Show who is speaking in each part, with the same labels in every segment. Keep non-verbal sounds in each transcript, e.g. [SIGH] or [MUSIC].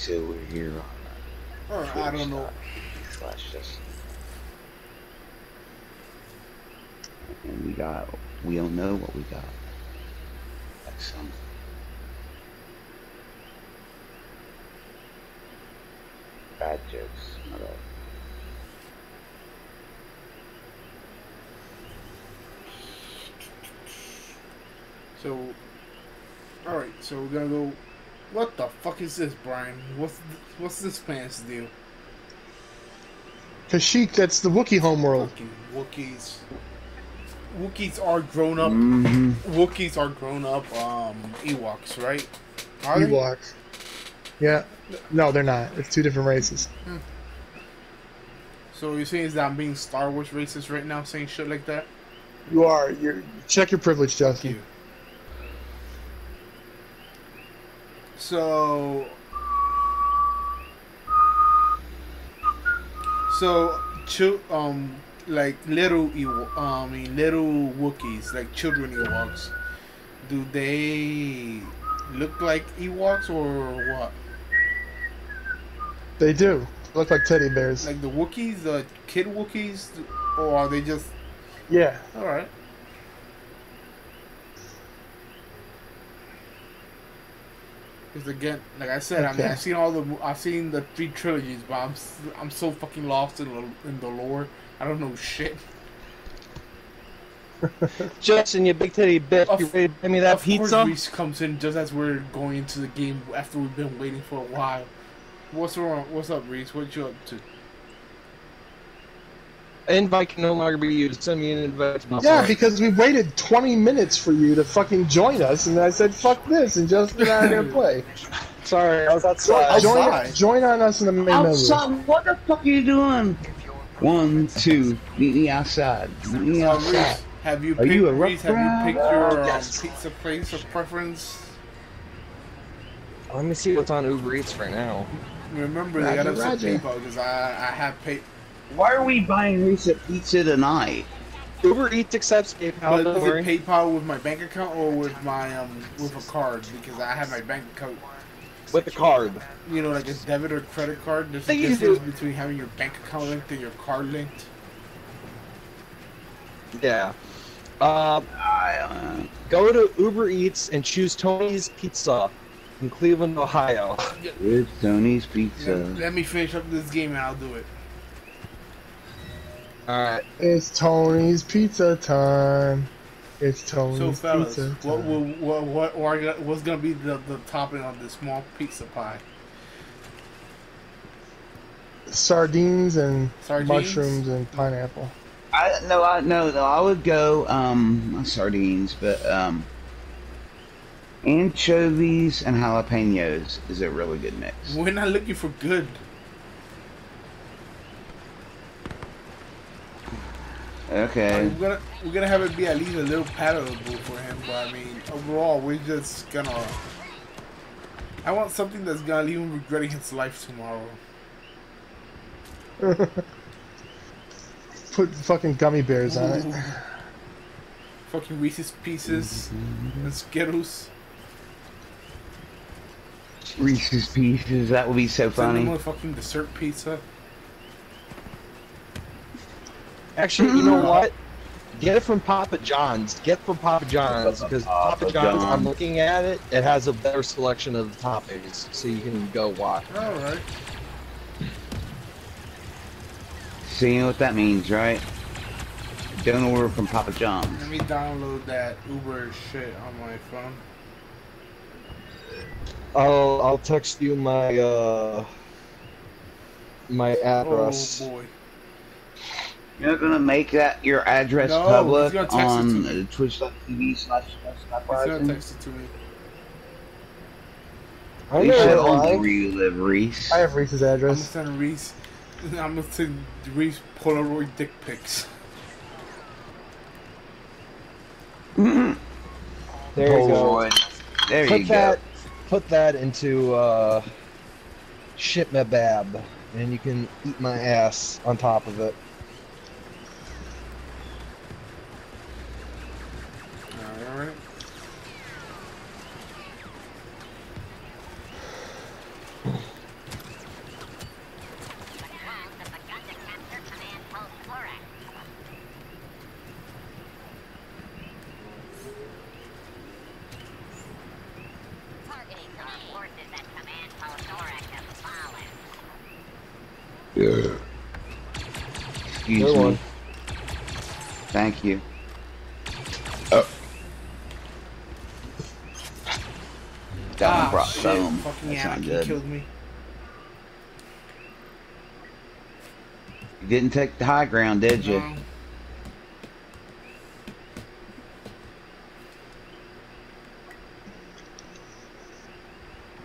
Speaker 1: so we're here on uh,
Speaker 2: Or I don't know.
Speaker 1: Uh, slash this. And we got, we don't know what we got. Like some. Bad jokes. My bad.
Speaker 2: So, all right. So we're gonna go. What the fuck is this, Brian? What's th- what's this plan's deal?
Speaker 3: Kashyyyk, that's the Wookiee homeworld.
Speaker 2: Fucking Wookiees. Wookiees are grown up.
Speaker 1: Mhm.
Speaker 2: Wookiees are grown up. Um, Ewoks, right? Are they?
Speaker 3: Ewoks. Yeah. No, they're not. It's two different races.
Speaker 2: So you're saying is that I'm being Star Wars racist right now, saying shit like that?
Speaker 3: You are. You're. Check your privilege, Justin.
Speaker 2: So, so, um, like little Ewo- I mean, little Wookiees, like children Ewoks. Do they look like Ewoks or what?
Speaker 3: They do. Look like teddy bears.
Speaker 2: Like the Wookiees, the kid Wookiees, or are they just
Speaker 3: Yeah.
Speaker 2: all right? Because again, like I said, I mean, I've seen all the, I've seen the three trilogies, but I'm, I'm so fucking lost in the, in the lore. I don't know shit. [LAUGHS]
Speaker 4: Justin, you big titty bitch,
Speaker 2: Of-
Speaker 4: you ready to give me that
Speaker 2: of
Speaker 4: pizza?
Speaker 2: course, Reese comes in just as we're going into the game after we've been waiting for a while. What's wrong? What's up, Reese? What you up to?
Speaker 4: Invite can no longer be used. Send me an invite. to
Speaker 3: Yeah, because we waited 20 minutes for you to fucking join us, and I said, fuck this, and Justin and I are going to play. [LAUGHS]
Speaker 4: Sorry, I was outside.
Speaker 3: Join,
Speaker 2: Outside?
Speaker 3: join on us in the main menu.
Speaker 1: Outside, what the fuck are you doing? One, two, meet me outside. Meet me outside.
Speaker 2: Have you
Speaker 1: Are
Speaker 2: picked,
Speaker 1: you a rough
Speaker 2: Reese, have you picked your um,
Speaker 4: Yes.
Speaker 2: pizza place of preference?
Speaker 4: Let me see what's on Uber Eats right now.
Speaker 2: Remember, they got
Speaker 3: Roger,
Speaker 2: us
Speaker 3: Roger.
Speaker 2: a PayPal because I, I have paid.
Speaker 1: Why are we buying Reese pizza tonight?
Speaker 4: Uber Eats accepts PayPal.
Speaker 2: But
Speaker 4: don't
Speaker 2: is
Speaker 4: worry.
Speaker 2: it PayPal with my bank account or with my um with a card? Because I have my bank account.
Speaker 4: with the card.
Speaker 2: You know, like a debit or credit card. There's a difference
Speaker 4: do-
Speaker 2: between having your bank account linked and your card linked.
Speaker 4: Yeah. Uh,
Speaker 1: I uh,
Speaker 4: go to Uber Eats and choose Tony's Pizza in Cleveland, Ohio.
Speaker 1: it's Tony's Pizza.
Speaker 2: let me finish up this game and I'll do it.
Speaker 4: All right.
Speaker 3: It's Tony's pizza time. It's Tony's
Speaker 2: So, fellas,
Speaker 3: pizza
Speaker 2: what
Speaker 3: time.
Speaker 2: will what what or I got- what's gonna be the, the topping on this small pizza pie?
Speaker 3: Sardines and
Speaker 2: Sardines?
Speaker 3: mushrooms and pineapple.
Speaker 1: I no, I no, no. I would go um sardines, but um anchovies and jalapenos is a really good mix.
Speaker 2: We're not looking for good.
Speaker 1: Okay.
Speaker 2: We're gonna we're gonna have it be at least a little palatable for him, but I mean overall we're just gonna. I want something that's gonna leave him regretting his life tomorrow. [LAUGHS]
Speaker 3: Put fucking gummy bears on it.
Speaker 2: Fucking Reese's Pieces mm-hmm. and Skittles.
Speaker 1: Reese's Pieces. That would be so
Speaker 2: Send
Speaker 1: funny.
Speaker 2: a fucking dessert pizza.
Speaker 4: Actually, you know [LAUGHS] what? Get it from Papa John's. Get from Papa John's because Papa,
Speaker 1: Papa
Speaker 4: John's. I'm looking at it. It has a better selection of the toppings, so you can go watch.
Speaker 2: All right.
Speaker 1: So you know what that means, right? Don't order from Papa John's.
Speaker 2: Let me download that Uber shit on my phone.
Speaker 4: I'll I'll text you my uh my address.
Speaker 2: Oh boy.
Speaker 1: You're not gonna make that your address
Speaker 2: No,
Speaker 1: public
Speaker 2: he's gonna text
Speaker 1: on
Speaker 2: to me.
Speaker 1: twitch.tv slash
Speaker 2: He's gonna text it to me.
Speaker 4: I
Speaker 1: You
Speaker 4: know
Speaker 1: should
Speaker 4: why.
Speaker 1: own where you live, Reese.
Speaker 3: I have Reese's address.
Speaker 2: I'm gonna
Speaker 3: address.
Speaker 2: send Reese. I'm gonna send Reese Polaroid dick pics. [LAUGHS]
Speaker 4: There you go.
Speaker 1: There
Speaker 4: Put
Speaker 1: you
Speaker 4: that
Speaker 1: go.
Speaker 4: put that into uh shit my bab and you can eat my ass on top of it.
Speaker 2: Alright.
Speaker 1: Excuse
Speaker 5: Good
Speaker 1: me.
Speaker 5: one.
Speaker 1: Thank you. That one
Speaker 2: ah,
Speaker 1: brought
Speaker 2: shit.
Speaker 1: foam.
Speaker 2: Fucking
Speaker 1: That's not good.
Speaker 2: killed me.
Speaker 1: You didn't take the high ground, did you?
Speaker 2: No.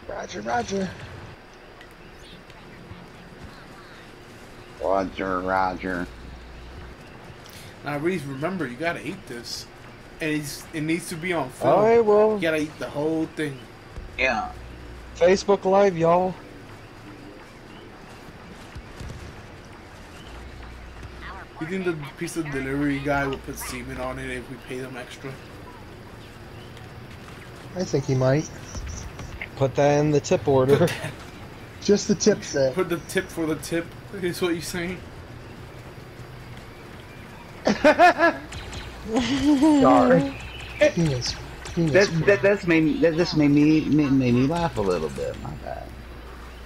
Speaker 3: Roger, Roger.
Speaker 1: Roger, Roger.
Speaker 2: Now, Reese, remember, you gotta eat this. And it's, it needs to be on film.
Speaker 5: All right, well,
Speaker 2: You gotta eat the whole thing.
Speaker 1: Yeah.
Speaker 5: Facebook Live, y'all.
Speaker 2: You think the pizza delivery guy will put semen on it if we pay them extra?
Speaker 3: I think he might.
Speaker 5: Put that in the tip order. [LAUGHS]
Speaker 3: Just the tip there.
Speaker 2: Put the tip for the tip, is what you're saying? [LAUGHS]
Speaker 3: Sorry. Penis. Penis.
Speaker 1: That, that that's made me, that just made me made, made me laugh a little bit. My bad.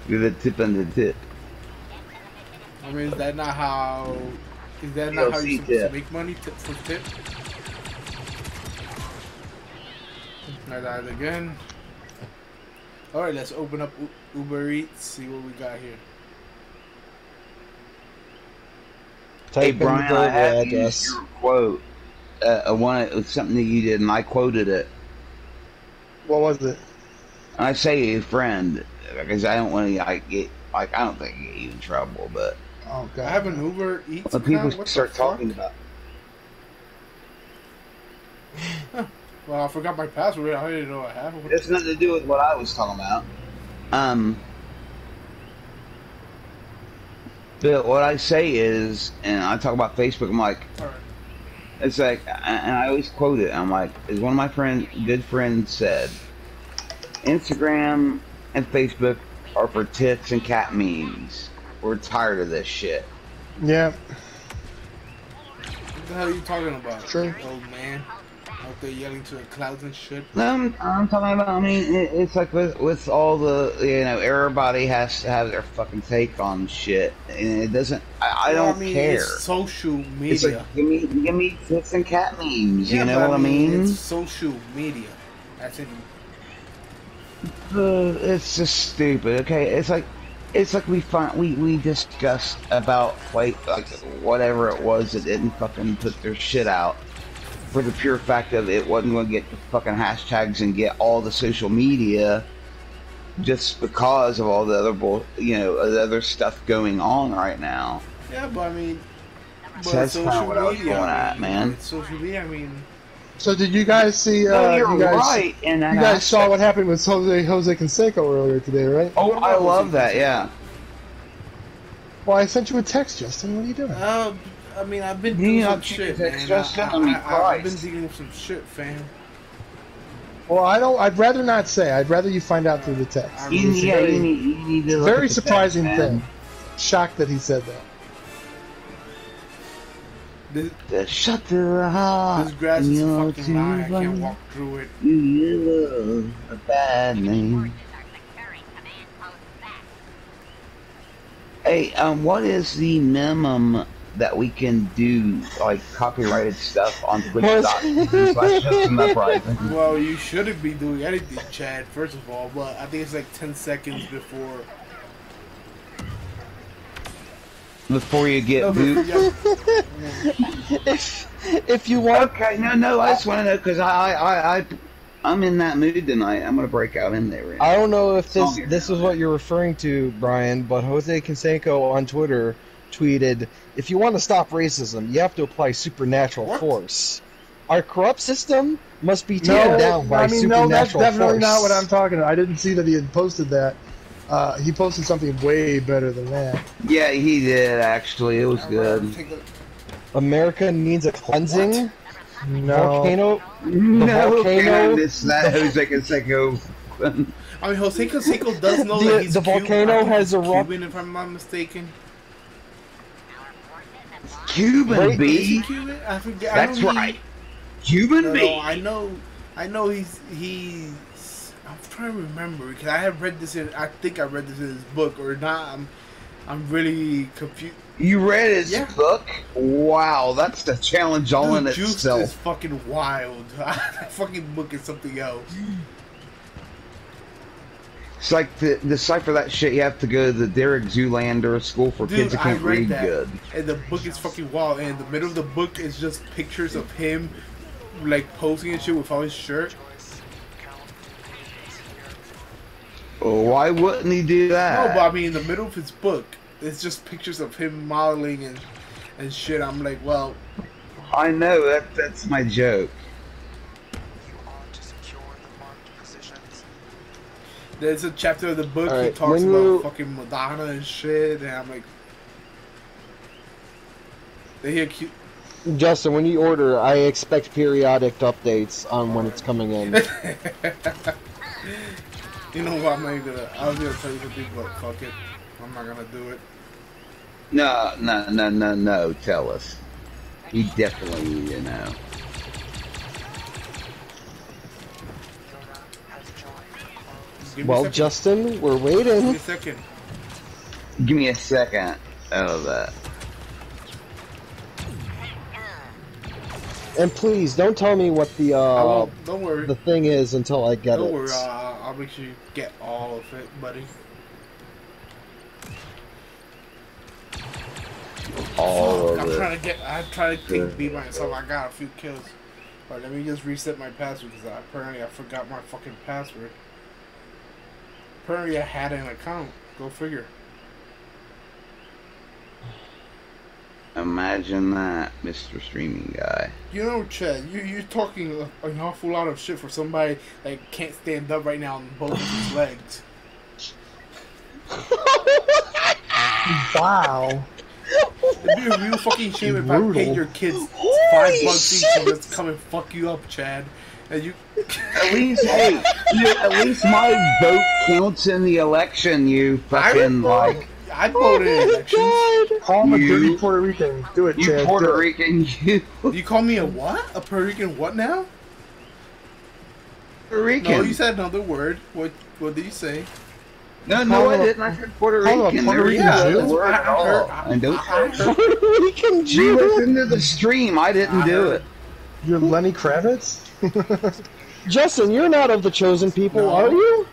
Speaker 1: You're the tip on the tip.
Speaker 2: I mean, is that not how? Is that not how you're supposed to make money tip for tip? I died again. All right, let's open up U- Uber Eats. See what we got here.
Speaker 5: Type
Speaker 1: Hey
Speaker 5: in
Speaker 1: Brian, I
Speaker 5: delivery
Speaker 1: have
Speaker 5: address.
Speaker 1: used your quote. Uh, one it was something that you did, and I quoted it.
Speaker 3: What was it?
Speaker 1: I say a friend because I don't want to like get like I don't think I get you in trouble, but
Speaker 3: Oh
Speaker 2: I
Speaker 3: god.
Speaker 2: have an Uber Eats
Speaker 1: when people
Speaker 2: account. What the
Speaker 1: start
Speaker 2: fuck?
Speaker 1: talking about [LAUGHS]
Speaker 2: Well, I forgot my password. I didn't know I have
Speaker 1: it
Speaker 2: it.
Speaker 1: nothing to do with what I was talking about. Um, but what I say is, and I talk about Facebook, I'm like,
Speaker 2: All right.
Speaker 1: It's like, and I always quote it. I'm like, as one of my friend, good friends said, Instagram and Facebook are for tits and cat memes. We're tired of this shit.
Speaker 3: Yeah.
Speaker 2: What the hell are you talking about?
Speaker 3: True.
Speaker 2: Old man. Out there yelling to the clouds and shit.
Speaker 1: Um, I'm talking about. I mean, it, it's like with with all the you know, everybody has to have their fucking take on shit, and it doesn't. I, I
Speaker 2: Well,
Speaker 1: don't
Speaker 2: mean,
Speaker 1: care.
Speaker 2: It's social
Speaker 1: It's
Speaker 2: media.
Speaker 1: like give me give me tits and cat memes.
Speaker 2: Yeah,
Speaker 1: you know what I mean?
Speaker 2: It's social media. That's in.
Speaker 1: Uh, it's just stupid. Okay, it's like it's like we find we we discussed about like like whatever it was that didn't fucking put their shit out for the pure fact of it wasn't going to get the fucking hashtags and get all the social media just because of all the other bull, you know, the other stuff going on right now.
Speaker 2: Yeah, but I mean. But
Speaker 1: So that's kinda
Speaker 2: social
Speaker 1: what I was
Speaker 2: media,
Speaker 1: going
Speaker 2: I
Speaker 1: at, man.
Speaker 2: Social media, I mean.
Speaker 3: So did you guys see? Uh,
Speaker 1: no, you're
Speaker 3: you guys,
Speaker 1: right. And
Speaker 3: You guys saw what happened with Jose Jose Canseco earlier today, right?
Speaker 1: Oh, I love that. Yeah.
Speaker 3: Well, I sent you a text, Justin. What are you doing?
Speaker 2: Uh, I mean, I've been
Speaker 1: You
Speaker 2: doing some shit,
Speaker 1: your
Speaker 2: man.
Speaker 1: text,
Speaker 2: I,
Speaker 1: I mean,
Speaker 2: I, I, I've been
Speaker 1: Christ.
Speaker 2: dealing with some shit, fam.
Speaker 3: Well, I don't. I'd rather not say. I'd rather you find out through the text.
Speaker 1: You,
Speaker 3: It's
Speaker 1: yeah,
Speaker 3: very,
Speaker 1: you need, you need to look
Speaker 3: very
Speaker 1: at the text,
Speaker 3: surprising
Speaker 1: man.
Speaker 3: thing. Shocked that he said that.
Speaker 2: This,
Speaker 1: The shut the heart.
Speaker 2: this grass is
Speaker 1: you're
Speaker 2: fucking lie. I
Speaker 1: too
Speaker 2: can't
Speaker 1: blind.
Speaker 2: walk through it.
Speaker 1: You love a bad name. Hey, um, what is the minimum that we can do, like copyrighted stuff on Twitch.tv slash Justin Uprising?
Speaker 2: Well, you shouldn't be doing anything, Chad, first of all, but I think it's like 10 seconds before.
Speaker 1: Before you get
Speaker 2: No,
Speaker 1: boot.
Speaker 2: yeah,
Speaker 5: if, if you want,
Speaker 1: Okay, no, no, I just want to know because I, I, I, I'm in that mood tonight. I'm gonna break out in there. Right
Speaker 5: I don't know if this this is what you're referring to, Brian, but Jose Canseco on Twitter tweeted, "If you want to stop racism, you have to apply supernatural
Speaker 2: What?
Speaker 5: force. Our corrupt system must be taken down by
Speaker 3: I mean, no, that's definitely
Speaker 5: force."
Speaker 3: not what I'm talking about. I didn't see that he had posted that. Uh, he posted something way better than that.
Speaker 1: Yeah, he did actually. It was good.
Speaker 5: America needs a cleansing.
Speaker 3: No.
Speaker 5: Volcano.
Speaker 1: No,
Speaker 5: volcano-
Speaker 1: okay, I missed that. Jose Canseco.
Speaker 2: I mean, Jose Canseco does [LAUGHS] know
Speaker 5: The-
Speaker 2: that he's
Speaker 5: the volcano
Speaker 2: I think
Speaker 5: has
Speaker 2: he's
Speaker 5: erupt-
Speaker 2: Cuban, if I'm not mistaken.
Speaker 1: Cuban
Speaker 2: Is
Speaker 1: B.
Speaker 2: he Cuban? I forget. I
Speaker 1: That's
Speaker 2: he-
Speaker 1: right. Cuban
Speaker 2: No,
Speaker 1: B.
Speaker 2: no, I know, I know he's he's. I'm trying to remember because I have read this in. I think I read this in his book or not. I'm, I'm really confused.
Speaker 1: You read his
Speaker 2: Yeah.
Speaker 1: book? Wow, that's the challenge all in
Speaker 2: Dude, Juice
Speaker 1: itself.
Speaker 2: is fucking wild. [LAUGHS] that fucking book is something else.
Speaker 1: It's like to decipher that shit. You have to go to the Derek Zoolander School for
Speaker 2: Dude,
Speaker 1: Kids That
Speaker 2: I
Speaker 1: Can't
Speaker 2: read
Speaker 1: Read
Speaker 2: that.
Speaker 1: Good.
Speaker 2: And the book is fucking wild. And the middle of the book is just pictures of him, like posing and shit without his shirt.
Speaker 1: Oh, why wouldn't he do that?
Speaker 2: No, but I mean, in the middle of his book, it's just pictures of him modeling and and shit. I'm like, well,
Speaker 1: I know that. That's my joke.
Speaker 2: There's a chapter of the book he talks about
Speaker 4: you-
Speaker 2: fucking Madonna and shit, and I'm like, they hear cute.
Speaker 4: Justin, when you order, I expect periodic updates on when it's coming in. [LAUGHS]
Speaker 2: You know what? I'm not gonna. I was gonna tell you something, but fuck it. I'm not gonna do it.
Speaker 1: No, no, no, no, no. Tell us. You definitely need to know.
Speaker 2: Give me
Speaker 4: well,
Speaker 2: a.
Speaker 4: Justin, we're waiting.
Speaker 2: Give me a second.
Speaker 1: Give me a second of that.
Speaker 4: And please, don't tell me what the uh.
Speaker 2: Don't worry.
Speaker 4: the thing is until I get
Speaker 2: Don't
Speaker 4: it.
Speaker 2: worry. Uh, I'll make sure you get all of it, buddy.
Speaker 1: All
Speaker 2: Fuck, I'm
Speaker 1: of it.
Speaker 2: trying to get. I'm trying to think, beat myself. I got a few kills. But let me just reset my password because apparently I forgot my fucking password. Apparently I had an account. Go figure.
Speaker 1: Imagine that, Mr. Streaming Guy.
Speaker 2: You know, Chad, you you're talking a- an awful lot of shit for somebody that can't stand up right now on both of his legs.
Speaker 3: Wow.
Speaker 2: It'd be a real fucking shame if I paid your kids
Speaker 1: Holy
Speaker 2: five bucks each
Speaker 1: shit.
Speaker 2: to just come and fuck you up, Chad. And you,
Speaker 1: At least, hey, you, at least my vote counts in the election. You
Speaker 2: I
Speaker 1: fucking like
Speaker 2: I voted in oh elections.
Speaker 3: Call him a dirty Puerto Rican. Do it,
Speaker 1: you
Speaker 3: Chad.
Speaker 1: Puerto. Rican. [LAUGHS] You
Speaker 2: You call me a what? A Puerto Rican what now?
Speaker 1: Puerto Rican.
Speaker 2: No, you said another word. What What did you say?
Speaker 1: no, no, I didn't. I said Puerto
Speaker 3: call him a
Speaker 1: Rican.
Speaker 3: Puerto
Speaker 1: There
Speaker 3: Rican
Speaker 1: you
Speaker 2: Yeah,
Speaker 1: go.
Speaker 3: Jew?
Speaker 1: The
Speaker 2: that's
Speaker 1: word
Speaker 2: what I
Speaker 1: at all.
Speaker 2: heard. I-
Speaker 1: And don't
Speaker 2: I heard-
Speaker 4: Puerto Rican
Speaker 1: She
Speaker 4: Jew.
Speaker 1: listened to the stream. I didn't
Speaker 2: I
Speaker 1: do
Speaker 2: heard.
Speaker 1: it.
Speaker 3: You're Lenny Kravitz? [LAUGHS]
Speaker 4: Justin, you're not of the chosen people,
Speaker 2: No.
Speaker 4: are you?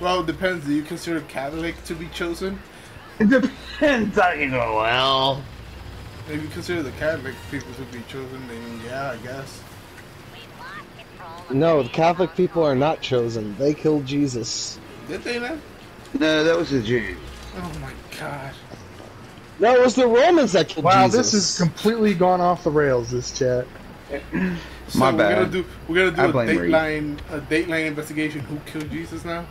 Speaker 2: Well, it depends. Do you consider Catholic to be chosen?
Speaker 1: It depends. I go well.
Speaker 2: If you consider the Catholic people to be chosen, then yeah, I guess.
Speaker 4: No, the Catholic people are not chosen. They killed Jesus.
Speaker 2: Did they not?
Speaker 1: No, that was a Jew.
Speaker 2: Oh my god.
Speaker 4: That was the Romans that killed
Speaker 3: Wow,
Speaker 4: Jesus.
Speaker 3: this has completely gone off the rails, this chat. [LAUGHS]
Speaker 2: So
Speaker 1: My
Speaker 2: we're gonna do we're gonna do a
Speaker 1: blame Reed.
Speaker 2: dateline a dateline investigation. Who killed Jesus now?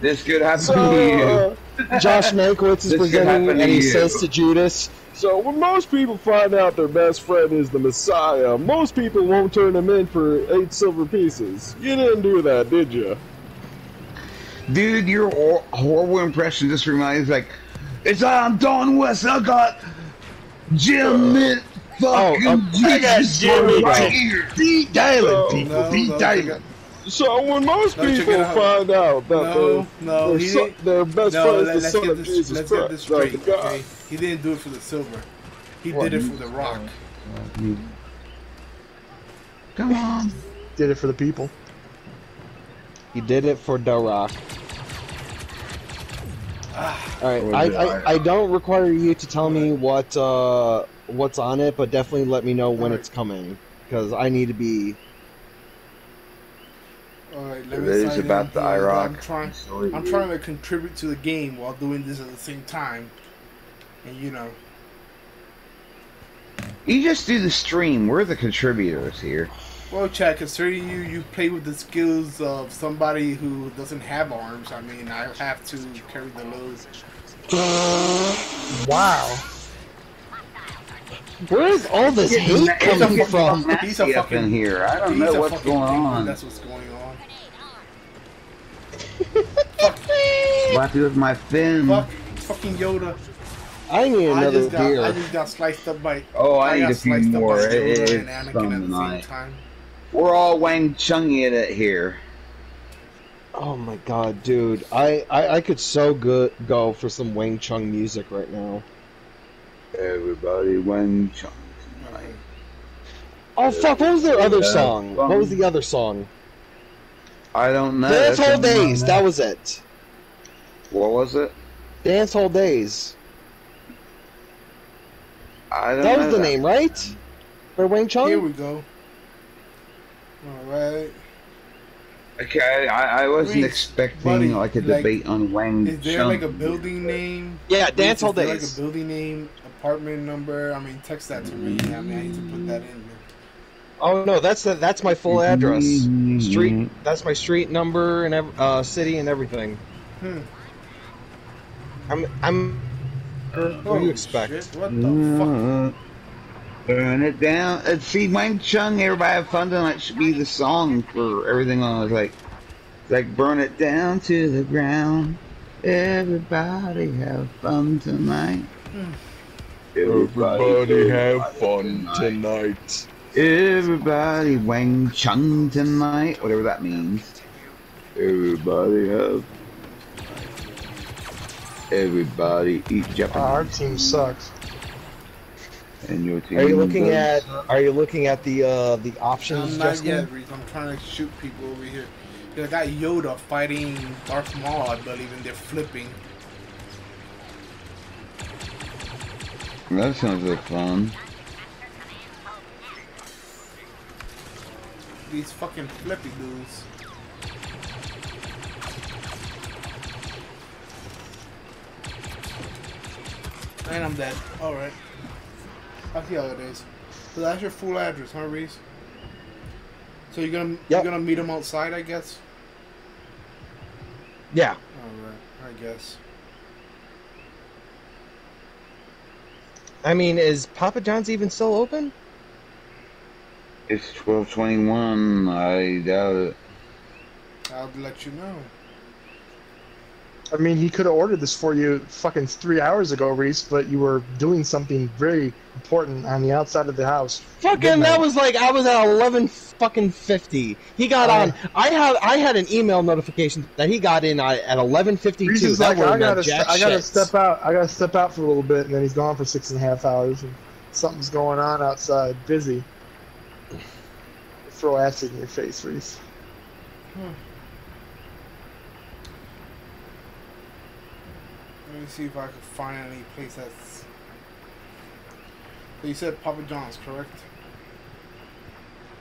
Speaker 1: This could happen
Speaker 4: So,
Speaker 1: to you.
Speaker 4: uh, Josh Mankiewicz is
Speaker 1: This could
Speaker 4: presenting,
Speaker 1: to
Speaker 4: and he
Speaker 1: you.
Speaker 4: says to Judas, "So when most people find out their best friend is the Messiah, most people won't turn him in for eight silver pieces. You didn't do that, did you?"
Speaker 1: Dude, your horrible impression just reminds me like, it's I'm Don West. I got Jim Mint fucking
Speaker 4: oh, I got
Speaker 1: Jesus
Speaker 4: Jimmy,
Speaker 1: right
Speaker 4: bro.
Speaker 1: here. Deep dialing,
Speaker 4: Oh,
Speaker 1: people.
Speaker 2: no,
Speaker 1: Deep
Speaker 2: no,
Speaker 1: dialing.
Speaker 4: So when most
Speaker 2: No, check
Speaker 4: people
Speaker 2: out.
Speaker 4: find out that
Speaker 2: No,
Speaker 4: their,
Speaker 2: no,
Speaker 4: their,
Speaker 2: he
Speaker 4: son,
Speaker 2: didn't.
Speaker 4: their best
Speaker 2: No,
Speaker 4: friend
Speaker 2: let,
Speaker 4: is the
Speaker 2: us
Speaker 4: son
Speaker 2: get
Speaker 4: of
Speaker 2: this.
Speaker 4: Jesus
Speaker 2: Let's
Speaker 4: Christ,
Speaker 2: get this straight.
Speaker 4: the God.
Speaker 2: Okay, he didn't do it for the silver. He
Speaker 1: What?
Speaker 2: did it for the rock.
Speaker 1: Come on.
Speaker 3: Did it for the people.
Speaker 4: He did it for The Rock.
Speaker 2: Ah.
Speaker 4: All right, I, I, I don't require you to tell me what uh, what's on it, but definitely let me know when
Speaker 2: Alright.
Speaker 4: it's coming because I need to be.
Speaker 2: All right, let me
Speaker 1: It is about the. IROC.
Speaker 2: I'm trying. I'm trying to contribute to the game while doing this at the same time, and you know.
Speaker 1: You just do the stream. We're the contributors here.
Speaker 2: Well, Chad, considering you you play with the skills of somebody who doesn't have arms, I mean, I have to carry the load.
Speaker 3: Wow.
Speaker 4: Where is all this
Speaker 1: Getting
Speaker 4: hate
Speaker 1: that-
Speaker 4: coming
Speaker 1: it's
Speaker 4: from?
Speaker 1: getting
Speaker 2: He's a
Speaker 1: up
Speaker 2: fucking-
Speaker 1: in here. I don't know what's going
Speaker 2: penguin,
Speaker 1: on.
Speaker 2: That's what's going on.
Speaker 1: Slappy with my fin.
Speaker 2: Fuck, fucking Yoda.
Speaker 4: I need
Speaker 2: I
Speaker 4: another
Speaker 2: just got, I just got sliced up by.
Speaker 1: Oh, I,
Speaker 2: got
Speaker 1: need a few
Speaker 2: sliced up by
Speaker 1: more.
Speaker 2: Yoda and
Speaker 1: it's
Speaker 2: Anakin
Speaker 1: fun
Speaker 2: at the same time.
Speaker 1: We're all Wang Chunging it here.
Speaker 4: Oh my god, dude! I, I I could so good go for some Wang Chung music right now.
Speaker 1: Everybody Wang Chung tonight.
Speaker 4: Oh fuck! What was their other
Speaker 1: Yeah,
Speaker 4: song? What was the other song?
Speaker 1: I don't know.
Speaker 4: Dance
Speaker 1: That's
Speaker 4: Hall Days. That was it.
Speaker 1: What was it?
Speaker 4: Dance Hall Days.
Speaker 1: I don't
Speaker 4: That
Speaker 1: know
Speaker 4: was the name, right? For Wang Chung.
Speaker 2: Here we go. Alright.
Speaker 1: Okay, I, I wasn't
Speaker 2: Reese,
Speaker 1: expecting
Speaker 2: buddy,
Speaker 1: like a
Speaker 2: like,
Speaker 1: debate on Wang
Speaker 2: Is there
Speaker 1: Chung.
Speaker 2: like a building name?
Speaker 4: Yeah, Dance
Speaker 2: Is
Speaker 4: Hall
Speaker 2: there,
Speaker 4: Days.
Speaker 2: Like a building name, apartment number. I mean, text that to me. I mean, I need to put that in.
Speaker 4: Oh no, that's the, that's my full address. Street. That's my street number and ev- uh, city and everything.
Speaker 2: Hmm.
Speaker 4: I'm I'm. What do you expect?
Speaker 2: Shit, what the fuck?
Speaker 1: Mm, Burn it down. Uh, see, Wang Chung, everybody have fun tonight should be the song for everything on. It's like, it's like burn it down to the ground. Everybody have fun tonight.
Speaker 5: Everybody have fun tonight.
Speaker 1: Everybody Wang Chung tonight, whatever that means. Everybody have. Everybody eat Japanese.
Speaker 3: our team sucks.
Speaker 1: and your team
Speaker 4: Are you looking
Speaker 1: does.
Speaker 4: at Are you looking at the uh the options,
Speaker 2: I'm not
Speaker 4: Justin?
Speaker 2: yet, Reese. I'm trying to shoot people over here. I got Yoda fighting Darth Maul, I believe, and they're flipping.
Speaker 1: That sounds like fun.
Speaker 2: These fucking flippy dudes. And I'm dead. Alright. I see how it is. So that's your full address, huh, Reese? So you're gonna
Speaker 4: Yep.
Speaker 2: you're gonna meet him outside, I guess.
Speaker 4: Yeah.
Speaker 2: Alright, I guess.
Speaker 4: I mean, is Papa John's even still open?
Speaker 1: It's twelve twenty one. I doubt it.
Speaker 2: I'll let you know.
Speaker 3: I mean, he could have ordered this for you fucking three hours ago, Reese, but you were doing something very important on the outside of the house.
Speaker 4: Fucking, that was like I was at eleven fucking fifty. He got
Speaker 3: Uh,
Speaker 4: on. I had I had an email notification that he got in at at eleven fifty
Speaker 3: Reese is
Speaker 4: That
Speaker 3: like,
Speaker 4: would
Speaker 3: I gotta,
Speaker 4: jack
Speaker 3: I gotta step out. I gotta step out for a little bit, and then he's gone for six and a half hours, and something's going on outside. Busy. Throw acid in your face, Reese.
Speaker 2: Let me see if I can find any place that's. So you said Papa John's, correct?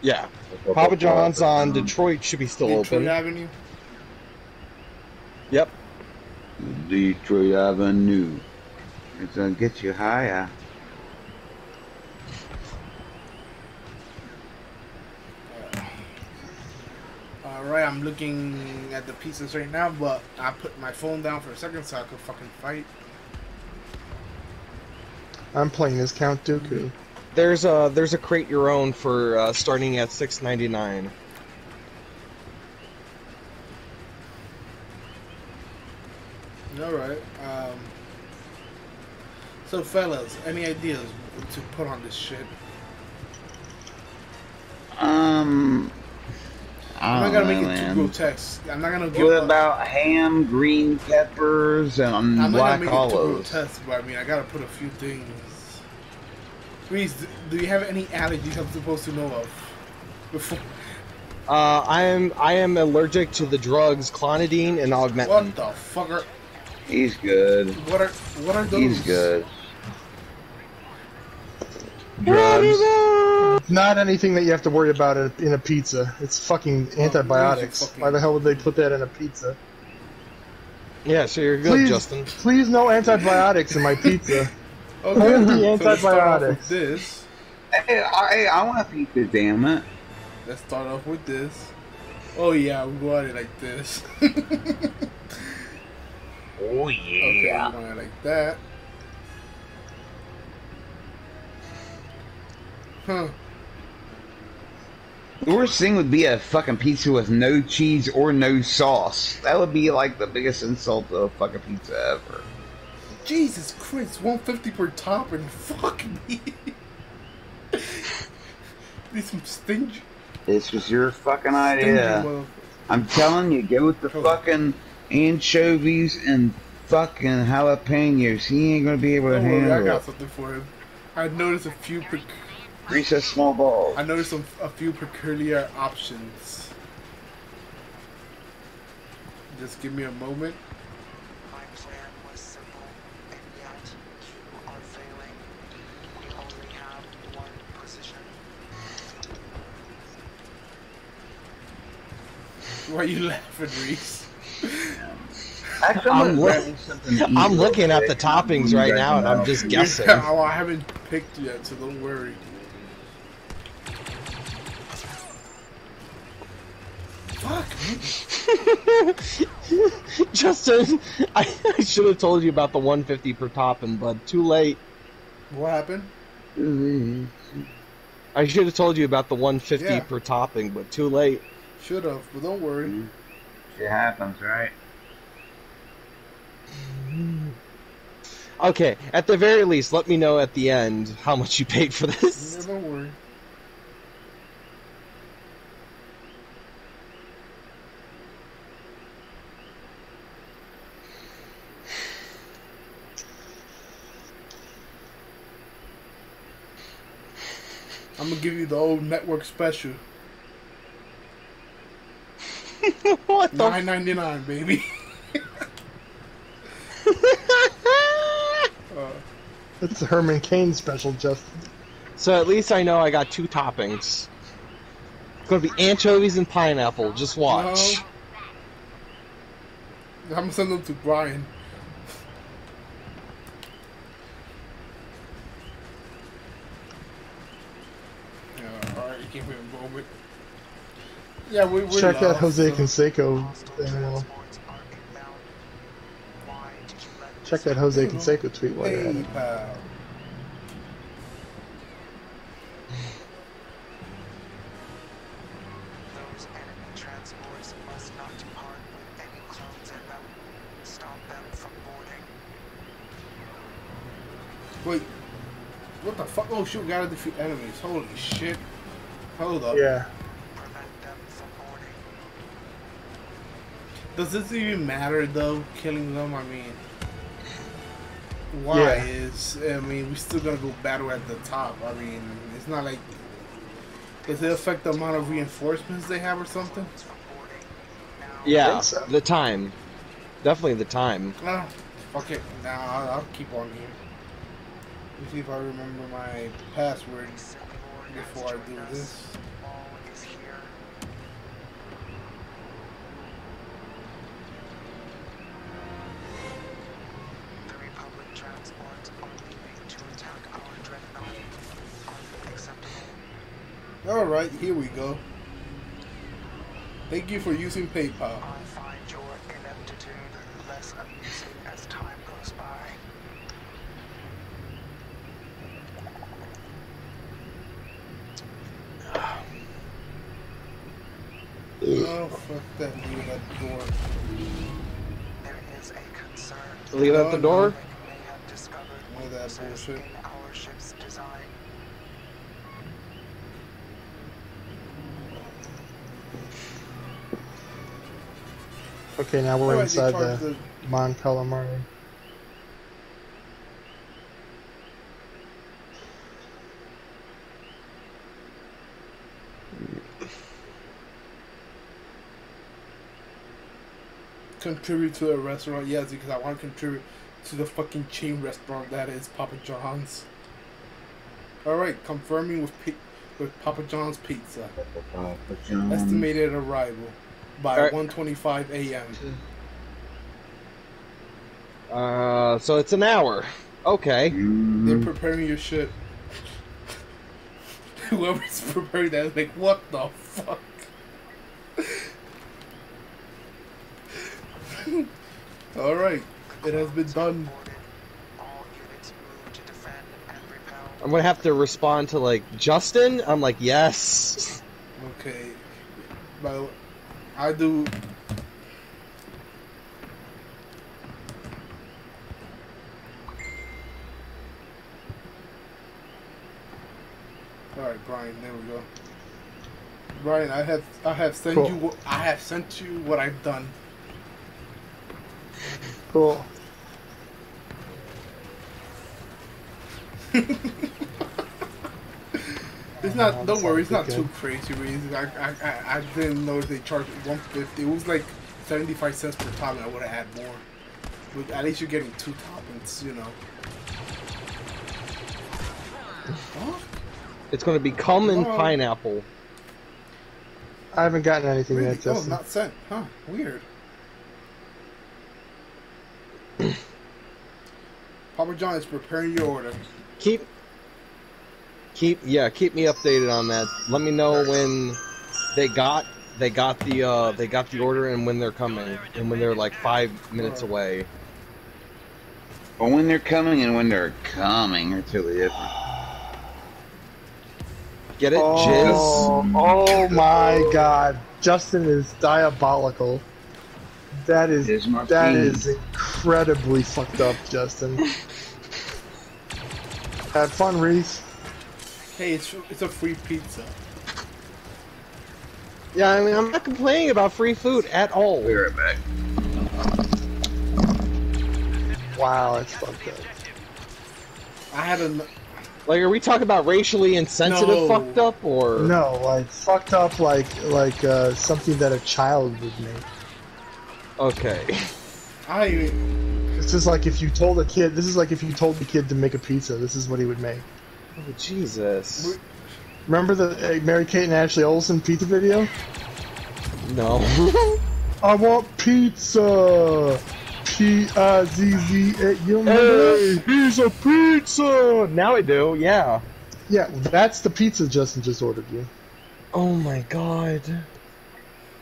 Speaker 4: Yeah, Papa John's on Detroit should be still open.
Speaker 2: Detroit
Speaker 4: open.
Speaker 2: Avenue.
Speaker 4: Yep.
Speaker 1: Detroit Avenue. It's gonna get you higher.
Speaker 2: Alright, I'm looking at the pieces right now, but I put my phone down for a second so I could fucking fight.
Speaker 3: I'm playing as Count Dooku.
Speaker 4: There's a there's a crate your own for uh, starting at six ninety nine.
Speaker 2: Alright. Um, so, fellas, any ideas to put on this shit?
Speaker 1: Um,
Speaker 2: I'm not gonna make
Speaker 1: know,
Speaker 2: it too
Speaker 1: man.
Speaker 2: grotesque. I'm not gonna give
Speaker 1: What
Speaker 2: up-
Speaker 1: about ham, green peppers, and
Speaker 2: I'm not
Speaker 1: black
Speaker 2: gonna make it too
Speaker 1: olives?
Speaker 2: grotesque, but I mean, I gotta put a few things. Please, do you have any allergies I'm supposed to know of? Before, [LAUGHS]
Speaker 4: Uh, I am I am allergic to the drugs clonidine and augmentin.
Speaker 2: what the fuck are
Speaker 1: He's good.
Speaker 2: what are what are those?
Speaker 1: He's good. Drugs.
Speaker 3: Not anything that you have to worry about in in a pizza. It's fucking antibiotics.
Speaker 2: fucking-
Speaker 3: Why the hell would they put that in a pizza?
Speaker 4: Yeah, so you're good,
Speaker 3: please,
Speaker 4: Justin.
Speaker 3: please, no antibiotics in my pizza. [LAUGHS]
Speaker 2: Okay,
Speaker 3: Only
Speaker 2: so let's start off with
Speaker 3: antibiotics.
Speaker 2: this.
Speaker 1: Hey, I, I want a pizza, damn it.
Speaker 2: Let's start off with this. Oh yeah, we go at it like this. [LAUGHS]
Speaker 1: Oh yeah.
Speaker 2: Okay, we're going it like that. Huh.
Speaker 1: The worst thing would be a fucking pizza with no cheese or no sauce. That would be like the biggest insult to a fucking pizza ever.
Speaker 2: Jesus Christ, 150 per topping. Fuck me. [LAUGHS] Need some stingy.
Speaker 1: This was your fucking idea. I'm telling you, go with the fucking anchovies and fucking jalapenos. He ain't gonna be able to
Speaker 2: Don't worry, I got something for him. I noticed a few. Pec-
Speaker 1: Recess small balls.
Speaker 2: I noticed some, a few peculiar options. Just give me a moment.
Speaker 6: My plan was simple, and yet you are failing. We only have one position.
Speaker 2: Why are you laughing, Reese?
Speaker 1: Actually,
Speaker 4: I'm [LAUGHS]
Speaker 1: gonna
Speaker 4: look-
Speaker 1: grab me something to eat
Speaker 4: I'm looking at the toppings right now, and I'm just guessing. [LAUGHS]
Speaker 2: oh, I haven't picked yet, so don't worry. Fuck. [LAUGHS]
Speaker 4: Justin, I, I should have told you about the 150 per topping, but too late.
Speaker 2: What happened?
Speaker 4: I should have told you about the 150
Speaker 2: Yeah.
Speaker 4: per topping, but too late.
Speaker 2: Should have, but don't worry. Mm-hmm.
Speaker 1: It happens, right?
Speaker 4: Okay, at the very least, let me know at the end how much you paid for
Speaker 2: Yeah,
Speaker 4: this.
Speaker 2: don't worry. I'm gonna give you the old network special. [LAUGHS]
Speaker 4: what the?
Speaker 2: Nine ninety nine, baby. [LAUGHS] [LAUGHS] uh,
Speaker 3: It's the Herman Cain special, Justin.
Speaker 4: so at least I know I got two toppings. It's gonna be anchovies and pineapple. Just watch.
Speaker 2: I'm gonna send them to Brian. Yeah, alright, give me a moment. Yeah, we, we're
Speaker 3: Check that
Speaker 2: lost,
Speaker 3: Jose
Speaker 2: so-
Speaker 3: Canseco. Uh,
Speaker 6: transports are inbound. Why did you let
Speaker 3: Check
Speaker 6: this
Speaker 3: that Jose. Canseco tweet while you're at it.
Speaker 2: pal.
Speaker 6: Those enemy transports must not depart with any clones in them. Stop them from boarding.
Speaker 2: Wait. What the fuck? Oh shoot, we gotta defeat enemies. Holy shit. Hold up.
Speaker 3: Yeah.
Speaker 6: Prevent them from boarding.
Speaker 2: Does this even matter though, killing them? I mean, why
Speaker 3: Yeah.
Speaker 2: is I mean we still gonna go battle at the top? I mean, it's not like does it affect the amount of reinforcements they have or something?
Speaker 6: Clones from boarding. Now
Speaker 4: Yeah,
Speaker 3: so.
Speaker 4: the time. Definitely the time.
Speaker 2: Ah, okay, now I'll, I'll keep on here. Let me see if I remember my password before I do this.
Speaker 6: All is here. The Republic transports are leaving to attack our dreadnought. Unacceptable.
Speaker 2: All right, here we go. Thank you for using PayPal.
Speaker 6: I find your ineptitude less amusing as time goes by.
Speaker 2: Oh fuck that! Leave it at the door.
Speaker 6: There is a concern.
Speaker 4: Leave it oh, the
Speaker 2: Oh,
Speaker 4: door.
Speaker 6: Republic may have discovered
Speaker 2: None of that bullshit.
Speaker 6: in our ship's design.
Speaker 3: Okay, now we're
Speaker 2: Alright,
Speaker 3: inside
Speaker 2: charged
Speaker 3: the Mon Calamari.
Speaker 2: contribute to a restaurant, yes, because I want to contribute to the fucking chain restaurant that is Papa John's. All right, confirming with with Papa John's Pizza.
Speaker 1: Papa John.
Speaker 2: Estimated arrival by
Speaker 4: Alright.
Speaker 2: 1:25 a.m.
Speaker 4: Uh, so it's an hour. Okay.
Speaker 2: They're preparing your shit. [LAUGHS] Whoever's preparing that is like, what the fuck? [LAUGHS] All right, it has been done.
Speaker 6: Boarded. All units move to defend and repel.
Speaker 4: I'm gonna have to respond to like Justin. I'm like, yes.
Speaker 2: Okay, but I do. All right, Brian. There we go. Brian, I have I have sent
Speaker 3: Cool.
Speaker 2: you what I have sent you what I've done.
Speaker 3: Cool. [LAUGHS]
Speaker 2: It's
Speaker 3: Oh,
Speaker 2: not. Don't worry. It's not too crazy. Reese. I, I I I didn't know they charged one fifty. It was like seventy five cents per topping. I would have had more. But at least you're getting two toppings. You know. Huh?
Speaker 4: It's going to be common
Speaker 2: Oh.
Speaker 4: pineapple.
Speaker 3: I haven't gotten anything
Speaker 2: Really?
Speaker 3: yet,
Speaker 2: Oh, not sent. Huh? Weird. [CLEARS THROAT] Papa John is preparing your order.
Speaker 4: Keep, keep, yeah, keep me updated on that. Let me know when they got they got the uh they got the order and when they're coming and when they're like five minutes away.
Speaker 1: But when they're coming and when they're coming are totally different.
Speaker 4: Get it, Jizz?
Speaker 3: Oh, oh my god. Justin is diabolical. That is
Speaker 1: Is my
Speaker 3: that
Speaker 1: fiend.
Speaker 3: is incredibly fucked up, Justin. [LAUGHS] Have fun, Reese.
Speaker 2: Hey, it's it's a free pizza.
Speaker 4: Yeah, I mean, I'm not complaining about free food at all.
Speaker 1: Be right back.
Speaker 3: Wow, that's fucked up.
Speaker 2: I had a
Speaker 4: Like, are we talking about racially insensitive
Speaker 2: No.
Speaker 4: fucked up or?
Speaker 3: No, like fucked up like like uh, something that a child would make.
Speaker 4: Okay.
Speaker 2: I even
Speaker 3: This is like if you told a kid this is like if you told the kid to make a pizza, this is what he would make.
Speaker 4: Oh, Jesus.
Speaker 3: Remember the uh, Mary Kate and Ashley Olsen pizza video?
Speaker 4: No. [LAUGHS]
Speaker 3: I want pizza. P I Z Z A. You remember that?
Speaker 4: he's a pizza. Now I do. Yeah.
Speaker 3: Yeah, that's the pizza Justin just ordered you.
Speaker 4: Oh my God.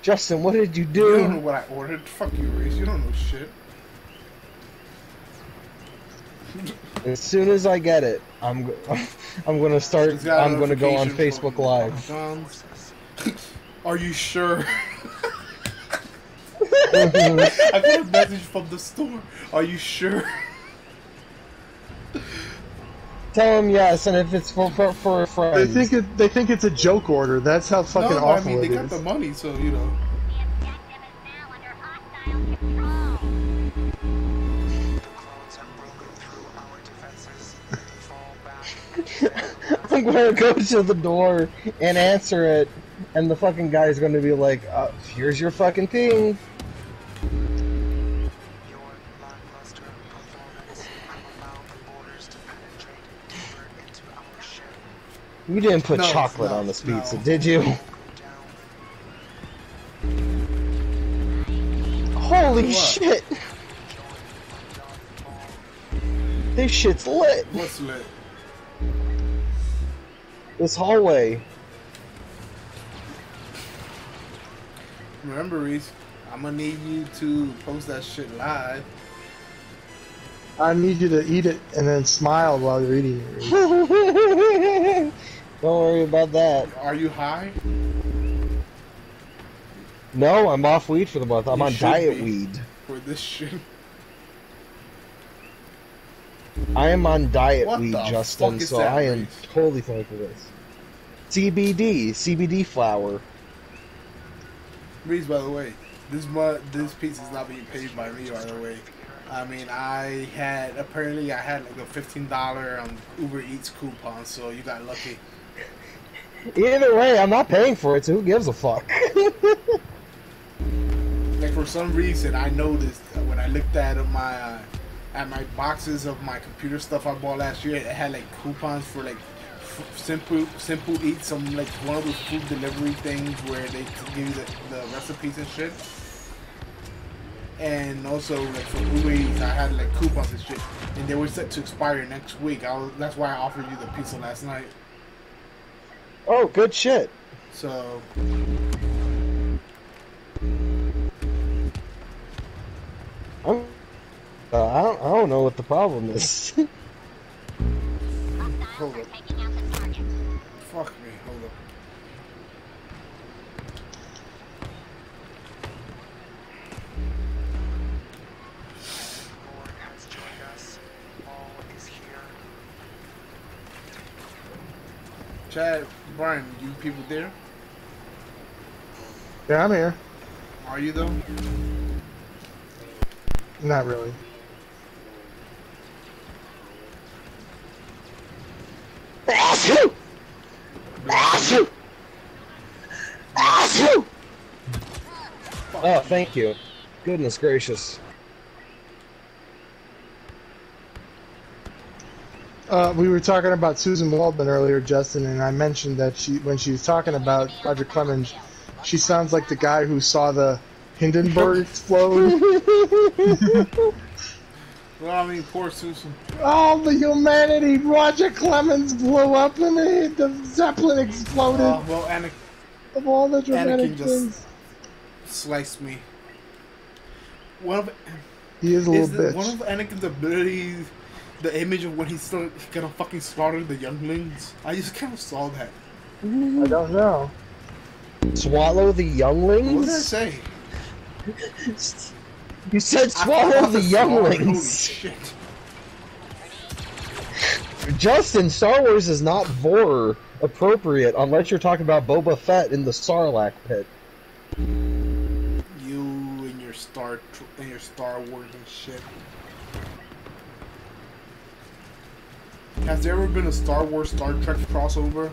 Speaker 4: Justin, what did you do?
Speaker 2: you don't know what I ordered. Fuck you, Reese. You don't know shit.
Speaker 4: As soon as I get it, I'm [LAUGHS] I'm gonna start.
Speaker 2: It's got a
Speaker 4: I'm gonna go on Facebook Live. [COUGHS]
Speaker 2: Are you sure? [LAUGHS] I got a message from the store. Are you sure?
Speaker 4: Tell him yes, and if it's for for, for
Speaker 3: They think it, they think it's a joke order. That's how fucking
Speaker 2: no, I mean they got
Speaker 3: is.
Speaker 2: the money, so you know.
Speaker 4: I'm gonna go to the door and answer it, and the fucking guy's gonna be like, uh, "Here's your fucking thing."
Speaker 6: Your lackluster performance allowed the boarders to penetrate deeper into our ship.
Speaker 4: You didn't put
Speaker 2: No,
Speaker 4: chocolate on this pizza,
Speaker 2: no.
Speaker 4: did you? Holy
Speaker 2: What?
Speaker 4: shit! This shit's lit.
Speaker 2: What's lit?
Speaker 4: This hallway.
Speaker 2: Remember, Reese, I'm gonna need you to post that shit live.
Speaker 3: I need you to eat it and then smile while you're eating it. [LAUGHS]
Speaker 4: Don't worry about that.
Speaker 2: Are you high?
Speaker 4: No, I'm off weed for the month. I'm
Speaker 2: You
Speaker 4: on diet
Speaker 2: be.
Speaker 4: weed.
Speaker 2: for this shit?
Speaker 4: I am on diet
Speaker 2: What
Speaker 4: weed, Justin, so I am totally fine for this. CBD, CBD flower.
Speaker 2: Reese, by the way, this mu- this pizza is not being paid by me. By the way, I mean I had apparently I had like a fifteen dollar um, Uber Eats coupon, so you got lucky.
Speaker 4: Either way, I'm not paying for it, so who gives a fuck? [LAUGHS]
Speaker 2: Like for some reason, I noticed when I looked at my uh, at my boxes of my computer stuff I bought last year, it had like coupons for like f- simple simple eat some like one of those food delivery things where they give you the, the recipes and shit. And also like for Uber Eats, I had like coupons and shit, and they were set to expire next week. I was, that's why I offered you the pizza last night.
Speaker 4: oh, good shit.
Speaker 2: So
Speaker 4: I'm, uh, I, don't, I don't know what the problem is. [LAUGHS]
Speaker 2: hold up. Fuck me, hold up.
Speaker 6: Lord has joined us. All is here.
Speaker 2: Chad, Brian, you people there?
Speaker 3: Yeah, I'm here.
Speaker 2: Are you though?
Speaker 3: Not really.
Speaker 4: Oh, thank you. Goodness gracious.
Speaker 3: Uh, we were talking about Suzyn Waldman earlier, Justin, and I mentioned that she, when she was talking about Roger Clemens, she sounds like the guy who saw the Hindenburg explode. [LAUGHS]
Speaker 2: Well, I mean, poor Suzyn.
Speaker 3: All the humanity! Roger Clemens blew up and it, the Zeppelin exploded.
Speaker 2: Uh, well, Anakin
Speaker 3: of all the dramatic
Speaker 2: Anakin just-
Speaker 3: things.
Speaker 2: sliced me. One of
Speaker 3: He is a little
Speaker 2: is the,
Speaker 3: bitch.
Speaker 2: one of Anakin's abilities the image of when he's still gonna fucking slaughter the younglings. I just kind of saw that.
Speaker 3: I don't know.
Speaker 4: Swallow the younglings?
Speaker 2: What did I say? [LAUGHS]
Speaker 4: You said swallow the
Speaker 2: to. Holy
Speaker 4: younglings.
Speaker 2: shit.
Speaker 4: Justin, Star Wars is not vore appropriate unless you're talking about Boba Fett in the Sarlacc pit.
Speaker 2: You and your Star Tr- and your Star Wars and shit. Has there ever been a Star Wars Star Trek crossover?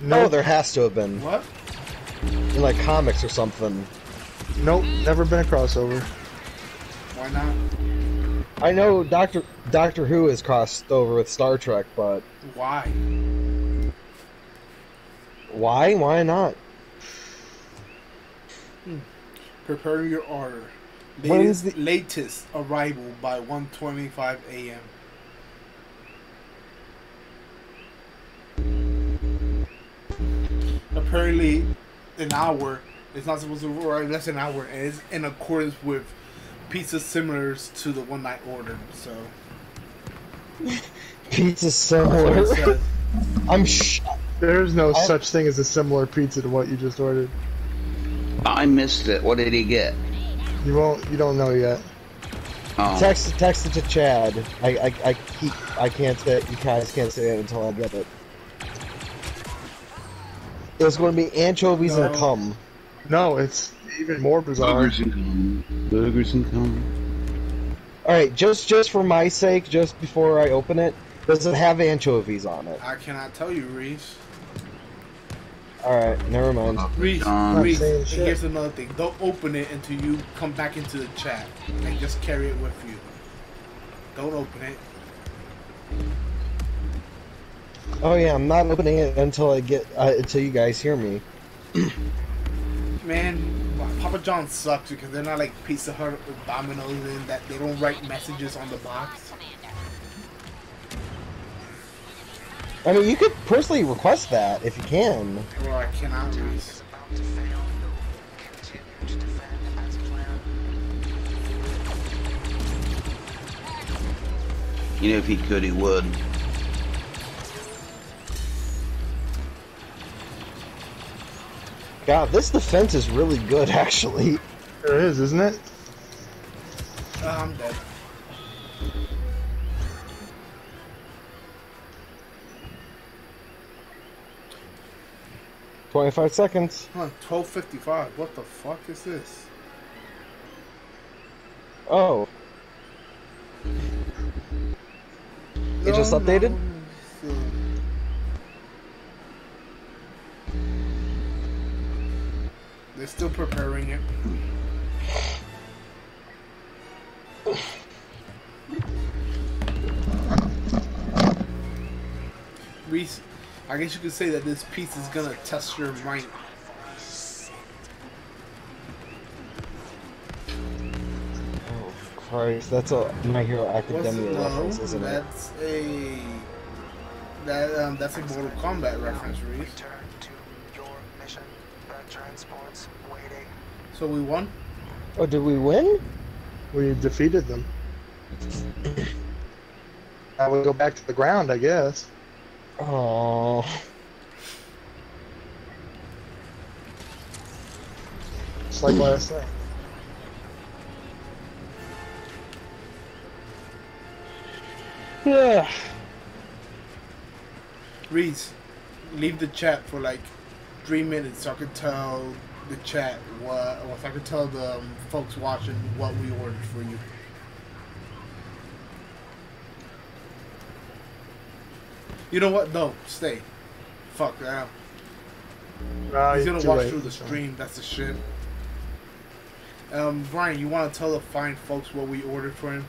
Speaker 4: No, there has to have been
Speaker 2: What?
Speaker 4: in like comics or something.
Speaker 3: Nope. Never been a crossover.
Speaker 2: Why not?
Speaker 4: I know Doctor Doctor Who has crossed over with Star Trek, but
Speaker 2: Why?
Speaker 4: why? Why not? Hmm.
Speaker 2: Prepare your order.
Speaker 4: When's
Speaker 2: the latest arrival by 1:25 a.m. Apparently, an hour. It's not supposed to arrive less than an hour, and it's in accordance with pizzas similar to the one I ordered. So [LAUGHS]
Speaker 4: Pizza
Speaker 2: that's
Speaker 4: similar. I'm sh-
Speaker 3: There's no
Speaker 4: I-
Speaker 3: such thing as a similar pizza to what you just ordered.
Speaker 1: I missed it. What did he get?
Speaker 3: You won't. You don't know yet.
Speaker 1: Oh,
Speaker 4: text text it to Chad. I I, I keep I can't say you guys can't say it until I get it. It's going to be anchovies and a cum.
Speaker 3: No, it's even more bizarre.
Speaker 1: boogers and cum. Boogers and cum.
Speaker 4: All right, just just for my sake, just before I open it, does it have anchovies on it?
Speaker 2: I cannot tell you, Reese.
Speaker 4: All right, never mind.
Speaker 2: Reese,
Speaker 1: Um,
Speaker 2: Reese.
Speaker 3: saying
Speaker 2: here's another thing: don't open it until you come back into the chat. and just carry it with you. Don't open it.
Speaker 4: Oh yeah, I'm not opening it until I get uh, until you guys hear me. [CLEARS THROAT]
Speaker 2: Man, Papa John sucks because they're not like Pizza Hut or Domino's in that they don't write messages on the box.
Speaker 4: I mean, you could personally request that if you can.
Speaker 2: Or I cannot read.
Speaker 6: is about to fail. Continue to defend as planned.
Speaker 1: You know, if he could, he would.
Speaker 4: God, this defense is really good, [LAUGHS] actually.
Speaker 3: There is, isn't it?
Speaker 2: Uh, I'm dead.
Speaker 4: Twenty-five seconds.
Speaker 2: Huh, 1255. What the fuck is this?
Speaker 4: Oh, It just
Speaker 2: No,
Speaker 4: updated?
Speaker 2: no, They're still preparing it. Reese, I guess you could say that this piece is gonna test your mind.
Speaker 4: oh Christ! That's a My Hero
Speaker 2: What's
Speaker 4: Academia
Speaker 2: no,
Speaker 4: reference, isn't it?
Speaker 2: that's a that um that's a Mortal Kombat reference, Reese.
Speaker 6: Return to your mission. The transport's waiting.
Speaker 2: So we won.
Speaker 4: Oh, did we win?
Speaker 3: We defeated them. I we go back to the ground, I guess.
Speaker 4: Oh,
Speaker 3: Just like last night.
Speaker 4: yeah.
Speaker 2: Reese, leave the chat for like three minutes so I could tell the chat what, or if I could tell the um, folks watching what we ordered for you. You know what? No, stay. Fuck that.
Speaker 3: Uh,
Speaker 2: He's gonna watch
Speaker 3: late.
Speaker 2: through the stream. That's the shit. Um, Brian, you want to tell the fine folks what we ordered for him?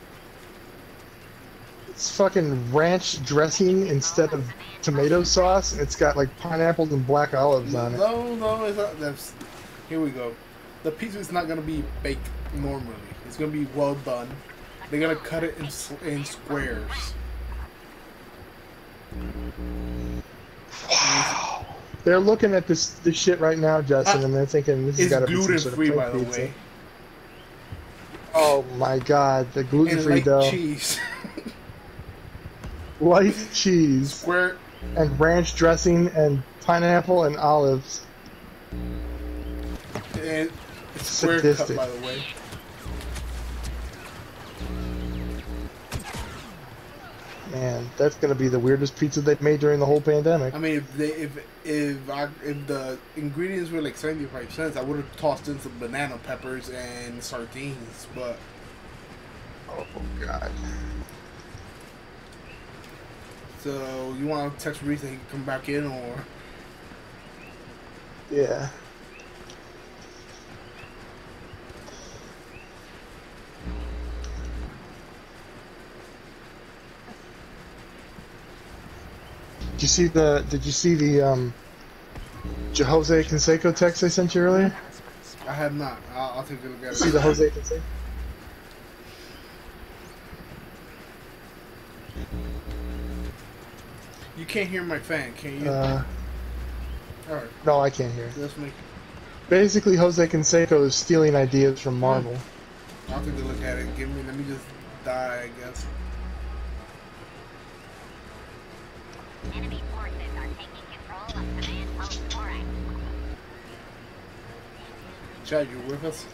Speaker 3: It's fucking ranch dressing instead of tomato sauce. It's got like pineapples and black olives on it.
Speaker 2: No, no, it's not. That's, here we go. The pizza is not gonna be baked normally. It's gonna be well done. They're gonna cut it in in squares. Wow.
Speaker 3: They're looking at this this shit right now, Justin,
Speaker 2: Ah,
Speaker 3: and they're thinking this has
Speaker 2: It's
Speaker 3: got to be
Speaker 2: gluten free, by the
Speaker 3: pizza.
Speaker 2: way,
Speaker 3: Oh my god, the gluten free
Speaker 2: like
Speaker 3: dough,
Speaker 2: cheese.
Speaker 3: light cheese,
Speaker 2: Square.
Speaker 3: and ranch dressing, and pineapple and olives.
Speaker 2: Square cut, by the way.
Speaker 3: Man, that's gonna be the weirdest pizza they've made during the whole pandemic.
Speaker 2: I mean, if they if if I, if the ingredients were like seventy five cents, I would have tossed in some banana peppers and sardines. But
Speaker 3: Oh god.
Speaker 2: so you want to text Reese that he can come back in, or
Speaker 3: Yeah. Did you see the Did you see the um Jose Canseco text I sent you earlier?
Speaker 2: I have not. I'll, I'll take a look at it.
Speaker 3: See the Jose Canseco?
Speaker 2: You can't hear my fan, can you?
Speaker 3: Uh,
Speaker 2: All right,
Speaker 3: no, I can't hear.
Speaker 2: let's make.
Speaker 3: Basically, Jose Canseco is stealing ideas from Marvel.
Speaker 2: I'll take a look at it. Give me. Let me just die, I guess.
Speaker 7: Enemy forces are taking control of command post Korak.
Speaker 2: Chad, you with us?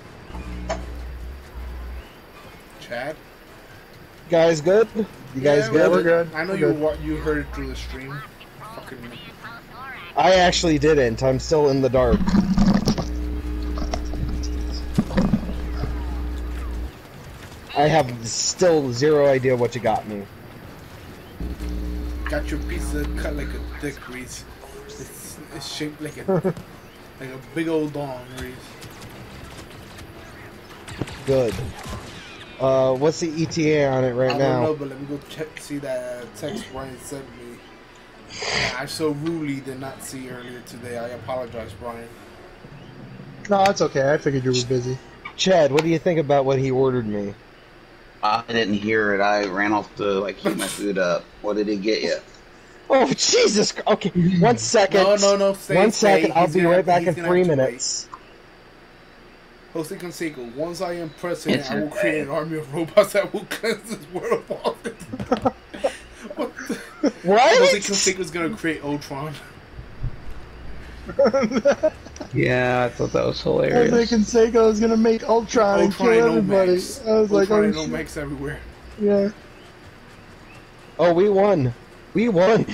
Speaker 2: Chad.
Speaker 4: Guys, good? You guys
Speaker 2: Yeah,
Speaker 4: good?
Speaker 3: we're good.
Speaker 2: I know
Speaker 3: We're
Speaker 2: you
Speaker 3: good.
Speaker 2: you heard it through the stream. Fucking.
Speaker 7: Command post Korak.
Speaker 4: I actually didn't. I'm still in the dark. I have still zero idea what you got me.
Speaker 2: Got your pizza cut like a dick, Reese. It's, it's shaped like a [LAUGHS] like a big old dong, Reese.
Speaker 4: Good. Uh, what's the ETA on it right
Speaker 2: I
Speaker 4: now?
Speaker 2: I don't know, but let me go check see that text Brian sent me. that I so rudely did not see earlier today. I apologize, Brian.
Speaker 3: No, it's okay. I figured you were busy.
Speaker 4: Chad, what do you think about what he ordered me?
Speaker 1: I didn't hear it. I ran off to like heat my food up. What did he get you?
Speaker 4: Oh Jesus! Okay, one second.
Speaker 2: No, no, no. Stay,
Speaker 4: One
Speaker 2: stay.
Speaker 4: second. I'll
Speaker 2: He's
Speaker 4: be
Speaker 2: gonna-
Speaker 4: right back in three
Speaker 2: have to wait.
Speaker 4: minutes.
Speaker 2: Jose Canseco, once I am president,
Speaker 1: It's
Speaker 2: I will create an army of robots that will cleanse this world of all this. [LAUGHS] what the?
Speaker 4: What?
Speaker 2: Jose Canseco's gonna create Ultron. [LAUGHS]
Speaker 1: Yeah, I thought that was
Speaker 3: hilarious.
Speaker 1: I was hilarious.
Speaker 3: Canseco is gonna make Ultron and kill everybody.
Speaker 2: Omax.
Speaker 3: I was like,
Speaker 2: Ultron
Speaker 3: oh,
Speaker 2: and
Speaker 3: shit.
Speaker 2: Omax everywhere.
Speaker 3: yeah.
Speaker 4: Oh, we won. We won.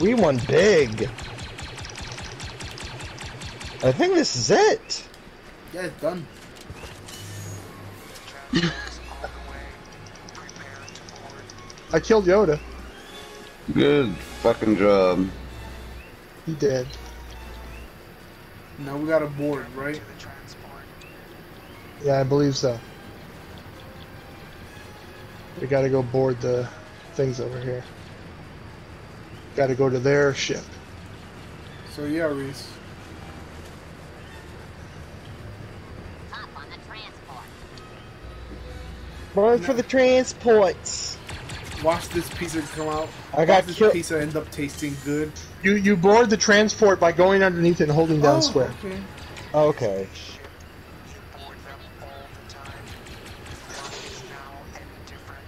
Speaker 4: We won big. I think this is it.
Speaker 2: Yeah, it's done.
Speaker 6: Travelers on the way. Prepare to board.
Speaker 3: I killed Yoda.
Speaker 1: Good fucking job.
Speaker 3: He did.
Speaker 2: Now we got a board, right?
Speaker 6: To the transport.
Speaker 3: Yeah, I believe so. We gotta go board the things over here. Gotta go to their ship.
Speaker 2: So yeah, Reese.
Speaker 7: Top on the transport.
Speaker 4: Run for the transports.
Speaker 2: Watch this pizza come out.
Speaker 4: I got
Speaker 2: Watch this pizza end up tasting good.
Speaker 3: You you board the transport by going underneath it and holding down
Speaker 2: Oh,
Speaker 3: square.
Speaker 2: Okay.
Speaker 4: Okay.
Speaker 6: You board them all the time. One is now indifferent.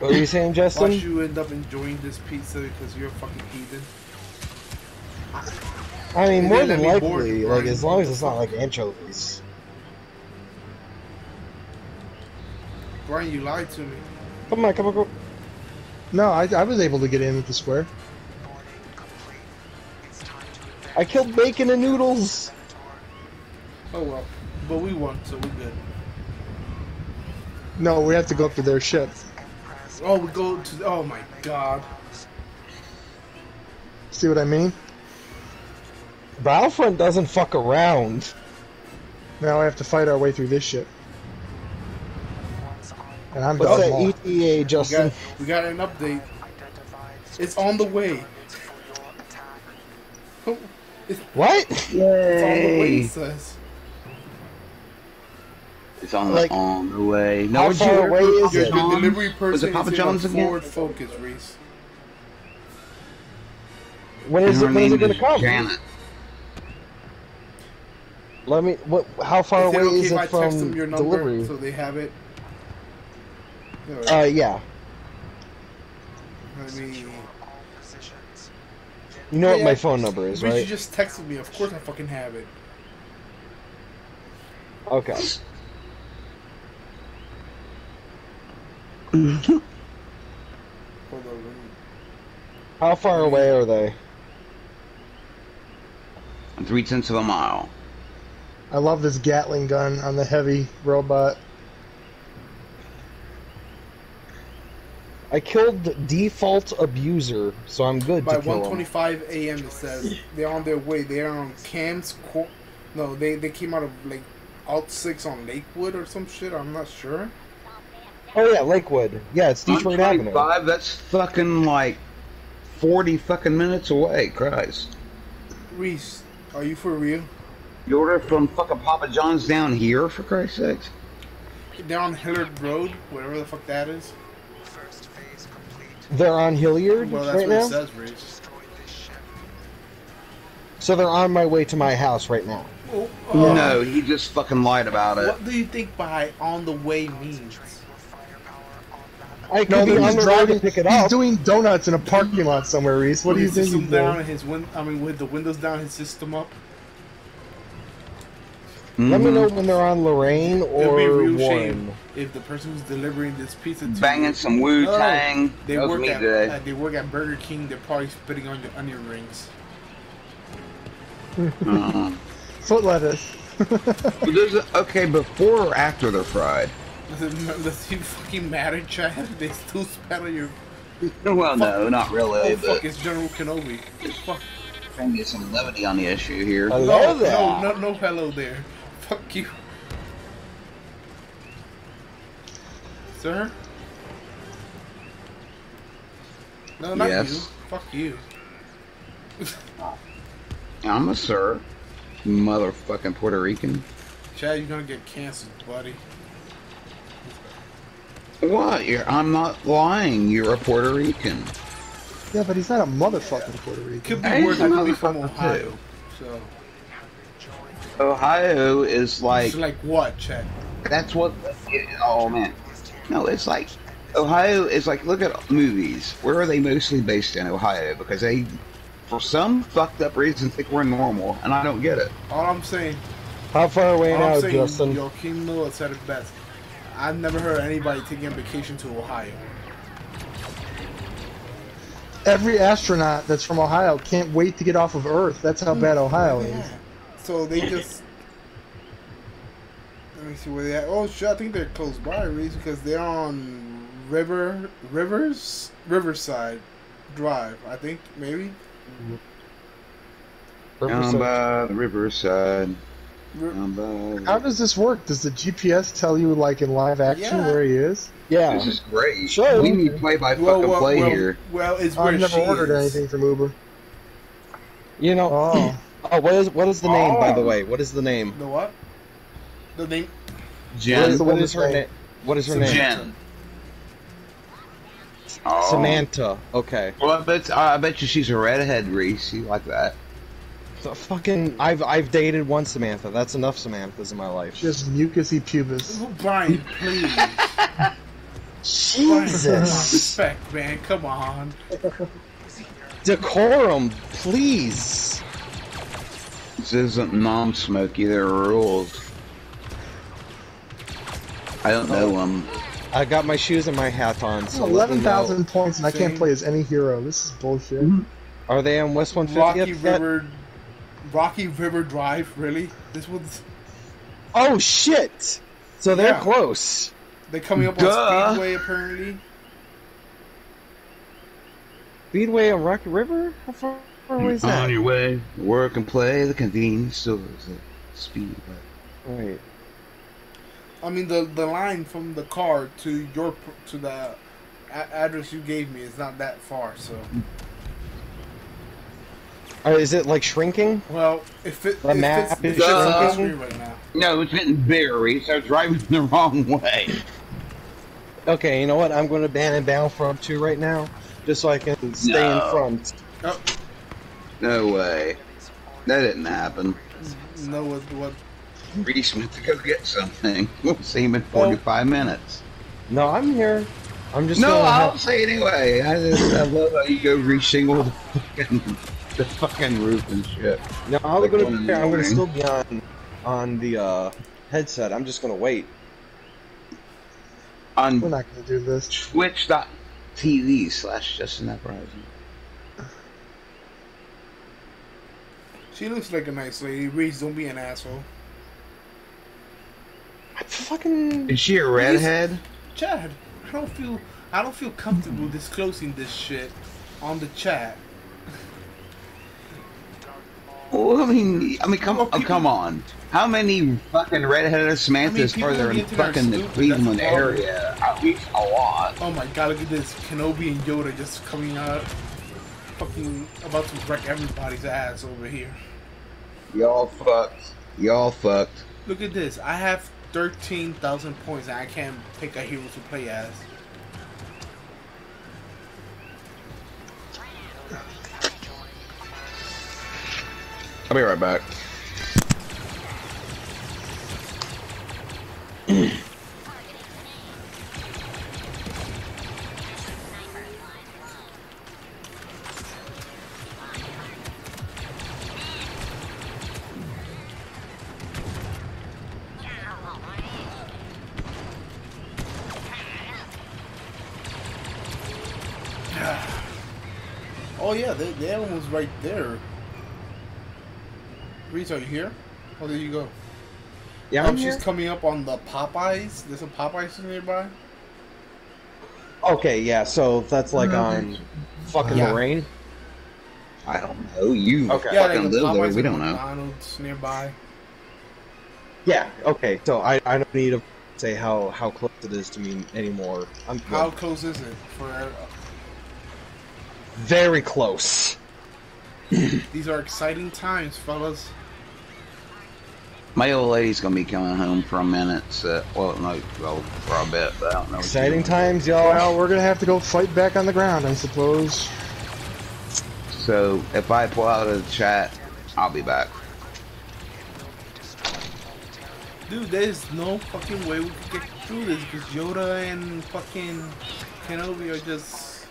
Speaker 4: What were you saying, Justin?
Speaker 2: Watch you end up enjoying this pizza because you're a fucking heathen.
Speaker 4: I mean, more than likely, like as long as it's not like anchovies.
Speaker 2: Brian, you lied to me.
Speaker 4: Come on, come on, come on.
Speaker 3: No, I, I was able to get in at the square.
Speaker 6: Boarding complete. It's time to
Speaker 4: I killed bacon and noodles.
Speaker 2: Oh well, but we won, so we're good.
Speaker 3: No, we have to go up to their ship.
Speaker 2: Oh, we go to. Oh my god.
Speaker 3: See what I mean?
Speaker 4: Battlefront doesn't fuck around.
Speaker 3: Now we have to fight our way through this ship. And I'm
Speaker 4: What's
Speaker 3: Darth Maul.
Speaker 4: that ETA,
Speaker 2: We got, we got an update. It's on the way. It's
Speaker 4: What?
Speaker 2: it's on the way,
Speaker 1: Yay!
Speaker 2: says.
Speaker 1: It's on the on the way. No,
Speaker 4: how far away is
Speaker 2: Your,
Speaker 4: it?
Speaker 2: your delivery
Speaker 1: Was
Speaker 2: person
Speaker 1: it Papa John's
Speaker 2: in a
Speaker 1: again?
Speaker 2: forward focus, Reese.
Speaker 4: When is
Speaker 1: Her
Speaker 4: it? When is it gonna
Speaker 1: is
Speaker 4: come?
Speaker 1: Janet.
Speaker 4: Let me. What? How far
Speaker 2: Is
Speaker 4: away
Speaker 2: okay
Speaker 4: is
Speaker 2: if I
Speaker 4: it
Speaker 2: text them
Speaker 4: from
Speaker 2: your number
Speaker 4: delivery?
Speaker 2: so they have it? Alright,
Speaker 4: Uh, yeah.
Speaker 2: I mean,
Speaker 4: You know what my phone number is,
Speaker 2: Reese, you just texted me. Of course, I fucking have it.
Speaker 4: Okay.
Speaker 2: Hold on. let me-
Speaker 4: How far away are they?
Speaker 1: Three tenths of a mile.
Speaker 3: I love this Gatling gun on the heavy robot.
Speaker 4: I killed default abuser, so I'm good
Speaker 2: By
Speaker 4: to
Speaker 2: 1:25 a.m. it says they're on their way. They're on Cam's Court. No, they they came out of like out six on Lakewood or some shit. I'm not sure.
Speaker 4: Oh yeah, Lakewood. Yeah, it's Detroit Avenue.
Speaker 1: 125, That's fucking like 40 fucking minutes away. Christ.
Speaker 2: Reese, are you for real?
Speaker 1: You order from fucking Papa John's down here, for Christ's sakes?
Speaker 2: They're on Hilliard Road, whatever the fuck that is.
Speaker 6: First phase complete.
Speaker 4: They're on Hilliard
Speaker 2: Well, that's
Speaker 4: right
Speaker 2: what
Speaker 4: now,
Speaker 2: it says, Reese.
Speaker 6: Destroy this ship.
Speaker 4: so they're on my way to my house right now.
Speaker 2: Oh, uh,
Speaker 1: No, he just fucking lied about it.
Speaker 2: What do you think by on the way means?
Speaker 6: Your firepower on that.
Speaker 4: I could
Speaker 3: No,
Speaker 4: be on
Speaker 3: he's
Speaker 4: the
Speaker 3: driving.
Speaker 4: to pick it
Speaker 3: He's
Speaker 4: up.
Speaker 3: doing donuts in a parking lot somewhere, Reese. What do you think
Speaker 2: system
Speaker 3: he's
Speaker 2: down
Speaker 3: doing?
Speaker 2: and his win- I mean, with the windows down, his system up.
Speaker 4: Let me
Speaker 1: Mhm.
Speaker 4: know when they're on Lorain
Speaker 2: It'd
Speaker 4: or
Speaker 2: be real
Speaker 4: Warren.
Speaker 2: shame if the person who's delivering this pizza to
Speaker 1: Banging some Wu Tang.
Speaker 2: they work at uh, they work at Burger King. They're probably spitting on your onion rings.
Speaker 1: Uh-uh. [LAUGHS]
Speaker 3: Foot lettuce. [LAUGHS]
Speaker 1: But there's a- okay, before or after they're fried?
Speaker 2: Does it, does he fucking matter, Chad? [LAUGHS] They still spat on your.
Speaker 1: Well, no, not really,
Speaker 2: Oh
Speaker 1: but
Speaker 2: fuck! It's General Kenobi. Fuck.
Speaker 1: trying to get some levity on the issue here.
Speaker 4: Hello
Speaker 2: No,
Speaker 4: there.
Speaker 2: no, no, no, hello there. Fuck you, sir. No, not
Speaker 1: Yes.
Speaker 2: you. Fuck you.
Speaker 1: I'm a sir. Motherfucking Puerto Rican.
Speaker 2: Chad, you're gonna get canceled, buddy.
Speaker 1: What? You're, I'm not lying. You're a Puerto Rican.
Speaker 3: Yeah, but he's not a motherfucking Puerto Rican.
Speaker 2: Could be
Speaker 1: Hey,
Speaker 2: worse. I could be from Ohio.
Speaker 1: too.
Speaker 2: So,
Speaker 1: Ohio is like
Speaker 2: it's like what, Chad?
Speaker 1: that's what. Oh man, no, it's like Ohio is like look at movies. Where are they mostly based in Ohio? Because they, for some fucked up reason, think we're normal, and I don't get it.
Speaker 2: All I'm saying,
Speaker 4: How far away
Speaker 2: all
Speaker 4: now,
Speaker 2: I'm saying,
Speaker 4: Justin?
Speaker 2: Joakim Noah said it best. I've never heard anybody taking a vacation to Ohio.
Speaker 3: Every astronaut that's from Ohio can't wait to get off of Earth. That's how bad Ohio is.
Speaker 2: So they just. Let me see where they at. Oh shit! I think they're close by, Reese, because they're on River Rivers Riverside Drive. I think maybe.
Speaker 1: Down
Speaker 4: Riverside.
Speaker 1: by the riverside.
Speaker 2: Ri-
Speaker 3: How does this work? Does the GPS tell you, like in live action,
Speaker 2: Yeah.
Speaker 3: where he is?
Speaker 4: Yeah.
Speaker 1: This is great.
Speaker 4: Sure.
Speaker 1: We need play by
Speaker 2: Well,
Speaker 1: fucking
Speaker 2: well,
Speaker 1: play
Speaker 2: well,
Speaker 1: here.
Speaker 2: well, it's where
Speaker 3: I've never
Speaker 2: she
Speaker 3: ordered
Speaker 2: is.
Speaker 3: anything from Uber.
Speaker 4: You know.
Speaker 3: Oh, [LAUGHS]
Speaker 4: Oh, what is what is the name, by the
Speaker 1: Oh.
Speaker 4: way? What is the name?
Speaker 2: The what? The name?
Speaker 1: Jen.
Speaker 4: is,
Speaker 3: the
Speaker 4: what
Speaker 3: woman's
Speaker 4: is her
Speaker 3: name?
Speaker 4: name? What is her name?
Speaker 1: Jen. Oh.
Speaker 4: Samantha. Okay.
Speaker 1: Well, I bet I bet you she's a redhead, Reese. You like that?
Speaker 4: So fucking. I've I've dated one Samantha. That's enough Samanthas in my life.
Speaker 3: she has mucusy pubis.
Speaker 2: Oh, Brian, please. Brian,
Speaker 4: Jesus.
Speaker 2: respect, man. Come on.
Speaker 4: Decorum, please.
Speaker 1: This isn't non-smoky. There are rules. I don't know them.
Speaker 4: I got my shoes and my hat on. So let me
Speaker 3: Eleven
Speaker 4: know.
Speaker 3: thousand points, and I can't play as any hero. This is bullshit. Mm-hmm.
Speaker 4: Are they on West 150th
Speaker 2: Rocky
Speaker 4: yet?
Speaker 2: River Rocky River Drive, really? This was
Speaker 4: Oh shit! So they're
Speaker 2: Yeah.
Speaker 4: close.
Speaker 2: They're coming up
Speaker 1: Duh.
Speaker 2: on Speedway apparently.
Speaker 4: Speedway on Rocky River? How far away is that?
Speaker 1: On your way, work and play the convenience stores at speed.
Speaker 4: Right.
Speaker 2: I mean the the line from the car to your to the a- address you gave me is not that far. So
Speaker 4: Uh, is it like shrinking?
Speaker 2: well, if it
Speaker 4: The
Speaker 2: it
Speaker 4: map
Speaker 2: fits,
Speaker 4: is
Speaker 2: it fits on the
Speaker 4: shrinking?
Speaker 2: right now.
Speaker 1: No, it's getting bigger. We start driving the wrong way.
Speaker 4: Okay, you know what? I'm going to ban and down from two right now, just so I can stay
Speaker 1: No.
Speaker 4: in front.
Speaker 2: Oh,
Speaker 1: No way. That didn't happen.
Speaker 2: no, what what?
Speaker 1: Reese went to go get something. [LAUGHS] We'll see him in 45 minutes.
Speaker 4: No, I'm here. I'm just
Speaker 1: No,
Speaker 4: gonna
Speaker 1: I'll
Speaker 4: have-
Speaker 1: say anyway. I, just, I love how you go reshingle the fucking, the fucking roof and shit.
Speaker 4: No, I'm
Speaker 1: like
Speaker 4: gonna be
Speaker 1: the
Speaker 4: here. I'm gonna still be on on the uh, headset. I'm just gonna wait.
Speaker 1: On We're
Speaker 3: not gonna do this.
Speaker 1: twitch.tv slash Justin Uprising.
Speaker 2: She looks like a nice lady. Reese, don't be an asshole.
Speaker 4: I fucking
Speaker 1: Is she a redhead?
Speaker 2: Chad, I don't feel I don't feel comfortable disclosing this shit on the chat.
Speaker 1: Well, I mean, I mean, come,
Speaker 2: Well,
Speaker 1: oh, come on. How many fucking redheaded Samanthas
Speaker 2: people
Speaker 1: are there
Speaker 2: on
Speaker 1: in fucking the
Speaker 2: stupid,
Speaker 1: Cleveland
Speaker 2: that's the problem.
Speaker 1: area? At least a lot.
Speaker 2: Oh my god, look at this. Kenobi and Yoda just coming out fucking about to wreck everybody's ass over here.
Speaker 1: Y'all fucked. Y'all fucked.
Speaker 2: Look at this. I have 13,000 points and I can't pick a hero to play as.
Speaker 1: I'll be right back. [CLEARS THROAT]
Speaker 2: yeah, they, they're right there. Reese, are you here? Oh, there you go.
Speaker 4: yeah.
Speaker 2: oh,
Speaker 4: I'm
Speaker 2: she's
Speaker 4: here.
Speaker 2: coming up on the Popeyes. There's a Popeyes nearby.
Speaker 4: Okay, yeah. So that's like on fucking
Speaker 2: Yeah.
Speaker 4: Lorain.
Speaker 1: I don't know. You
Speaker 4: Okay.
Speaker 2: Yeah,
Speaker 1: fucking
Speaker 2: like
Speaker 1: live there. We don't know.
Speaker 2: McDonald's nearby.
Speaker 4: Yeah. Okay. So I I don't need to say how how close it is to me anymore. I'm good.
Speaker 2: How close is it for?
Speaker 4: Uh, very close.
Speaker 2: These are exciting times, fellas.
Speaker 1: My old lady's gonna be coming home for a minute. So, well, no, well, for a bit, but I don't know.
Speaker 4: Exciting times, y'all.
Speaker 3: Well, we're gonna have to go fight back on the ground, I suppose.
Speaker 1: So, if I pull out of the chat, I'll be back.
Speaker 2: Dude, there's no fucking way we can get through this because Yoda and fucking Kenobi are just.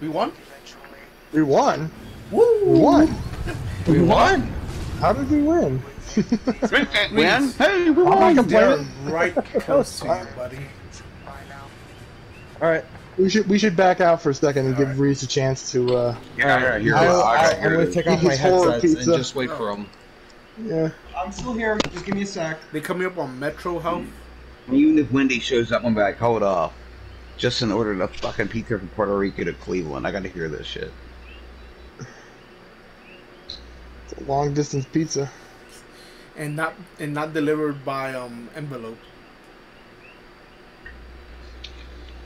Speaker 2: We won?
Speaker 3: We won.
Speaker 2: Woo!
Speaker 3: We won.
Speaker 4: We won.
Speaker 3: How did we win?
Speaker 1: Win? Hey, we
Speaker 3: I'm not
Speaker 1: won!
Speaker 2: They're
Speaker 3: complaining.
Speaker 2: right close to you, buddy.
Speaker 4: All right.
Speaker 3: We should we should back out for a second and give Reese a chance to. uh
Speaker 1: Yeah, I gotta hear
Speaker 4: I,
Speaker 1: right. I,
Speaker 4: I, I'm gonna take off my headsets and just wait for them.
Speaker 3: Yeah.
Speaker 4: I'm still here. Just give me a sec.
Speaker 2: They coming up on Metro Health.
Speaker 1: Even if Wendy shows up, I'm back. Hold off. Just in order to fucking pizza from Puerto Rico to Cleveland. I gotta hear this shit.
Speaker 3: It's a long distance pizza.
Speaker 2: and not and not delivered by um envelope.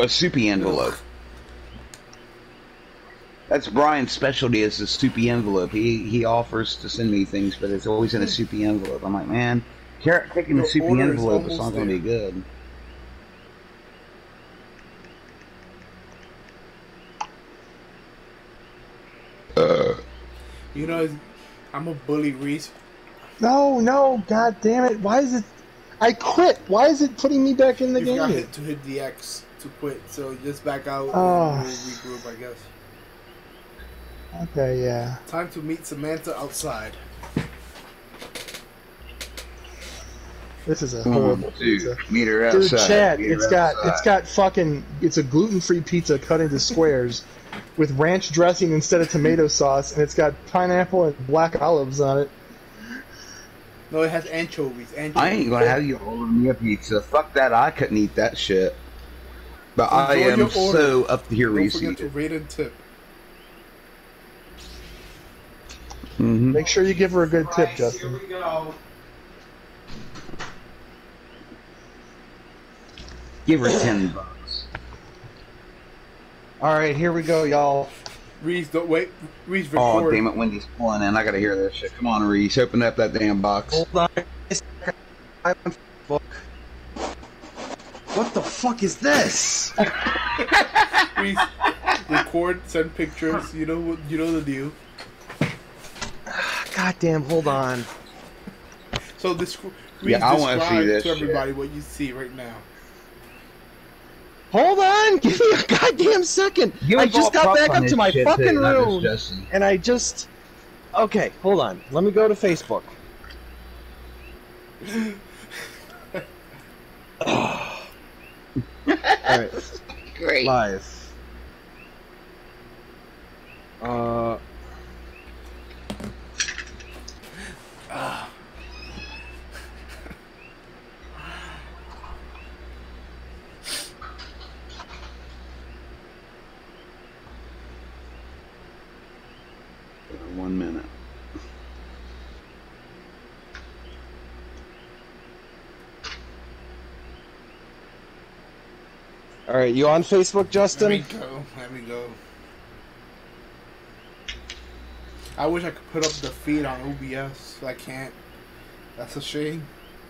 Speaker 1: A soupy envelope. That's Brian's specialty is the soupy envelope. He he offers to send me things, but it's always in a soupy envelope. I'm like, man, carrot taking the
Speaker 2: Your
Speaker 1: soupy envelope is not gonna be good. Uh,
Speaker 2: You know, I'm a bully Reese.
Speaker 3: No, no, god damn it. Why is it I quit. Why is it putting me back in the
Speaker 2: You got
Speaker 3: game?
Speaker 2: hit to hit the X to quit, so just back out
Speaker 3: Oh.
Speaker 2: and ah. we'll regroup, I guess.
Speaker 3: Okay, yeah.
Speaker 2: Time to meet Samantha outside.
Speaker 3: This is a
Speaker 1: One,
Speaker 3: horrible
Speaker 1: two,
Speaker 3: pizza.
Speaker 1: meet her outside. Dude.
Speaker 3: Chad,
Speaker 1: meet her
Speaker 3: it's got it's got fucking it's a gluten-free pizza cut into squares with ranch dressing instead of tomato sauce, and it's got pineapple and black olives on it.
Speaker 2: No, it has anchovies. anchovies.
Speaker 1: I ain't gonna have you ordering me a pizza. Fuck that. I couldn't eat that shit. But I am so up to here,
Speaker 2: Don't
Speaker 1: Reese.
Speaker 2: forget to rate and tip.
Speaker 1: hmm
Speaker 3: Make sure you give her a good tip, Justin.
Speaker 1: Give her ten bucks.
Speaker 4: All right, here we go, y'all.
Speaker 2: Reese, don't wait. Reese,
Speaker 1: oh,
Speaker 2: record.
Speaker 1: Oh damn it, Wendy's pulling in. I gotta hear this shit. Come on, Reese, open up that damn box.
Speaker 4: Hold on. I'm on What the fuck is this? [LAUGHS]
Speaker 2: Reese, record. Send pictures. You know what? You know the deal. [SIGHS]
Speaker 4: Goddamn, hold on.
Speaker 2: So this. Reese,
Speaker 1: Yeah, I wanna
Speaker 2: describe
Speaker 1: see this
Speaker 2: to
Speaker 1: shit.
Speaker 2: everybody what you see right now.
Speaker 4: Hold on, [LAUGHS] give me a goddamn second.
Speaker 1: You
Speaker 4: I just got back up to my fucking
Speaker 1: too, not just
Speaker 4: room, and I just. Okay, hold on. Let me go to Facebook. [LAUGHS] Alright,
Speaker 1: Great.
Speaker 4: live. Uh.
Speaker 1: One minute.
Speaker 4: Alright, you on Facebook, Justin?
Speaker 2: Let me go. Let me go. I wish I could put up the feed on OBS. I can't. That's a shame.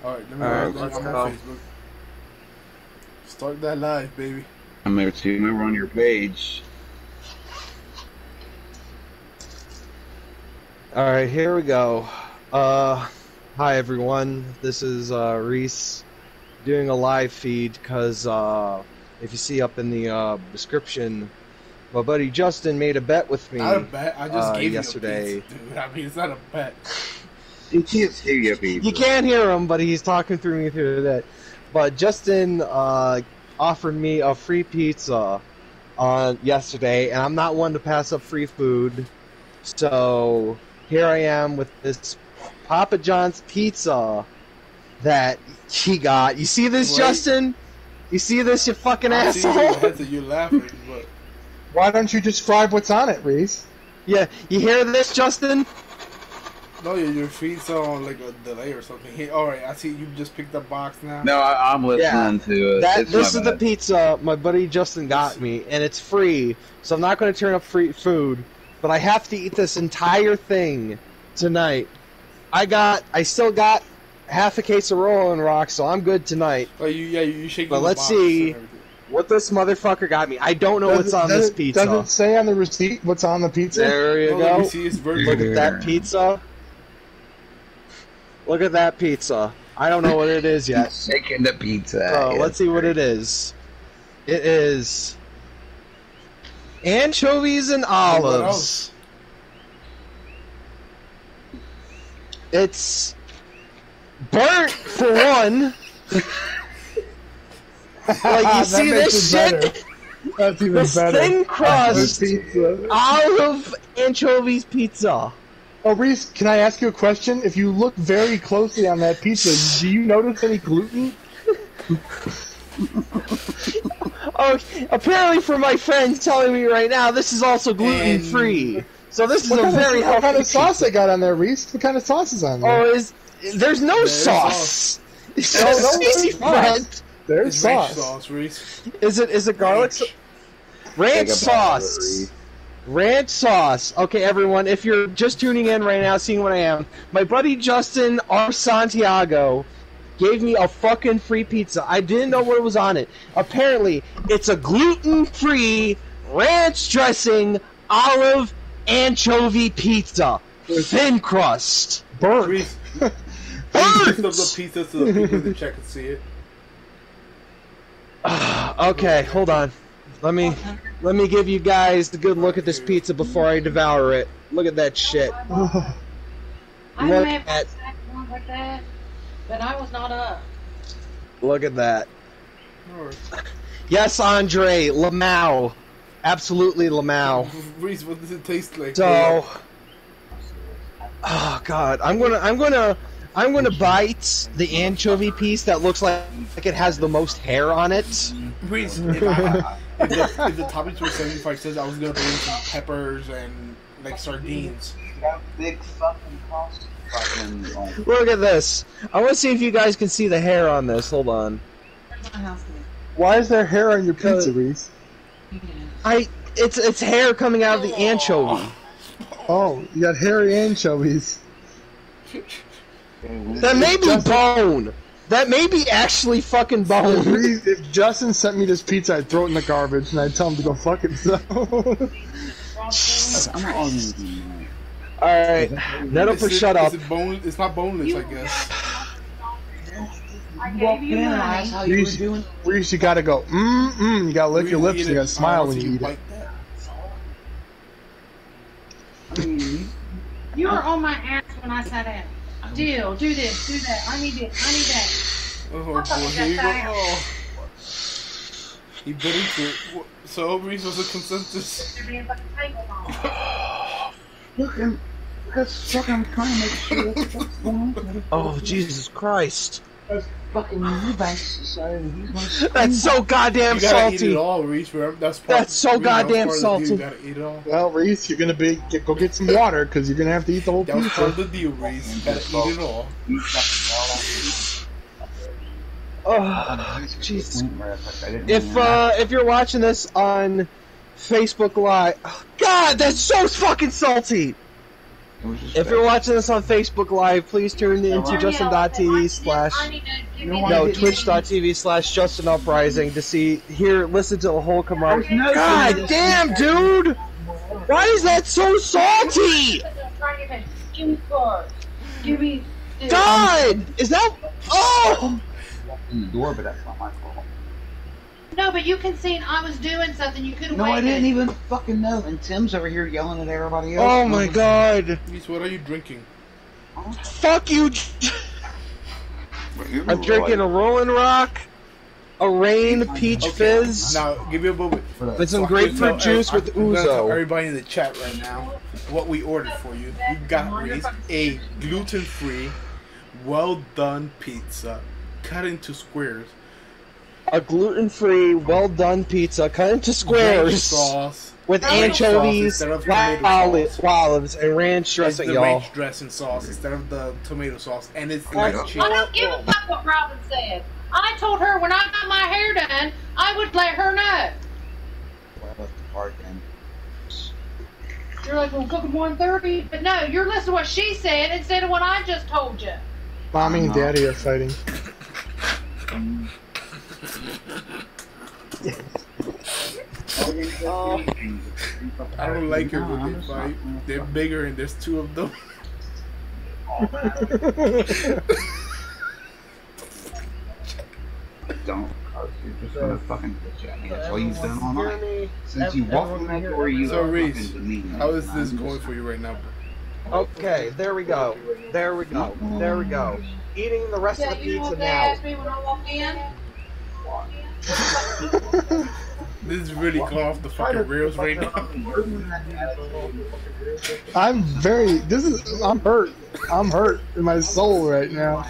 Speaker 2: Alright, let me
Speaker 4: All right,
Speaker 2: go.
Speaker 4: let's go.
Speaker 2: Facebook. Start that live, baby.
Speaker 1: I'm there too. I'm over on your page.
Speaker 4: Alright, here we go. Uh, hi everyone. This is uh, Reese doing a live feed because uh, if you see up in the uh, description, my buddy Justin made a bet with me.
Speaker 2: Not a bet. I just
Speaker 4: uh,
Speaker 2: gave
Speaker 4: yesterday.
Speaker 2: you a piece, dude. I mean, it's not a bet. [LAUGHS]
Speaker 1: You can't hear your people.
Speaker 4: You can't hear him, but he's talking through me through that. But Justin uh, offered me a free pizza on yesterday, and I'm not one to pass up free food. So here I am with this Papa John's pizza that he got. You see this,
Speaker 2: Wait.
Speaker 4: Justin? You see this, you fucking
Speaker 2: I
Speaker 4: asshole?
Speaker 2: heads and you're laughing, but
Speaker 3: Why don't you describe what's on it, Reese?
Speaker 4: yeah, you hear this, Justin?
Speaker 2: no, your, your feet's on like a delay or something. Hey, all right, I see you just picked up box now.
Speaker 1: No, I, I'm listening
Speaker 4: Yeah.
Speaker 1: to it.
Speaker 4: That this
Speaker 1: my
Speaker 4: is the pizza my buddy Justin got me, and it's free, so I'm not going to turn up free food, but I have to eat this entire thing tonight. I got, I still got half a case of Rolling Rock, so I'm good tonight.
Speaker 2: Oh, you yeah, you, you shaking
Speaker 4: But let's see. What this motherfucker got me? I don't know what's
Speaker 3: Does it-
Speaker 4: on this
Speaker 3: it-
Speaker 4: pizza.
Speaker 3: Does it say on the receipt what's on the pizza?
Speaker 4: There you
Speaker 2: Oh,
Speaker 4: go.
Speaker 2: see his.
Speaker 4: Look at that pizza. Look at that pizza. I don't know what it is yet.
Speaker 1: Shaking the pizza.
Speaker 4: So let's see what it is. It is anchovies and olives. It's burnt for one. like you [LAUGHS] see this shit?
Speaker 3: better. That's even
Speaker 4: This
Speaker 3: better.
Speaker 4: thin crust
Speaker 3: pizza.
Speaker 4: olive anchovies pizza.
Speaker 3: Oh, Reese, can I ask you a question? If you look very closely on that pizza, do you notice any gluten? [LAUGHS]
Speaker 4: Oh, apparently for my friends telling me right now, this is also gluten free. So this is
Speaker 3: What
Speaker 4: a very
Speaker 3: of, what kind of sauce they got on there, Reese? What kind of sauce is on there?
Speaker 4: Oh, is there's no
Speaker 2: There's
Speaker 4: sauce. [LAUGHS] It's
Speaker 3: No, no,
Speaker 4: just
Speaker 3: there's
Speaker 4: easy
Speaker 3: sauce.
Speaker 4: bread.
Speaker 3: There's
Speaker 2: It's ranch
Speaker 3: sauce.
Speaker 2: sauce, Reese.
Speaker 4: Is it is it garlic?
Speaker 2: Ranch.
Speaker 4: Ranch
Speaker 1: Take a bite of it,
Speaker 4: sauce. Ranch sauce. Okay, everyone, if you're just tuning in right now, seeing what I am, my buddy Justin R. Santiago gave me a fucking free pizza. I didn't know what was on it. Apparently, it's a gluten-free ranch dressing olive anchovy pizza, thin crust.
Speaker 3: Burnt.
Speaker 2: Reese, [LAUGHS]
Speaker 4: Burnt!
Speaker 2: lift the pizza so the people in the chat can see it. [SIGHS]
Speaker 4: okay, hold on. Let me let me give you guys the good look at this pizza before I devour it. Look at that shit. [SIGHS]
Speaker 7: I
Speaker 4: Look
Speaker 7: never
Speaker 4: at-
Speaker 8: But I was not up.
Speaker 4: Look at that.
Speaker 2: Or,
Speaker 4: Yes, Andre Lamau, absolutely Lamau.
Speaker 2: Reese, what does it taste like?
Speaker 4: So, oh god, I'm gonna, I'm gonna, I'm gonna bite the anchovy piece that looks like, like it has the most hair on it.
Speaker 2: Reese, if, I, if, the, if the toppings were 75 cents, I was gonna throw in some peppers and like sardines.
Speaker 1: Got big fucking cost. Fucking. um,
Speaker 4: Look at this. I want to see if you guys can see the hair on this. Hold on.
Speaker 8: Where's my house
Speaker 3: Why is there hair on your pizza, Reese?
Speaker 4: I, it's, it's hair coming out of the anchovy.
Speaker 3: Oh, you got hairy anchovies.
Speaker 4: That may be bone. That may be actually fucking
Speaker 3: If,
Speaker 4: bone.
Speaker 3: Reese, if Justin sent me this pizza, I'd throw it in the garbage and I'd tell him to go fuck himself. [LAUGHS]
Speaker 1: I'm not on anything.
Speaker 4: All right, Neto,
Speaker 2: Is
Speaker 4: for shut up.
Speaker 2: It bone? It's not boneless, I guess.
Speaker 8: I
Speaker 1: You walked
Speaker 8: gave
Speaker 1: in
Speaker 8: you
Speaker 1: and I asked how you were
Speaker 3: Reese,
Speaker 1: doing.
Speaker 3: Reese, you gotta go. Mm mm. You gotta lick your lips.
Speaker 2: Eat
Speaker 3: You gotta smile when
Speaker 2: want
Speaker 3: you eat it.
Speaker 2: that.
Speaker 1: I mean,
Speaker 8: You were on my ass when I sat down. Deal, do this, do that. I need this, I need that.
Speaker 2: Oh boy, here you go. Oh. He bit into it. Wha- So Reese was a consensus.
Speaker 8: You're being fucking tangled on. [SIGHS]
Speaker 1: look, I'm, that's fucking I'm trying to make sure that's what's going on.
Speaker 4: Oh Jesus Christ!
Speaker 1: Fucking Eubanks decided he's.
Speaker 4: That's so goddamn
Speaker 2: You gotta eat
Speaker 4: salty.
Speaker 2: it all, Reese. Remember, that's part.
Speaker 4: That's so goddamn
Speaker 2: part of the deal.
Speaker 4: salty.
Speaker 2: You gotta eat it all.
Speaker 3: Well, Reese, you're gonna be get, go get some water because you're gonna have to eat the whole
Speaker 2: That was part of
Speaker 3: pizza.
Speaker 2: the deal, Reese. You gotta eat it all.
Speaker 1: You fucking all that.
Speaker 4: Oh,
Speaker 1: Jeez.
Speaker 4: jeez. If uh, if you're watching this on Facebook Live, God, that's so fucking salty. If you're watching this on Facebook Live, please tune into justin.tv slash
Speaker 8: I need to give
Speaker 1: No,
Speaker 8: me
Speaker 4: no
Speaker 8: the-
Speaker 4: twitch.tv slash justin uprising to see here listen to the whole come out. God damn, dude! Why is that so salty?
Speaker 8: Give me four. Give me. this.
Speaker 4: God, is that? Oh,
Speaker 1: the door, but that's not my fault.
Speaker 8: No, but you can see I was doing something. You could have
Speaker 1: No, I didn't even fucking know. And Tim's over here yelling at everybody else.
Speaker 4: oh my God!
Speaker 2: Reese, what are you drinking?
Speaker 4: Fuck you! I'm drinking a Rolling Rock, a Rain Peach Fizz.
Speaker 2: Now, give me a moment.
Speaker 4: With some grapefruit
Speaker 2: tell-
Speaker 4: juice
Speaker 2: I'm-
Speaker 4: with
Speaker 2: I'm
Speaker 4: ouzo.
Speaker 2: Everybody in the chat right now, what we ordered for you. You got Reese a gluten-free, well-done pizza, cut into squares.
Speaker 4: A gluten-free, well-done pizza cut into squares
Speaker 2: sauce
Speaker 4: with
Speaker 2: Tomato
Speaker 4: anchovies,
Speaker 2: instead
Speaker 4: olives, olives, and ranch dressing,
Speaker 2: the
Speaker 4: y'all.
Speaker 2: ranch dressing sauce instead of the tomato sauce, and it's like cheese.
Speaker 8: I don't give a fuck what Robin said. I told her when I got my hair done, I would let her know.
Speaker 1: I left the park and
Speaker 8: You're like, well, cook at 1.30. But no, you're listening to what she said instead of what I just told you.
Speaker 3: Mommy and Daddy are fighting. [LAUGHS] [LAUGHS]
Speaker 2: I don't like it when they fight. They're bigger and there's two of them. [LAUGHS]
Speaker 1: don't. cause You're just gonna fucking bitch at me. That's all you've done all night. Since you walked in that door, you
Speaker 2: So
Speaker 1: are
Speaker 2: Reese,
Speaker 1: fucking demeaning.
Speaker 2: how is this going for you right now?
Speaker 4: Okay, there we go. There we go. There we go. Eating the rest of the
Speaker 8: you know
Speaker 4: pizza
Speaker 8: what they
Speaker 4: now.
Speaker 8: asked me when I walked in? [LAUGHS]
Speaker 2: This is really going off the fucking rails right now.
Speaker 3: I'm very. This is. I'm hurt. I'm hurt in my soul right now.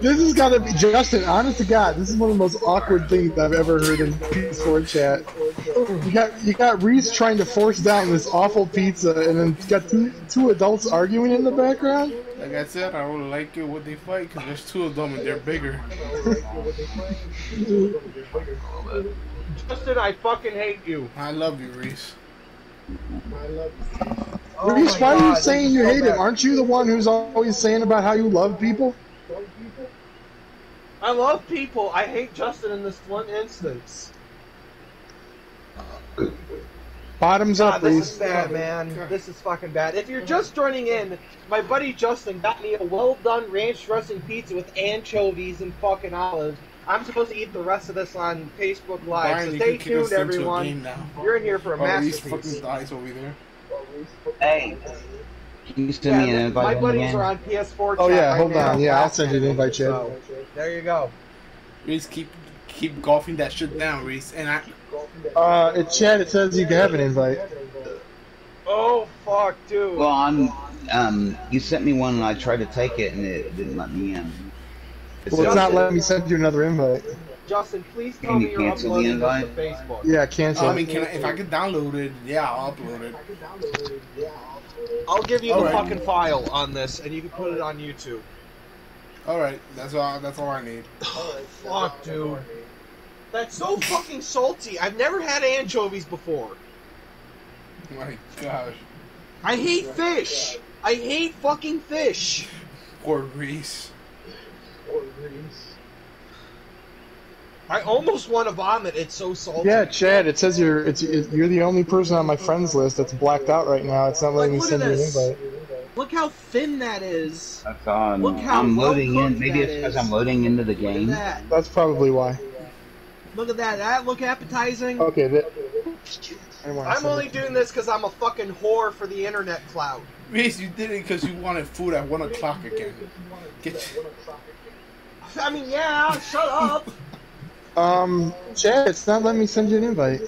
Speaker 3: This has got to be Justin. Honest to God, this is one of the most awkward things I've ever heard in PS4 chat. You got you got Reese trying to force down this awful pizza, and then got two two adults arguing in the background.
Speaker 2: Like I said, I don't like it when they fight because there's two of them and they're bigger.
Speaker 4: Justin, I fucking hate you.
Speaker 2: I love you, Reese.
Speaker 4: I love Oh
Speaker 3: Reese,
Speaker 4: my
Speaker 3: why are you
Speaker 4: oh
Speaker 3: saying you hate him? Aren't you the one who's always saying about how you love people?
Speaker 4: I love people. I hate Justin in this one instance.
Speaker 3: Uh, Bottoms
Speaker 4: God,
Speaker 3: up,
Speaker 4: this
Speaker 3: Reese.
Speaker 4: is bad, man. This is fucking bad. If you're just joining in, my buddy Justin got me a well done ranch dressing pizza with anchovies and fucking olives. I'm supposed to eat the rest of this on Facebook Live,
Speaker 2: Brian,
Speaker 4: so stay
Speaker 2: can kick us
Speaker 4: tuned, everyone.
Speaker 2: now.
Speaker 4: You're in here for a
Speaker 2: Oh, Reese
Speaker 4: masterpiece.
Speaker 2: fucking dies over there.
Speaker 1: Hey, Can you send me an
Speaker 4: Yeah,
Speaker 1: invite?
Speaker 4: my buddies
Speaker 1: again?
Speaker 4: are on PS4.
Speaker 3: Oh
Speaker 4: chat
Speaker 3: yeah,
Speaker 4: right
Speaker 3: hold
Speaker 4: now,
Speaker 3: on. Yeah, I'll send you an invite, Chad.
Speaker 4: so, there you go.
Speaker 2: Reese, keep keep golfing that shit down, Reese. And I,
Speaker 3: Uh, it Chad. It says you can have an invite.
Speaker 4: Oh fuck, dude.
Speaker 1: Well, I'm. Um, you sent me one and I tried to take it and it didn't let me in. It
Speaker 3: Well, it's not letting me send you another invite.
Speaker 4: Justin, please tell
Speaker 1: Can
Speaker 4: me
Speaker 1: you
Speaker 4: you're
Speaker 1: cancel the
Speaker 4: uploading this to
Speaker 1: invite?
Speaker 4: Facebook.
Speaker 3: Yeah, cancel.
Speaker 2: I mean, can I, if I could download it, yeah, I'll upload it.
Speaker 4: I'll give you
Speaker 2: All
Speaker 4: the
Speaker 2: right.
Speaker 4: fucking file on this, and you can put it on YouTube.
Speaker 2: All right, that's all. That's all I need. [SIGHS]
Speaker 4: Fuck, dude. That's so fucking salty. I've never had anchovies before.
Speaker 2: My gosh,
Speaker 4: I hate fish. I hate fucking fish.
Speaker 2: poor Reece. Poor Reece.
Speaker 4: I almost want to vomit. It's so salty.
Speaker 3: Yeah, Chad. It says you're it's it, you're the only person on my friends list that's blacked out right now. It's not letting
Speaker 4: Like,
Speaker 3: me send
Speaker 4: at
Speaker 3: you an
Speaker 4: this.
Speaker 3: invite.
Speaker 4: Look how thin that is.
Speaker 1: That's on.
Speaker 4: Look how
Speaker 1: I'm loading in. Maybe
Speaker 4: that
Speaker 1: it's because. I'm loading into the game.
Speaker 4: that.
Speaker 3: That's probably why.
Speaker 4: Look at that. That look appetizing.
Speaker 3: Okay, that. I wanna
Speaker 4: I'm only
Speaker 3: it.
Speaker 4: doing this because I'm a fucking whore for the internet cloud.
Speaker 2: Reece, you did it because you wanted food at one o'clock again. Get you.
Speaker 4: I mean, yeah. Shut up. [LAUGHS]
Speaker 3: Um, Chad, it's not letting me send you an invite.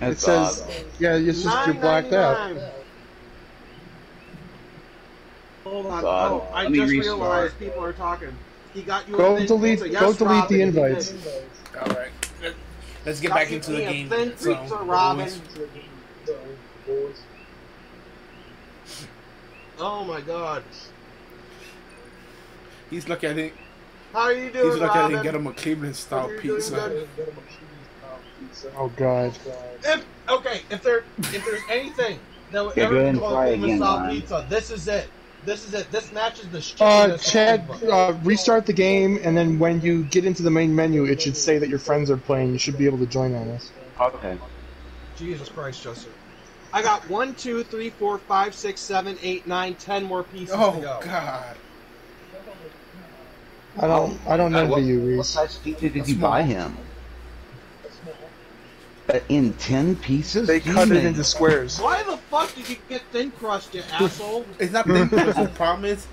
Speaker 3: It says,
Speaker 1: odd.
Speaker 3: yeah, it's just you're blacked out.
Speaker 4: $9.99. Hold on.
Speaker 1: That's.
Speaker 4: Oh, I
Speaker 1: Let
Speaker 4: just
Speaker 1: restart.
Speaker 4: realized people are talking. He got you.
Speaker 3: Go
Speaker 4: thin
Speaker 3: delete,
Speaker 4: pizza.
Speaker 3: go delete
Speaker 4: Robin,
Speaker 3: the invites.
Speaker 2: All right, Let- let's get
Speaker 4: Got
Speaker 2: back into the
Speaker 4: me a
Speaker 2: game.
Speaker 4: Thin
Speaker 2: So,
Speaker 4: pizza, Robin.
Speaker 2: boys.
Speaker 4: Oh my god.
Speaker 2: He's lucky I didn't.
Speaker 4: How are you doing,
Speaker 2: He's lucky I
Speaker 4: Robin?
Speaker 2: didn't get him a Cleveland style
Speaker 4: Hope you're doing
Speaker 2: pizza.
Speaker 3: Oh God.
Speaker 4: If, okay, if there if there's anything that would
Speaker 1: Yeah,
Speaker 4: ever
Speaker 1: go ahead
Speaker 4: be called Cleveland style
Speaker 1: Ryan.
Speaker 4: pizza, this is it. This is it. This matches the shit.
Speaker 3: Uh, Chad, uh, restart the game, and then when you get into the main menu, it should say that your friends are playing. You should be able to join on this.
Speaker 1: Okay.
Speaker 4: Jesus Christ, Justin. I got one, two, three, four, five, six, seven, eight, nine, ten more pieces to go.
Speaker 2: Oh
Speaker 4: go.
Speaker 2: God!
Speaker 3: I don't, I don't envy
Speaker 1: what,
Speaker 3: you,
Speaker 1: what
Speaker 3: Reece.
Speaker 1: size pizza did
Speaker 2: That's
Speaker 1: you buy him? Uh, in ten pieces?
Speaker 3: They cut it into squares.
Speaker 4: Why the fuck did you get thin crust, you asshole? [LAUGHS]
Speaker 2: It's not thin crust. the problem is,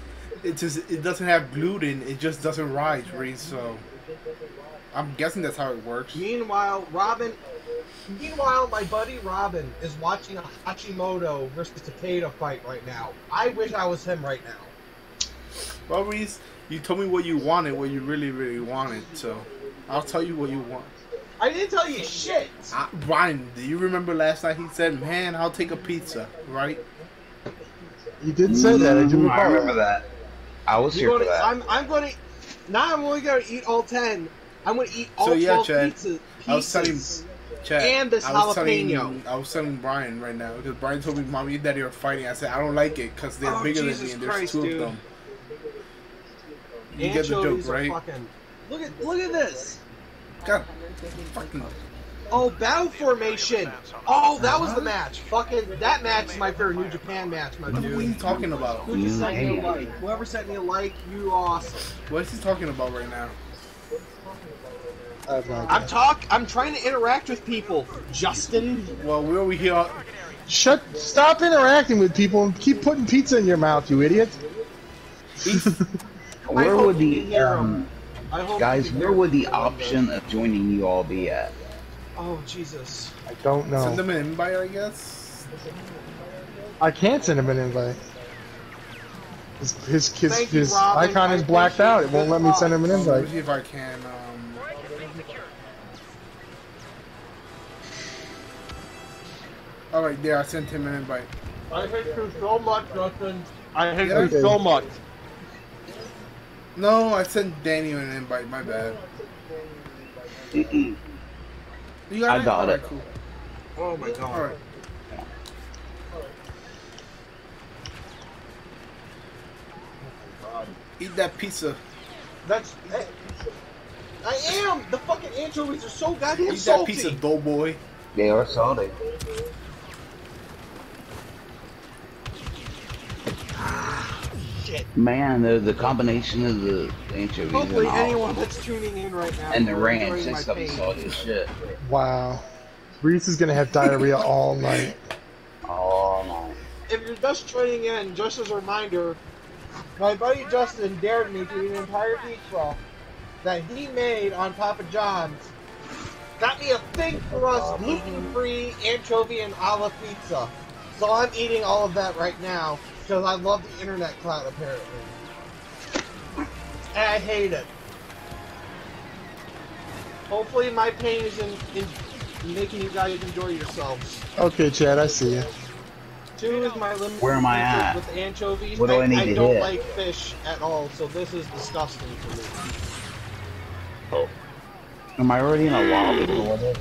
Speaker 2: it just it doesn't have gluten. It just doesn't rise, Reece. So, I'm guessing that's how it works.
Speaker 4: Meanwhile, Robin. Meanwhile, my buddy Robin is watching a Hashimoto versus Takada fight right now. I wish I was him right now.
Speaker 2: Well, Reece, you told me what you wanted, what you really, really wanted. So, I'll tell you what you want.
Speaker 4: I didn't tell you shit.
Speaker 2: Uh, Ryan, do you remember last night he said, "Man, I'll take a pizza," right?
Speaker 3: You did say that. I do
Speaker 1: Mm. I remember that. I was
Speaker 4: You're
Speaker 1: here for
Speaker 4: gonna,
Speaker 1: that.
Speaker 4: I'm, I'm going to. Now I'm only going to eat all ten. I'm going to eat all
Speaker 2: So, yeah,
Speaker 4: 12
Speaker 2: Chad,
Speaker 4: pieces.
Speaker 2: I was telling-
Speaker 4: pieces.
Speaker 2: Chad,
Speaker 4: And this
Speaker 2: I was
Speaker 4: jalapeno.
Speaker 2: Telling, I was telling Brian right now because Brian told me mommy and daddy are fighting. I said I don't like it because they're
Speaker 4: Oh,
Speaker 2: bigger
Speaker 4: Jesus
Speaker 2: than me and there's
Speaker 4: Christ,
Speaker 2: two
Speaker 4: dude.
Speaker 2: of them. You get the joke, right?
Speaker 4: fucking. Look at look at this.
Speaker 2: God, fucking.
Speaker 4: Oh, battle formation. Oh, that was the match. Fucking that match is my favorite New Japan match, my
Speaker 2: What are you talking about?
Speaker 4: Who just sent me a like? Whoever sent me a like, you awesome.
Speaker 2: What is he talking about right now?
Speaker 3: I have no idea.
Speaker 4: I'm talk. I'm trying to interact with people. Justin.
Speaker 2: Well, we're over here.
Speaker 3: Shut! Stop interacting with people and keep putting pizza in your mouth, you idiot. [LAUGHS]
Speaker 1: Where would the
Speaker 4: can hear 'em.
Speaker 1: um,
Speaker 4: I hope
Speaker 1: guys?
Speaker 4: you can
Speaker 1: Where would the option of joining you all be at?
Speaker 4: Oh Jesus.
Speaker 3: I don't know.
Speaker 2: Send
Speaker 3: know.
Speaker 2: them an invite, I guess.
Speaker 3: I can't send him an invite. His his his,
Speaker 4: Thank you,
Speaker 3: his icon is blacked out. It won't let me send him an
Speaker 2: Let me
Speaker 3: invite.
Speaker 2: see if I can. Um, all right, there. I sent him an invite.
Speaker 4: I hate you so much, Justin. I hate
Speaker 2: Yeah.
Speaker 4: you so much.
Speaker 2: No, I sent Danny an invite. My bad.
Speaker 1: Mm-mm.
Speaker 2: You got
Speaker 1: I
Speaker 2: it?
Speaker 1: got
Speaker 2: All right,
Speaker 1: it.
Speaker 2: Cool.
Speaker 4: Oh my god.
Speaker 2: All right. Eat that pizza.
Speaker 4: That's. eh, I am. The fucking anchovies are so goddamn
Speaker 2: Eat that
Speaker 4: salty.
Speaker 2: pizza, doughboy.
Speaker 1: They are salty.
Speaker 4: Shit.
Speaker 1: Man, the the combination of the anchovies
Speaker 4: Hopefully,
Speaker 1: and,
Speaker 4: anyone that's tuning in right now
Speaker 1: and the ranch
Speaker 4: enjoying
Speaker 1: and
Speaker 4: my
Speaker 1: stuff is
Speaker 4: pain.
Speaker 1: salty shit.
Speaker 3: Wow. Reece is gonna have diarrhea all night.
Speaker 1: Oh no.
Speaker 4: If you're just joining in, just as a reminder, my buddy Justin dared me to eat an entire pizza that he made on Papa John's. Got me a thing for us gluten-free anchovy and olive pizza. So I'm eating all of that right now because I love the internet cloud apparently. And I hate it. Hopefully my pain is in, in making you guys enjoy yourselves.
Speaker 3: Okay, Chad, I see you.
Speaker 4: Two is my limit
Speaker 1: Where am I at?
Speaker 4: with anchovies.
Speaker 1: What do I need
Speaker 4: I
Speaker 1: to
Speaker 4: don't
Speaker 1: hit?
Speaker 4: like fish at all, so this is disgusting for me. Oh.
Speaker 1: Am I already in a lobby or whatever?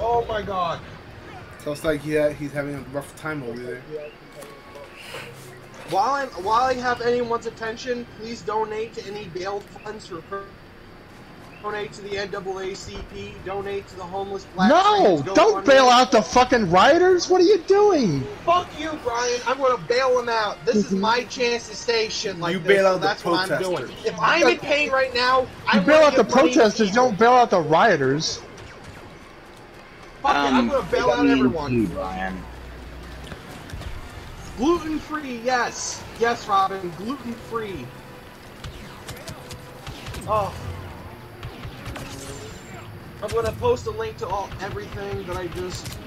Speaker 4: Oh my god.
Speaker 2: Sounds like yeah, he's having a rough time over there.
Speaker 4: While I'm while I have anyone's attention, please donate to any bail funds for per- donate to the NAACP, donate to the homeless black
Speaker 3: No! Don't
Speaker 4: GoFundMe.
Speaker 3: bail out the fucking rioters! What are you doing?
Speaker 4: Fuck you, Brian. I'm gonna bail them out. This is my chance to say shit like
Speaker 2: You
Speaker 4: this.
Speaker 2: bail
Speaker 4: so
Speaker 2: out the
Speaker 4: that's what I'm doing.
Speaker 2: protesters.
Speaker 4: If I'm in pain right now, I
Speaker 3: You bail out the
Speaker 4: give money to
Speaker 3: protesters,
Speaker 4: people.
Speaker 3: don't bail out the rioters.
Speaker 4: Fuck it, I'm gonna bail out everyone.
Speaker 1: You, Brian.
Speaker 4: Gluten free, yes. Yes, Robin, gluten free. Oh. I'm gonna post a link to all everything that I just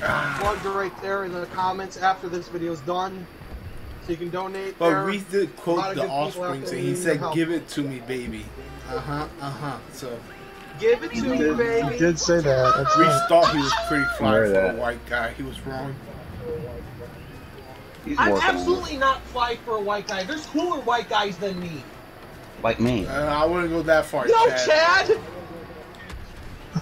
Speaker 4: plugged right there in the comments after this video is done. So you can donate
Speaker 2: But
Speaker 4: there.
Speaker 2: Reece did quote the
Speaker 4: offspring people out
Speaker 2: Offsprings
Speaker 4: there
Speaker 2: and he said, "Give it to me, baby." Uh huh. Uh huh. So
Speaker 4: Give it to me,
Speaker 3: You
Speaker 4: baby.
Speaker 3: did say that. That's
Speaker 2: Reece
Speaker 3: right.
Speaker 2: thought he was pretty fly
Speaker 1: Hear
Speaker 2: for
Speaker 1: that.
Speaker 2: a white guy. He was wrong.
Speaker 1: He's
Speaker 4: I'm absolutely not fly for a white guy. There's cooler white guys than me.
Speaker 1: like me.
Speaker 2: Uh, I wouldn't go that far,
Speaker 4: No,
Speaker 2: Chad.
Speaker 4: Chad.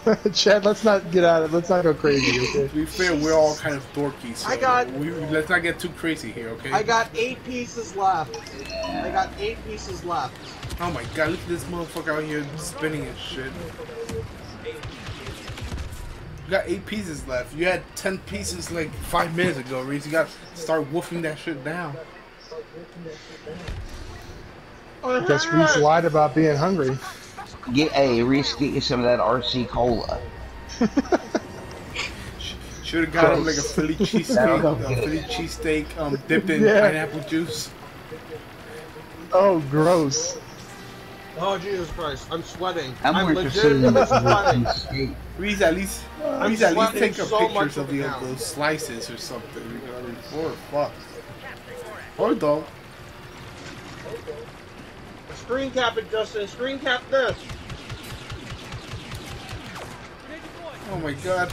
Speaker 4: [LAUGHS]
Speaker 3: Chad, let's not get out of let's not go crazy, okay?
Speaker 2: To be fair, we're all kind of dorky, so
Speaker 4: I got-
Speaker 2: we, let's not get too crazy here, okay?
Speaker 4: I got eight pieces left. I got eight pieces left.
Speaker 2: Oh my god, look at this motherfucker out here spinning and shit. You got eight pieces left. You had ten pieces like five minutes ago, Reece. You got to start woofing that shit down.
Speaker 3: Guess Reece lied about being hungry.
Speaker 1: Get hey, Reece, get you some of that RC cola. [LAUGHS]
Speaker 2: Should have got him like a Philly [LAUGHS] cheesesteak,
Speaker 1: That'll
Speaker 2: a. Philly cheesesteak um, dipped in
Speaker 3: Yeah.
Speaker 2: pineapple juice.
Speaker 3: Oh, gross.
Speaker 4: Oh Jesus Christ! I'm sweating.
Speaker 1: I'm,
Speaker 4: I'm,
Speaker 1: more interested in
Speaker 4: legitimately sweating.
Speaker 1: steak.
Speaker 2: Reece, at least,
Speaker 4: I'm
Speaker 2: Reece, at least take a
Speaker 4: so much
Speaker 2: pictures of the, those slices or something. Because, I fuck. Or don't.
Speaker 4: Screen cap it, Justin. Screen cap this.
Speaker 2: Oh my god.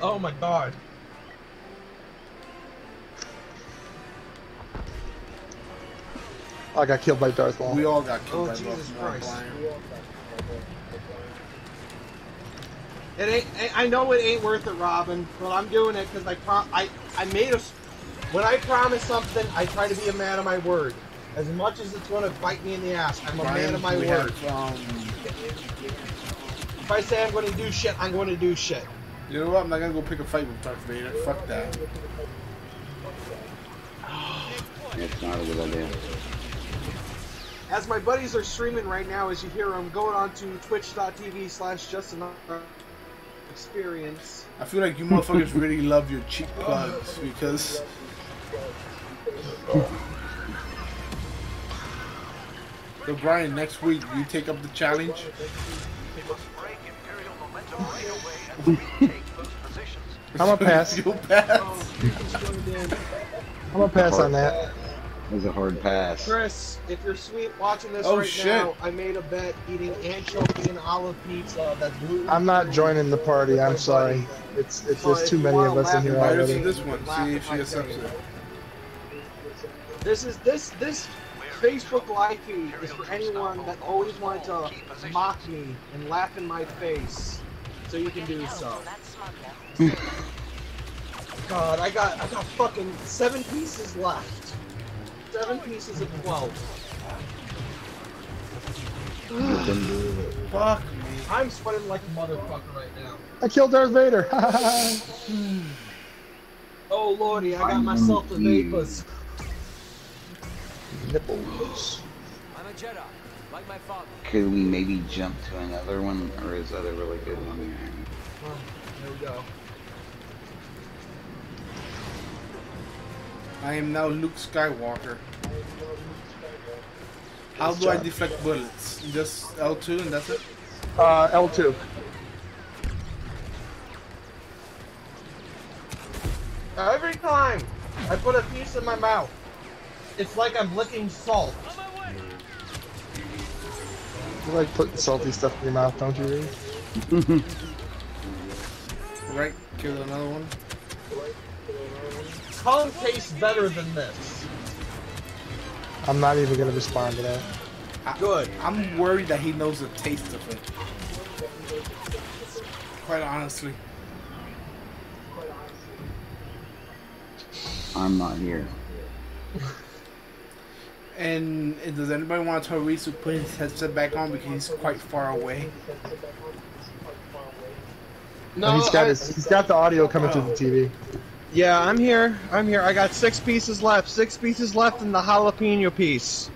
Speaker 4: Oh my God.
Speaker 3: I got killed by Darth Maul.
Speaker 2: We all got killed
Speaker 4: Oh,
Speaker 2: by
Speaker 4: Jesus
Speaker 2: Buffalo
Speaker 4: Christ. It ain't. I know it ain't worth it, Robin, but I'm doing it because I pro- I I made a. s- When I promise something, I try to be a man of my word. As much as it's going to bite me in the ass, I'm a man of my word.
Speaker 2: um,
Speaker 4: If I say I'm going to do shit, I'm going to do shit.
Speaker 2: you know what? I'm not gonna go pick a fight with Darth Vader. Fuck that. [SIGHS]
Speaker 1: It's not a good idea.
Speaker 4: As my buddies are streaming right now, as you hear them, going on to twitch.tv slash Justin Experience.
Speaker 2: I feel like you motherfuckers really love your cheek plugs because. So Brian, next week you take up the challenge. [LAUGHS]
Speaker 3: I'm gonna pass. [LAUGHS]
Speaker 2: You'll pass.
Speaker 3: I'm gonna pass on that.
Speaker 1: It was a hard pass.
Speaker 4: Chris, if you're sweet watching this
Speaker 2: Oh,
Speaker 4: right
Speaker 2: shit.
Speaker 4: now, I made a bet eating anchovy and olive pizza that's gluten
Speaker 3: I'm not joining the party. I'm sorry. It's it's there's too many of us in here
Speaker 4: about
Speaker 2: Right,
Speaker 4: it,
Speaker 2: this
Speaker 3: already.
Speaker 2: this one. See if she accepts it.
Speaker 4: This is this this Facebook live feed is for anyone that always wanted to mock me and laugh in my face. So you can do so. God, I got I got fucking seven pieces left. Seven pieces of twelve.
Speaker 2: Fuck me.
Speaker 4: I'm sweating like a motherfucker right now.
Speaker 3: I killed Darth Vader. [LAUGHS]
Speaker 4: Oh lordy, I got myself the vapors.
Speaker 3: Nipples.
Speaker 9: Jedi, like my father.
Speaker 1: Could we maybe jump to another one, or is that a really good one?
Speaker 4: There we go.
Speaker 2: I am now Luke Skywalker. How do I deflect bullets? Just L2 and that's it?
Speaker 3: Uh, L2.
Speaker 4: Every time I put a piece in my mouth, it's like I'm licking salt.
Speaker 9: On my way.
Speaker 3: You like putting salty stuff in your mouth, don't you, Reece? [LAUGHS]
Speaker 2: Right, kill another one.
Speaker 4: Tongue tastes better than this.
Speaker 3: I'm not even gonna respond to that.
Speaker 4: Good.
Speaker 2: I'm worried that he knows the taste of it. Quite honestly.
Speaker 1: I'm not here. [LAUGHS]
Speaker 2: And does anybody want to tell Reece to put his headset back on because he's quite far away?
Speaker 4: No,
Speaker 3: he's got
Speaker 4: I-
Speaker 3: his, he's got the audio coming through the TV.
Speaker 4: Yeah, I'm here. I'm here. I got six pieces left. Six pieces left in the jalapeno piece.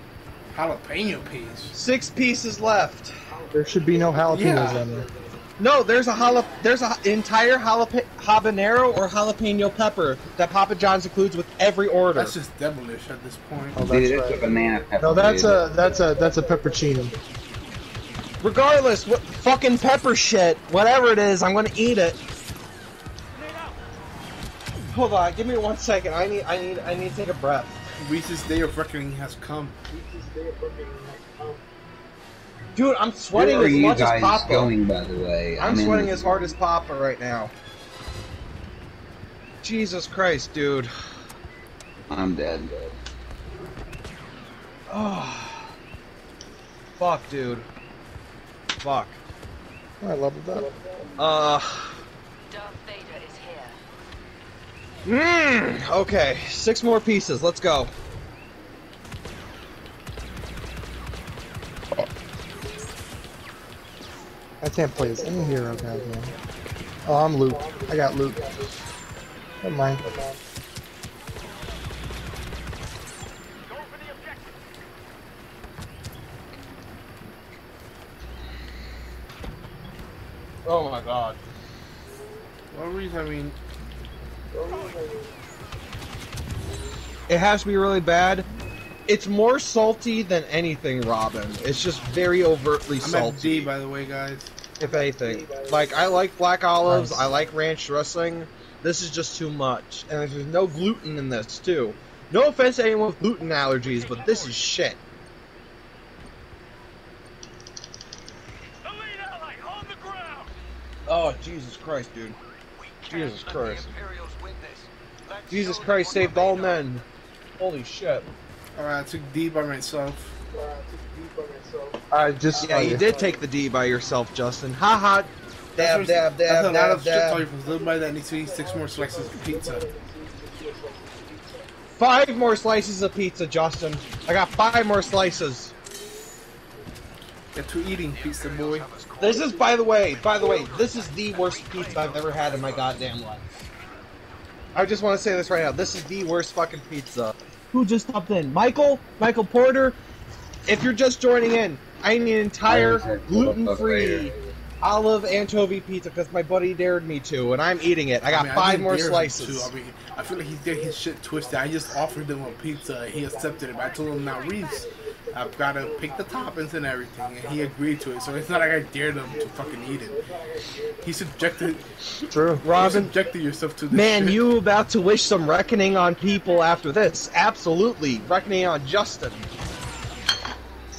Speaker 2: Jalapeno piece.
Speaker 4: Six pieces left.
Speaker 3: There should be no jalapenos
Speaker 2: Yeah.
Speaker 3: on there.
Speaker 4: No, there's a jala- there's a entire jalap- habanero or jalapeno pepper that Papa John's includes with every order.
Speaker 2: That's just devilish at this point.
Speaker 3: Oh,
Speaker 1: Dude,
Speaker 3: that's
Speaker 1: it's a banana pepper.
Speaker 3: No, that's
Speaker 1: dude.
Speaker 3: a that's a that's a peppercino.
Speaker 4: Regardless, what fucking pepper shit, whatever it is, I'm gonna eat it. Hold on, give me one second. I need, I need, I need to take a breath.
Speaker 2: Reece's day of reckoning has come.
Speaker 4: Dude, I'm
Speaker 1: Where
Speaker 4: sweating
Speaker 1: are
Speaker 4: as
Speaker 1: you
Speaker 4: much as
Speaker 1: guys
Speaker 4: Papa.
Speaker 1: going, by the way?
Speaker 4: I'm
Speaker 1: in
Speaker 4: sweating as hard as Papa right now. Jesus Christ, dude.
Speaker 1: I'm dead.
Speaker 4: Oh. Fuck, dude. Fuck.
Speaker 3: I leveled that.
Speaker 4: Uh.
Speaker 7: Darth Vader is here.
Speaker 4: Mmm. okay, six more pieces. Let's go.
Speaker 3: I can't play as any hero, goddamn. Oh, I'm Luke. I got Luke. Never mind.
Speaker 4: Oh my god.
Speaker 2: Well, Reece, I mean,
Speaker 4: It has to be really bad. It's more salty than anything, Robin. It's just very overtly
Speaker 2: I'm
Speaker 4: salty.
Speaker 2: D, by the way, guys.
Speaker 4: if anything. Like I like black olives,
Speaker 3: Nice.
Speaker 4: I like ranch dressing. This is just too much, and there's no gluten in this too. No offense to anyone with gluten allergies, but this is shit.
Speaker 9: Elite ally on the ground.
Speaker 4: Oh Jesus Christ, dude! Jesus
Speaker 9: can't let the
Speaker 4: Christ.
Speaker 9: Imperials win this. Let's
Speaker 4: Jesus Christ saved all men. Holy shit!
Speaker 2: Alright, I took D by myself.
Speaker 3: I just
Speaker 4: Yeah, you oh, did take the D by yourself, Justin. Ha ha. Dab,
Speaker 2: That's
Speaker 4: dab,
Speaker 2: That's a
Speaker 4: dab,
Speaker 2: lot
Speaker 4: dab,
Speaker 2: of shit talking
Speaker 4: dab.
Speaker 2: from somebody that needs to eat six more slices of pizza.
Speaker 4: Five more slices of pizza, Justin. I got five more slices.
Speaker 2: Get to eating, pizza boy.
Speaker 4: This is, by the way, by the way, this is the worst pizza I've ever had in my goddamn life. I just want to say this right now. This is the worst fucking pizza. Who just stopped in? Michael? Michael Porter? If you're just joining in, I need an entire
Speaker 1: I
Speaker 4: gluten-free olive anchovy pizza because my buddy dared me to, and I'm eating it. I got
Speaker 2: mean,
Speaker 4: five
Speaker 2: didn't
Speaker 4: more slices.
Speaker 2: I mean, I feel like he's getting his shit twisted. I just offered him a pizza and he accepted it. But I told him, now, Reece, I've got to pick the toppings and everything. And he agreed to it. So it's not like I dared him to fucking eat it. He subjected,
Speaker 3: True.
Speaker 2: you subjected yourself to this
Speaker 4: man,
Speaker 2: shit.
Speaker 4: you about to wish some reckoning on people after this? Absolutely, reckoning on Justin.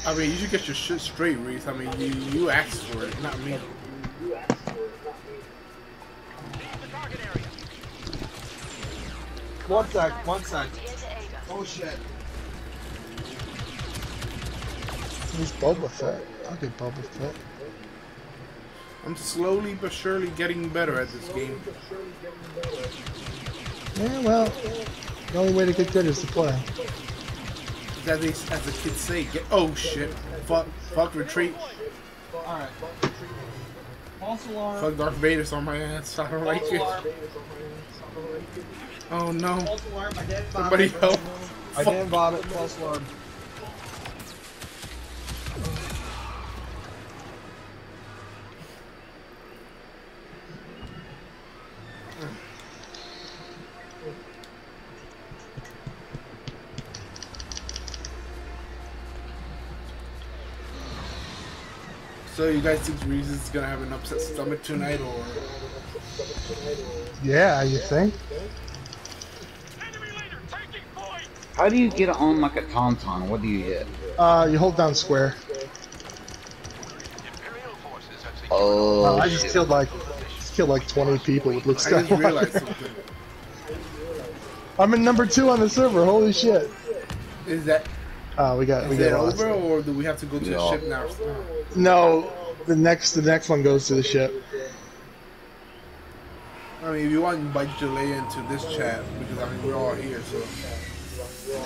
Speaker 2: I mean, you should get your shit straight, Reece. I mean, you, you asked for it, not me.
Speaker 4: One sec, one sec.
Speaker 7: Here to aid us.
Speaker 4: Oh shit.
Speaker 3: He's Boba Fett. I'll get Boba Fett.
Speaker 2: I'm slowly but surely getting better at this game.
Speaker 3: Yeah, well, the only way to get good is to play.
Speaker 2: As, they, as the kids say, get oh shit, fuck, fuck, retreat,
Speaker 4: Alright. False alarm.
Speaker 2: fuck Darth Vader's on my ass. [LAUGHS] I don't like it. Oh no,
Speaker 4: False. I didn't vomit.
Speaker 2: somebody help!
Speaker 4: I didn't vomit. False alarm.
Speaker 2: So you guys think Reece is gonna have an upset stomach tonight, or?
Speaker 3: Yeah, you think?
Speaker 1: How do you get on like a tauntaun? What do you hit?
Speaker 3: Uh, you hold down square. Just killed like just killed like 20 people with Luke
Speaker 2: I just realized
Speaker 3: Skywalker. [LAUGHS]
Speaker 2: something.
Speaker 3: I'm in number two on the server. Holy shit!
Speaker 2: Is that
Speaker 3: Uh, we got we
Speaker 2: is it
Speaker 3: got lost.
Speaker 2: over, or do we have to go to the ship now?
Speaker 3: No, the next the next one goes to the ship.
Speaker 2: I mean, if you want to invite Jalea into this chat, because I mean we're all here, so.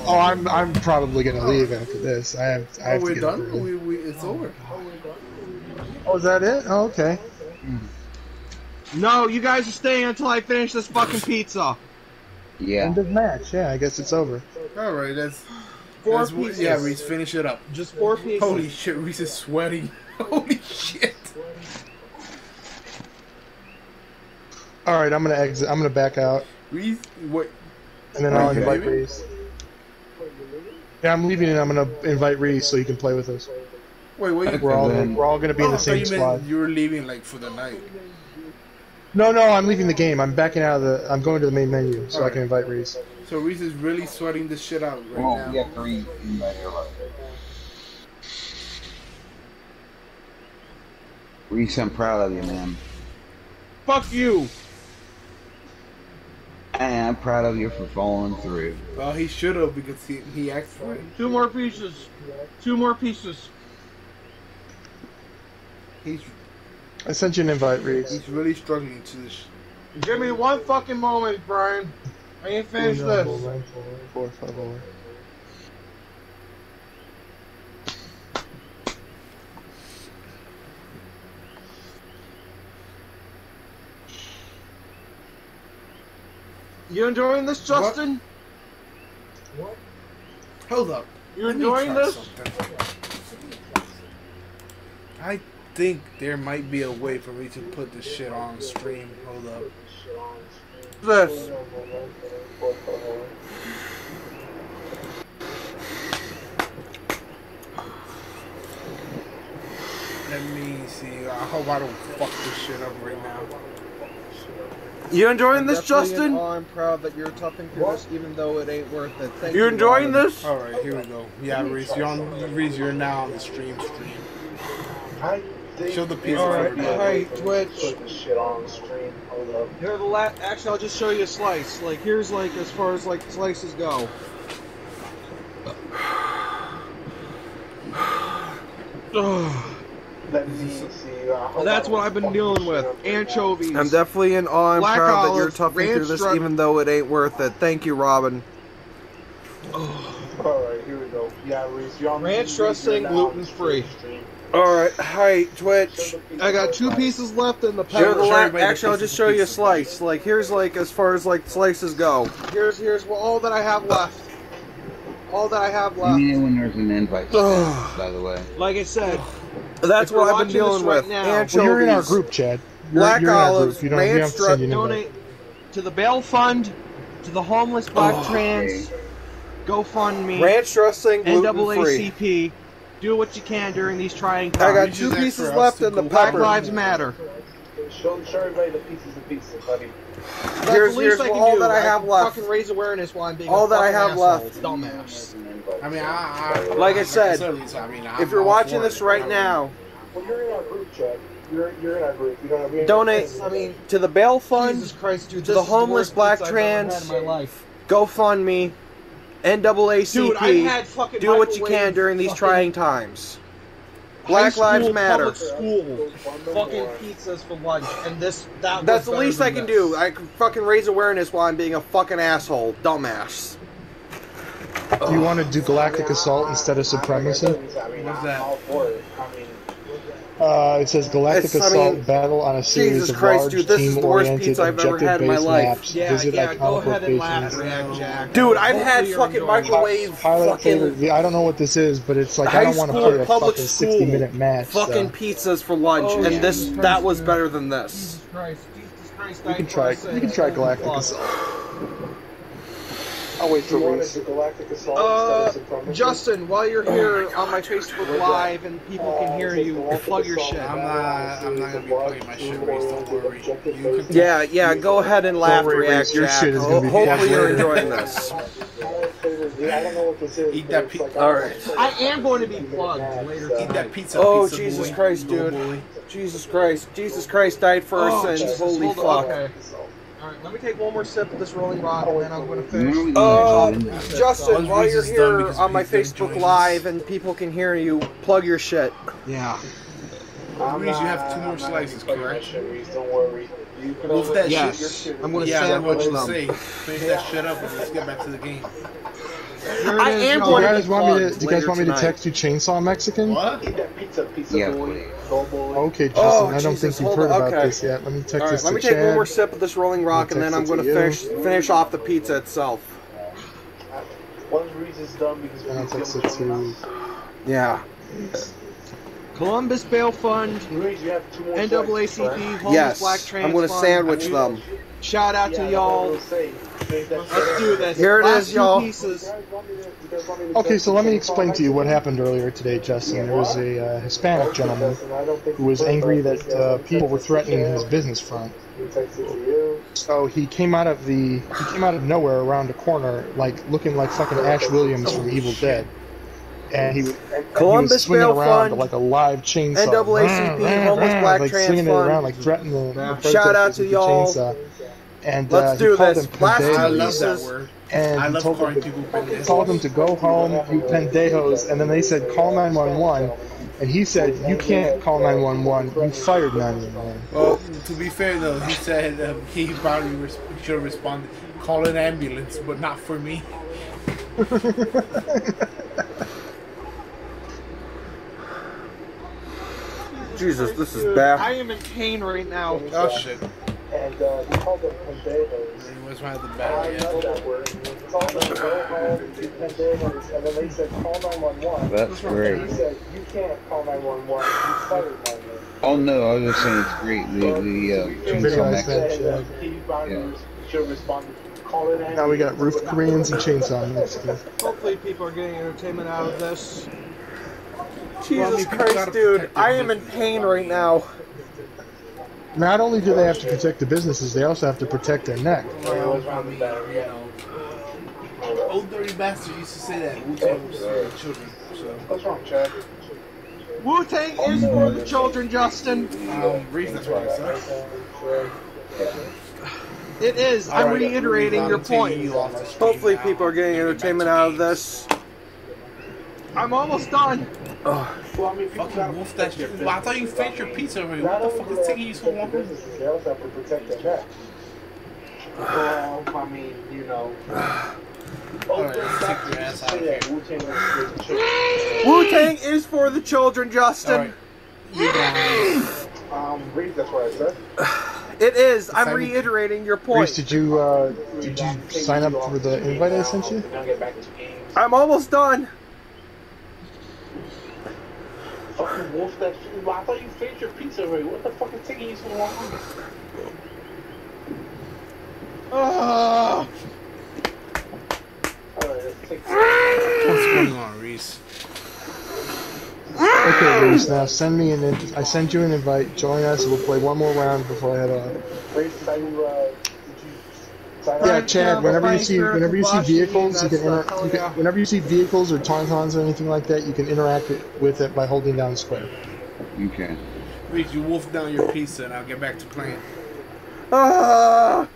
Speaker 3: Oh, I'm I'm probably gonna leave after this. I have I
Speaker 2: Oh,
Speaker 3: have to
Speaker 2: we're
Speaker 3: get
Speaker 2: done. We, we, it's over.
Speaker 3: Oh, is that it? Oh, okay.
Speaker 4: No, you guys are staying until I finish this fucking pizza.
Speaker 1: Yeah.
Speaker 3: End of match. Yeah, I guess it's over.
Speaker 2: All right, that's.
Speaker 4: Four
Speaker 2: that's
Speaker 4: pieces.
Speaker 2: Yeah, Reece, finish it up.
Speaker 4: Just four pieces.
Speaker 2: Holy shit, Reece is sweating. [LAUGHS] Holy shit.
Speaker 3: All right, I'm gonna exit. I'm gonna back out,
Speaker 2: Reece, what?
Speaker 3: and then I'll invite Reece. Yeah, I'm leaving, and I'm gonna invite Reece so he can play with us.
Speaker 2: Wait, wait.
Speaker 3: We're all
Speaker 1: then-
Speaker 3: we're all gonna be
Speaker 2: Oh,
Speaker 3: in the
Speaker 2: oh,
Speaker 3: same
Speaker 2: you
Speaker 3: squad.
Speaker 2: you were leaving like for the night.
Speaker 3: No, no, I'm leaving the game. I'm backing out of the. I'm going to the main menu so I can invite Reece.
Speaker 2: So Reece is really sweating this shit out right
Speaker 1: Well,
Speaker 2: now.
Speaker 1: we have three in my airline. Reece, I'm proud of you, man.
Speaker 4: Fuck you.
Speaker 1: And I'm proud of you for following through.
Speaker 2: Well, he should have because he he asked for it.
Speaker 4: Two more pieces. Two more pieces.
Speaker 2: He's
Speaker 3: I sent you an invite, Reece.
Speaker 2: he's really struggling to this.
Speaker 4: Give me one fucking moment, Brian. I ain't finished this.
Speaker 3: Four, five, oh.
Speaker 4: You enjoying this, Justin? What?
Speaker 2: Hold up.
Speaker 4: You
Speaker 2: Let
Speaker 4: enjoying this?
Speaker 2: something. I think there might be a way for me to put this shit on stream. Hold up.
Speaker 4: This.
Speaker 2: Let me see. I hope I don't fuck this shit up right now.
Speaker 4: You enjoying this,
Speaker 10: Definitely in
Speaker 4: Justin?
Speaker 10: awe and proud that you're toughing through this, even though it ain't worth it. Thank
Speaker 4: You
Speaker 10: you.
Speaker 4: enjoying
Speaker 10: Robin.
Speaker 4: this?
Speaker 2: All right, here we go. Yeah, Reece, you're on. Reece, you're now on the stream. Stream. Show the people.
Speaker 10: All right,
Speaker 2: of
Speaker 10: hey Twitch.
Speaker 3: shit on the stream. Hold up.
Speaker 10: Here the la- Actually, I'll just show you a slice. Like here's like as far as like slices go.
Speaker 3: Let me see. Uh,
Speaker 10: That's what I've been dealing with. Anchovies.
Speaker 4: I'm definitely in awe and
Speaker 10: Black
Speaker 4: proud that you're
Speaker 10: olives,
Speaker 4: toughing through this,
Speaker 10: drug-
Speaker 4: even though it ain't worth it. Thank you, Robin.
Speaker 3: Alright, here we go. Yeah, Reece, you're on
Speaker 10: Ranch dressing, gluten free.
Speaker 4: All right, hi Twitch.
Speaker 10: I got two pieces left in the
Speaker 4: Here the
Speaker 10: pepper.
Speaker 4: la- actually, I'll just show you a slice. Like here's like as far as like slices go.
Speaker 10: Here's here's all that I have left. All that I have left.
Speaker 1: need it when there's an invite,
Speaker 4: Ugh. [SIGHS]
Speaker 1: by the way.
Speaker 10: Like I said,
Speaker 4: That's what I've been dealing
Speaker 10: this right
Speaker 4: with.
Speaker 10: now-
Speaker 4: Anchovies.
Speaker 3: Well, you're in our group, Chad. You're,
Speaker 4: Black
Speaker 3: you're
Speaker 4: olives.
Speaker 3: You don't, we don't
Speaker 4: ranch
Speaker 3: to send you
Speaker 10: donate to the bail fund, to the homeless black
Speaker 4: Oh,
Speaker 10: trans, GoFundMe,
Speaker 4: Ranch dressing, gluten free.
Speaker 10: NAACP. Do what you can during these trying times.
Speaker 4: I got two pieces left
Speaker 2: us
Speaker 4: in the
Speaker 2: to go
Speaker 10: Black
Speaker 4: pepper.
Speaker 10: Lives Matter.
Speaker 3: Show, show everybody the pieces and pieces, buddy.
Speaker 10: That's
Speaker 4: Here's-
Speaker 10: the least
Speaker 4: here's
Speaker 10: I can
Speaker 4: all
Speaker 10: do.
Speaker 4: that I have left.
Speaker 10: Fucking raise awareness while I'm being
Speaker 4: All
Speaker 10: a
Speaker 4: that I have
Speaker 10: asshole.
Speaker 4: left.
Speaker 10: Dumbass.
Speaker 2: I mean, I, I,
Speaker 4: Like I said,
Speaker 2: I mean,
Speaker 4: If you're watching this
Speaker 2: it.
Speaker 4: right
Speaker 2: I
Speaker 4: now,
Speaker 3: Well, you're in our group, Chad. You're, you're in our group. You don't have
Speaker 4: donate
Speaker 10: I mean,
Speaker 4: to the bail fund,
Speaker 10: Jesus Christ, dude.
Speaker 4: to the homeless
Speaker 10: worst
Speaker 4: black
Speaker 10: pizza I've ever
Speaker 4: trans.
Speaker 10: had in my.
Speaker 4: GoFundMe, NAACP.
Speaker 10: Dude, I've had fucking
Speaker 4: Do what you can during these trying times. Black
Speaker 10: school,
Speaker 4: Lives Matter.
Speaker 10: Public school, fucking pizzas for lunch, and this that.
Speaker 4: That's
Speaker 10: was
Speaker 4: the least I can
Speaker 10: this.
Speaker 4: do. I can fucking raise awareness while I'm being a fucking asshole. Dumbass.
Speaker 3: You want to do Galactic Assault instead of Supremacy?
Speaker 2: What's that?
Speaker 3: Uh, it says Galactic
Speaker 4: It's- I
Speaker 3: Assault
Speaker 4: mean,
Speaker 3: battle on a series
Speaker 4: Jesus
Speaker 3: of
Speaker 4: Christ,
Speaker 3: large
Speaker 4: dude, this is the worst
Speaker 3: team-oriented,
Speaker 4: pizza I've ever had in my
Speaker 3: objective-based
Speaker 4: life.
Speaker 3: maps.
Speaker 10: Yeah,
Speaker 3: Visit
Speaker 10: yeah. Go ahead and laugh,
Speaker 3: locations.
Speaker 10: Jack.
Speaker 4: Dude, I've had fucking
Speaker 10: enjoying
Speaker 4: microwave
Speaker 3: Pilot
Speaker 4: fucking
Speaker 3: favorite. I don't know what this is, but it's like I don't want to
Speaker 4: school,
Speaker 3: play a
Speaker 4: public
Speaker 3: fucking
Speaker 4: school,
Speaker 3: 60 minute match.
Speaker 4: fucking
Speaker 3: so.
Speaker 4: pizzas for lunch,
Speaker 10: Oh,
Speaker 4: and
Speaker 10: yeah.
Speaker 4: this
Speaker 10: Jesus
Speaker 4: that
Speaker 10: Christ,
Speaker 4: was
Speaker 10: dude.
Speaker 4: better than this.
Speaker 10: Jesus Christ, Jesus Christ,
Speaker 3: You can try.
Speaker 10: say
Speaker 3: You can try Galactic. Assault.
Speaker 10: I'll wait for Reece.
Speaker 3: the Galactic Assault
Speaker 10: Uh,
Speaker 3: instead of Supremacy?
Speaker 10: Justin, while you're here on my Facebook Live and people can hear you, plug your shit.
Speaker 2: I'm not. I'm not gonna be playing my shit, Reece. Don't worry. You can
Speaker 10: Yeah, yeah, go ahead and laugh
Speaker 3: worry,
Speaker 10: react,
Speaker 3: your
Speaker 10: Jack.
Speaker 3: shit is gonna be
Speaker 10: Hopefully you're
Speaker 3: plugged [LAUGHS]
Speaker 10: enjoying this.
Speaker 3: I don't know what this is.
Speaker 2: Eat that
Speaker 3: it's
Speaker 2: pi-
Speaker 3: like-
Speaker 10: Alright. I am going to be plugged later
Speaker 2: eat that pizza.
Speaker 10: Oh,
Speaker 2: pizza
Speaker 10: Jesus
Speaker 2: boy,
Speaker 10: Christ, dude. Jesus Christ. Jesus Christ died for our
Speaker 3: Oh,
Speaker 10: sins.
Speaker 3: Jesus,
Speaker 10: Holy
Speaker 3: hold
Speaker 10: fuck.
Speaker 3: On.
Speaker 10: Alright, let me take one more sip of this Rolling Rock and then I'm going to finish. Uh, Justin, while you're
Speaker 2: is
Speaker 10: here on my Facebook Live and people can hear you, plug your shit.
Speaker 4: Yeah.
Speaker 2: Reece, you have two more slices, correct?
Speaker 3: Don't worry. You can
Speaker 2: Wolf that
Speaker 4: Yes.
Speaker 2: shit.
Speaker 4: I'm gonna
Speaker 2: Yeah,
Speaker 4: sandwich them.
Speaker 2: say. Finish that shit up and let's get back to the game.
Speaker 4: Here it
Speaker 10: I am
Speaker 4: y'all.
Speaker 3: Do you guys want me to? Do you guys want me to text you Chainsaw Mexican?
Speaker 2: What?
Speaker 3: Eat that pizza, pizza
Speaker 1: Yeah,
Speaker 3: boy.
Speaker 1: please.
Speaker 3: Go boy.
Speaker 10: Oh,
Speaker 3: Okay, Justin. I oh, don't
Speaker 10: Jesus,
Speaker 3: think you've
Speaker 10: hold
Speaker 3: heard
Speaker 10: on,
Speaker 3: about
Speaker 10: okay.
Speaker 3: this yet. Let me text
Speaker 10: All right,
Speaker 3: this
Speaker 10: let
Speaker 3: to
Speaker 10: me take one more sip of this Rolling Rock and then I'm going
Speaker 3: to
Speaker 10: to
Speaker 3: you.
Speaker 10: finish finish off the pizza itself.
Speaker 3: Once Reece is done, because and I'll text it to.
Speaker 10: Yeah.
Speaker 4: Columbus Bail Fund,
Speaker 3: Reece, you have two more
Speaker 4: NAACP, Homeless
Speaker 10: Yes,
Speaker 4: Black Trans
Speaker 10: I'm going to sandwich them.
Speaker 4: Shout out to y'all. Let's do this.
Speaker 10: Here it
Speaker 4: Last
Speaker 10: is, y'all.
Speaker 4: Pieces.
Speaker 3: Okay, so let me explain to you what happened earlier today, Justin. There was a uh, Hispanic gentleman who was angry that uh, people were threatening his business front. So he came out of the he came out of nowhere around a corner, like looking like fucking Ash Williams from Evil Dead, and he, he
Speaker 10: Columbus
Speaker 3: was swinging
Speaker 10: Bail
Speaker 3: around
Speaker 10: Fund,
Speaker 3: like a live chainsaw.
Speaker 10: NAACP, Homeless Black
Speaker 3: like
Speaker 10: Trans
Speaker 3: swinging it around, like threatening the, the
Speaker 10: Shout out to y'all.
Speaker 3: chainsaw. And
Speaker 10: Let's
Speaker 3: uh, he
Speaker 10: do
Speaker 3: called
Speaker 10: this.
Speaker 3: them
Speaker 10: Last
Speaker 2: I
Speaker 10: two
Speaker 2: love
Speaker 3: pendejos.
Speaker 2: that
Speaker 10: pieces.
Speaker 2: word.
Speaker 3: And
Speaker 2: I love
Speaker 3: told them,
Speaker 2: people
Speaker 3: told them to go home, you pendejos, and then they said call 911, and he said you can't call 911, you fired 911.
Speaker 2: Well, to be fair though, he said um, he probably res- should have responded, call an ambulance, but not for me. [LAUGHS]
Speaker 10: Jesus, this is bad.
Speaker 4: I am in pain right now.
Speaker 2: Oh shit.
Speaker 3: And uh, he called them pendejos.
Speaker 2: He was one of the
Speaker 3: I
Speaker 2: bad.
Speaker 3: know that word. He told them to go home, you pendejos, and then they said call 911.
Speaker 1: That's great.
Speaker 3: He said you can't call 911, you fired 911.
Speaker 1: Oh no, I was just saying it's great. The the uh, chainsaw Mexican. Yeah.
Speaker 3: should have responded. Call it Now we got roof Koreans and chainsaw Mexicans.
Speaker 4: Hopefully, people are getting entertainment out of this.
Speaker 10: Jesus
Speaker 2: people
Speaker 10: Christ, dude. I am in pain right now.
Speaker 3: Not only do they have to protect the businesses, they also have to protect their neck.
Speaker 2: Well, I mean, you know, old dirty bastard used to say that Wu Tang was for the children.
Speaker 3: What's wrong, Chad?
Speaker 4: Wu Tang is for the children, Justin.
Speaker 2: um, Reece, that's what I.
Speaker 4: It is. I'm reiterating your point.
Speaker 2: you lost the stream
Speaker 10: Hopefully, people are getting entertainment out of this.
Speaker 4: I'm almost done.
Speaker 3: Well, I mean,
Speaker 2: Fucking wolf that shit. Well, I thought you finished your pizza already. What the fuck is
Speaker 3: they
Speaker 2: taking you so long?
Speaker 3: businesses, they also protect their neck. Well, I mean, you know. [SIGHS]
Speaker 2: Alright, take your ass out of here.
Speaker 3: Wu-Tang is for the children.
Speaker 10: Wu Tang is for the children, Justin.
Speaker 2: Alright.
Speaker 3: Um, Reece, that's what I said. [SIGHS]
Speaker 10: It is. I'm
Speaker 2: Simon-
Speaker 10: reiterating your
Speaker 3: Reece,
Speaker 10: point.
Speaker 3: did you uh, did you sign up for the invite I sent you?
Speaker 11: Now get back to games.
Speaker 10: I'm almost done.
Speaker 11: Fucking wolf that shit. I thought you finished your pizza already. What the fuck is taking you so long?
Speaker 4: Ah.
Speaker 11: Alright, take
Speaker 2: What's going on, Reece?
Speaker 3: Okay, Reece. Now send me an. I sent you an invite. Join us. We'll play one more round before I head off.
Speaker 11: Reece, did you, uh, did you sign up?
Speaker 3: Yeah, Chad. Whenever you see
Speaker 4: Spirit
Speaker 3: whenever you see vehicles, you can, inter- you can
Speaker 4: yeah.
Speaker 3: whenever you see vehicles or tauntauns or anything like that, you can interact it, with it by holding down square.
Speaker 1: Okay.
Speaker 2: Reece, you wolf down your pizza and I'll get back to playing.
Speaker 10: Ah.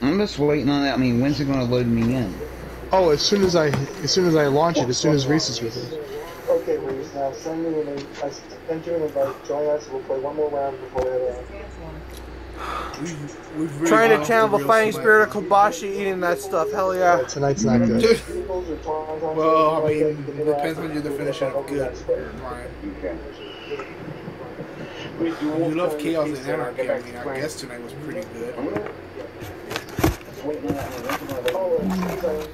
Speaker 1: I'm just waiting on that. I mean, when's it going to load me in?
Speaker 3: Oh, as soon as I as soon as I launch it, as soon as Reece is with us.
Speaker 11: Okay, Reece, now send me an I sent you an invite. Join us. We'll play one more round before we head out.
Speaker 2: We've, we've really
Speaker 10: Trying to channel the fighting spirit of Kobashi eating that stuff. Hell yeah.
Speaker 3: Tonight's not good.
Speaker 11: Vehicles or tauntauns,
Speaker 2: Well, I mean,
Speaker 11: like that, you can
Speaker 2: it depends
Speaker 11: interact
Speaker 2: on your
Speaker 11: with it
Speaker 2: definition of good,
Speaker 11: square.
Speaker 2: Brian.
Speaker 11: You
Speaker 2: You love chaos and
Speaker 11: pizza and I'll
Speaker 2: anarchy. I mean, I guess tonight was pretty good.
Speaker 11: As soon as I-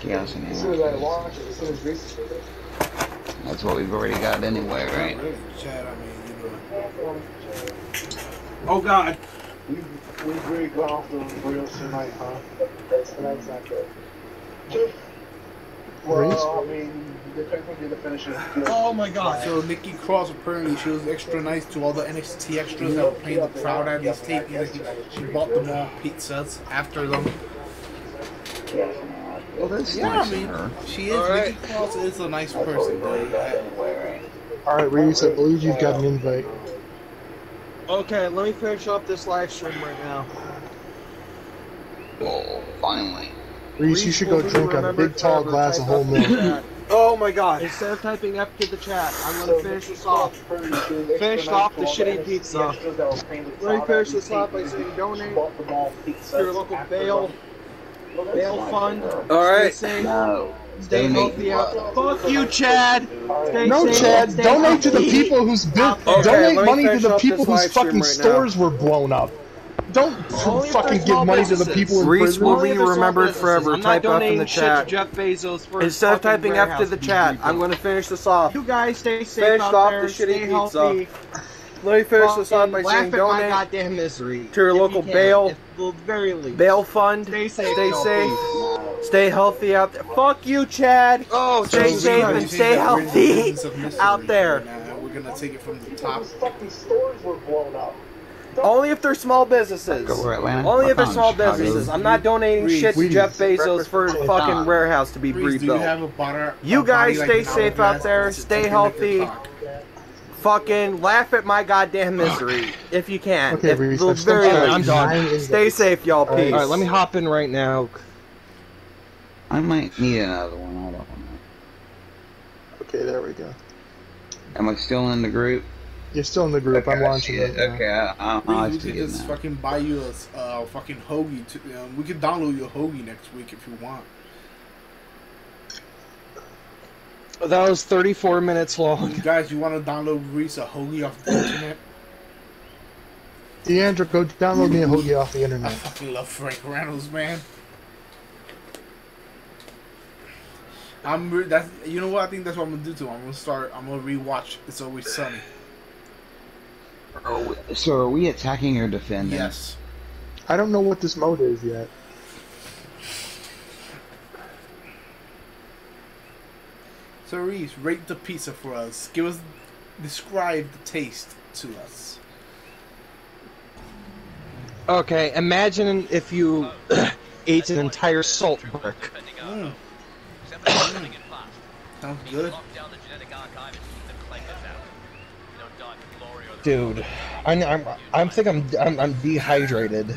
Speaker 1: Chaos and
Speaker 11: as soon as I
Speaker 1: anarchy.
Speaker 11: launch it, as soon as Reece is with it.
Speaker 1: That's what we've already got anyway, right?
Speaker 2: Really, Chad, I mean, you know.
Speaker 4: Oh God.
Speaker 11: We've, we've really gone off the rails tonight, huh? Tonight's not good. Well, I mean, depends on the finishes.
Speaker 4: Oh my god.
Speaker 2: So Nikki Cross apparently she was extra nice to all the NXT extras that were playing the crowd at these tapings. She bought them all pizzas after them.
Speaker 1: Well, that's
Speaker 2: Yeah,
Speaker 1: nice
Speaker 2: I mean,
Speaker 1: her.
Speaker 2: she is.
Speaker 4: Alright.
Speaker 2: Nikki Cross is a nice person.
Speaker 3: All right, Reece, I believe you've got an invite.
Speaker 10: Okay, let me finish up this live stream right now.
Speaker 1: Oh, finally.
Speaker 3: Reece, you should go drink a big tall glass of
Speaker 10: Type
Speaker 3: whole
Speaker 10: up in the
Speaker 3: milk.
Speaker 11: Oh my god.
Speaker 10: Instead of typing F to the chat, I'm gonna finish this off.
Speaker 11: Finished
Speaker 10: Finished off the shitty pizza. Let me finish this off by saying donate to your local bail bail fund.
Speaker 11: Alright.
Speaker 1: No.
Speaker 10: Stay
Speaker 1: Donate
Speaker 10: healthy out there. Fuck you, Chad. Stay
Speaker 3: No,
Speaker 10: safe,
Speaker 3: Chad,
Speaker 10: stay
Speaker 3: donate to the people whose built.
Speaker 10: Okay,
Speaker 3: donate money to the people whose fucking
Speaker 11: right now.
Speaker 3: stores were blown up. Don't
Speaker 10: Only
Speaker 3: fucking give
Speaker 10: small
Speaker 3: money to the people in
Speaker 11: Reece
Speaker 3: prison.
Speaker 11: will
Speaker 10: Only
Speaker 11: be
Speaker 10: if
Speaker 11: remembered forever.
Speaker 10: I'm not
Speaker 11: Type F in
Speaker 10: donating
Speaker 11: the chat.
Speaker 10: to Jeff Bezos for
Speaker 11: Instead of typing F to the chat,
Speaker 10: people.
Speaker 11: I'm gonna finish this off.
Speaker 10: You guys stay safe
Speaker 11: Finished
Speaker 10: out
Speaker 11: off
Speaker 10: there.
Speaker 11: the shitty
Speaker 10: stay
Speaker 11: pizza.
Speaker 10: healthy.
Speaker 11: Let me finish this off
Speaker 10: Fucking
Speaker 11: by saying
Speaker 10: at my
Speaker 11: donate
Speaker 10: goddamn misery.
Speaker 11: to your
Speaker 10: If you
Speaker 11: local
Speaker 10: can,
Speaker 11: bail
Speaker 10: at the very least.
Speaker 11: bail fund.
Speaker 10: Stay safe.
Speaker 11: Stay
Speaker 10: y'all,
Speaker 11: safe.
Speaker 10: please.
Speaker 11: Stay healthy out there. Fuck you, Chad.
Speaker 10: Oh,
Speaker 11: Stay
Speaker 10: Jesus
Speaker 11: safe and stay healthy out there.
Speaker 2: Nah, we're gonna take it from the top.
Speaker 11: Uh,
Speaker 3: fucking stores were blown up.
Speaker 11: Only if they're small businesses.
Speaker 1: Go Atlanta.
Speaker 11: Only if they're small
Speaker 1: Chicago.
Speaker 11: businesses. I'm not donating
Speaker 2: Reece,
Speaker 11: shit to
Speaker 3: Reece,
Speaker 11: Jeff Bezos for
Speaker 1: breakfast
Speaker 11: fucking
Speaker 1: time.
Speaker 11: warehouse to be
Speaker 2: Reece, do you have a butter?
Speaker 11: You
Speaker 2: a
Speaker 11: guys stay
Speaker 2: an
Speaker 11: safe out there, stay
Speaker 2: taking
Speaker 11: healthy.
Speaker 2: Liquor talk?
Speaker 11: Fucking laugh at my goddamn misery if you can.
Speaker 3: Okay,
Speaker 11: At
Speaker 3: Reece,
Speaker 11: the
Speaker 3: I've still
Speaker 11: very
Speaker 3: got
Speaker 11: least.
Speaker 4: I'm done.
Speaker 11: Stay safe, y'all.
Speaker 3: All right.
Speaker 11: Peace.
Speaker 4: All right, let me hop in right now.
Speaker 1: I might need another one. Hold on.
Speaker 3: Okay, there we go.
Speaker 1: Am I still in the group?
Speaker 3: You're still in the group. I'm
Speaker 1: Okay,
Speaker 3: launching it.
Speaker 1: it. Okay, I, I, I
Speaker 2: we could just
Speaker 1: now.
Speaker 2: fucking buy you a uh, fucking hoagie. To, um, we could download your hoagie next week if you want.
Speaker 4: That was 34 minutes long.
Speaker 2: You guys, you want to download Reece a hoagie off the internet?
Speaker 3: Deandra, go download me a hoagie off the internet.
Speaker 2: I fucking love Frank Reynolds, man. I'm re- that's you know what I think that's what I'm gonna do to him. I'm gonna start. I'm gonna rewatch It's Always Sunny.
Speaker 1: Oh, so are we attacking or defending?
Speaker 2: Yes.
Speaker 3: I don't know what this mode is yet.
Speaker 2: So Reece, rate the pizza for us. Give us, describe the taste to us.
Speaker 4: Okay, imagine if you [CLEARS THROAT] ate an entire salt brick.
Speaker 2: Mm. [CLEARS THROAT] Sounds good.
Speaker 4: Dude, I'm I'm I'm think I'm I'm, I'm dehydrated.
Speaker 3: You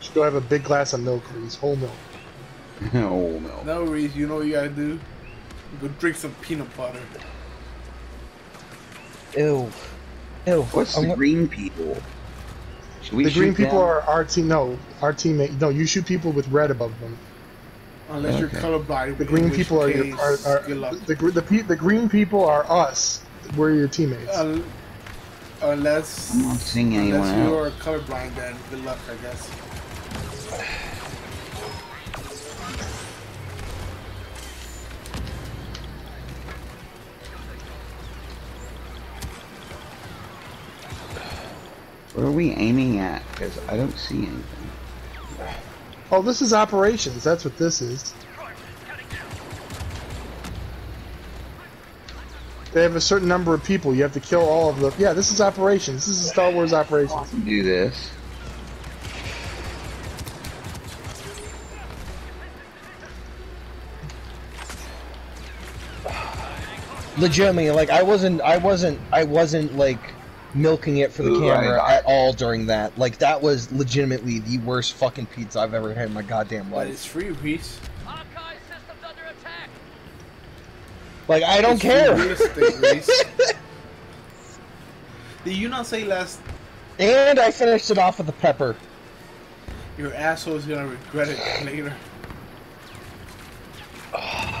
Speaker 3: should go have a big glass of milk, please. Whole milk. [LAUGHS]
Speaker 1: oh no.
Speaker 2: No, Reece, you know what you gotta do? Go drink some peanut butter.
Speaker 4: Ew. Ew.
Speaker 1: What's
Speaker 4: I'm
Speaker 1: the green people? Should we
Speaker 3: the green
Speaker 1: shoot
Speaker 3: people
Speaker 1: them?
Speaker 3: are our team. No, our teammate. No, you shoot people with red above them.
Speaker 2: Unless you're colorblind.
Speaker 3: The green
Speaker 2: which
Speaker 3: people are your are, are
Speaker 2: good luck.
Speaker 3: the, the the green people are us. We're your teammates.
Speaker 2: Un- unless
Speaker 1: I'm not seeing anyone
Speaker 2: unless you're colorblind, then good luck, I guess.
Speaker 1: What are we aiming at? Because I don't see anything.
Speaker 3: oh, this is operations. That's what this is. They have a certain number of people. You have to kill all of them. Yeah, this is operations. This is Star Wars operations.
Speaker 1: Do this.
Speaker 4: legitimately like I wasn't I wasn't I wasn't like milking it for the
Speaker 1: Ooh,
Speaker 4: camera
Speaker 1: right.
Speaker 4: at all during that. Like that was legitimately the worst fucking pizza I've ever had in my goddamn
Speaker 2: But
Speaker 4: life.
Speaker 2: it's free, Reece.
Speaker 7: Archive systems under attack.
Speaker 4: Like I don't
Speaker 2: It's
Speaker 4: care.
Speaker 2: real. [LAUGHS] Did you not say last
Speaker 4: And I finished it off with the pepper.
Speaker 2: your asshole is gonna regret it later? [SIGHS] [SIGHS] [SIGHS]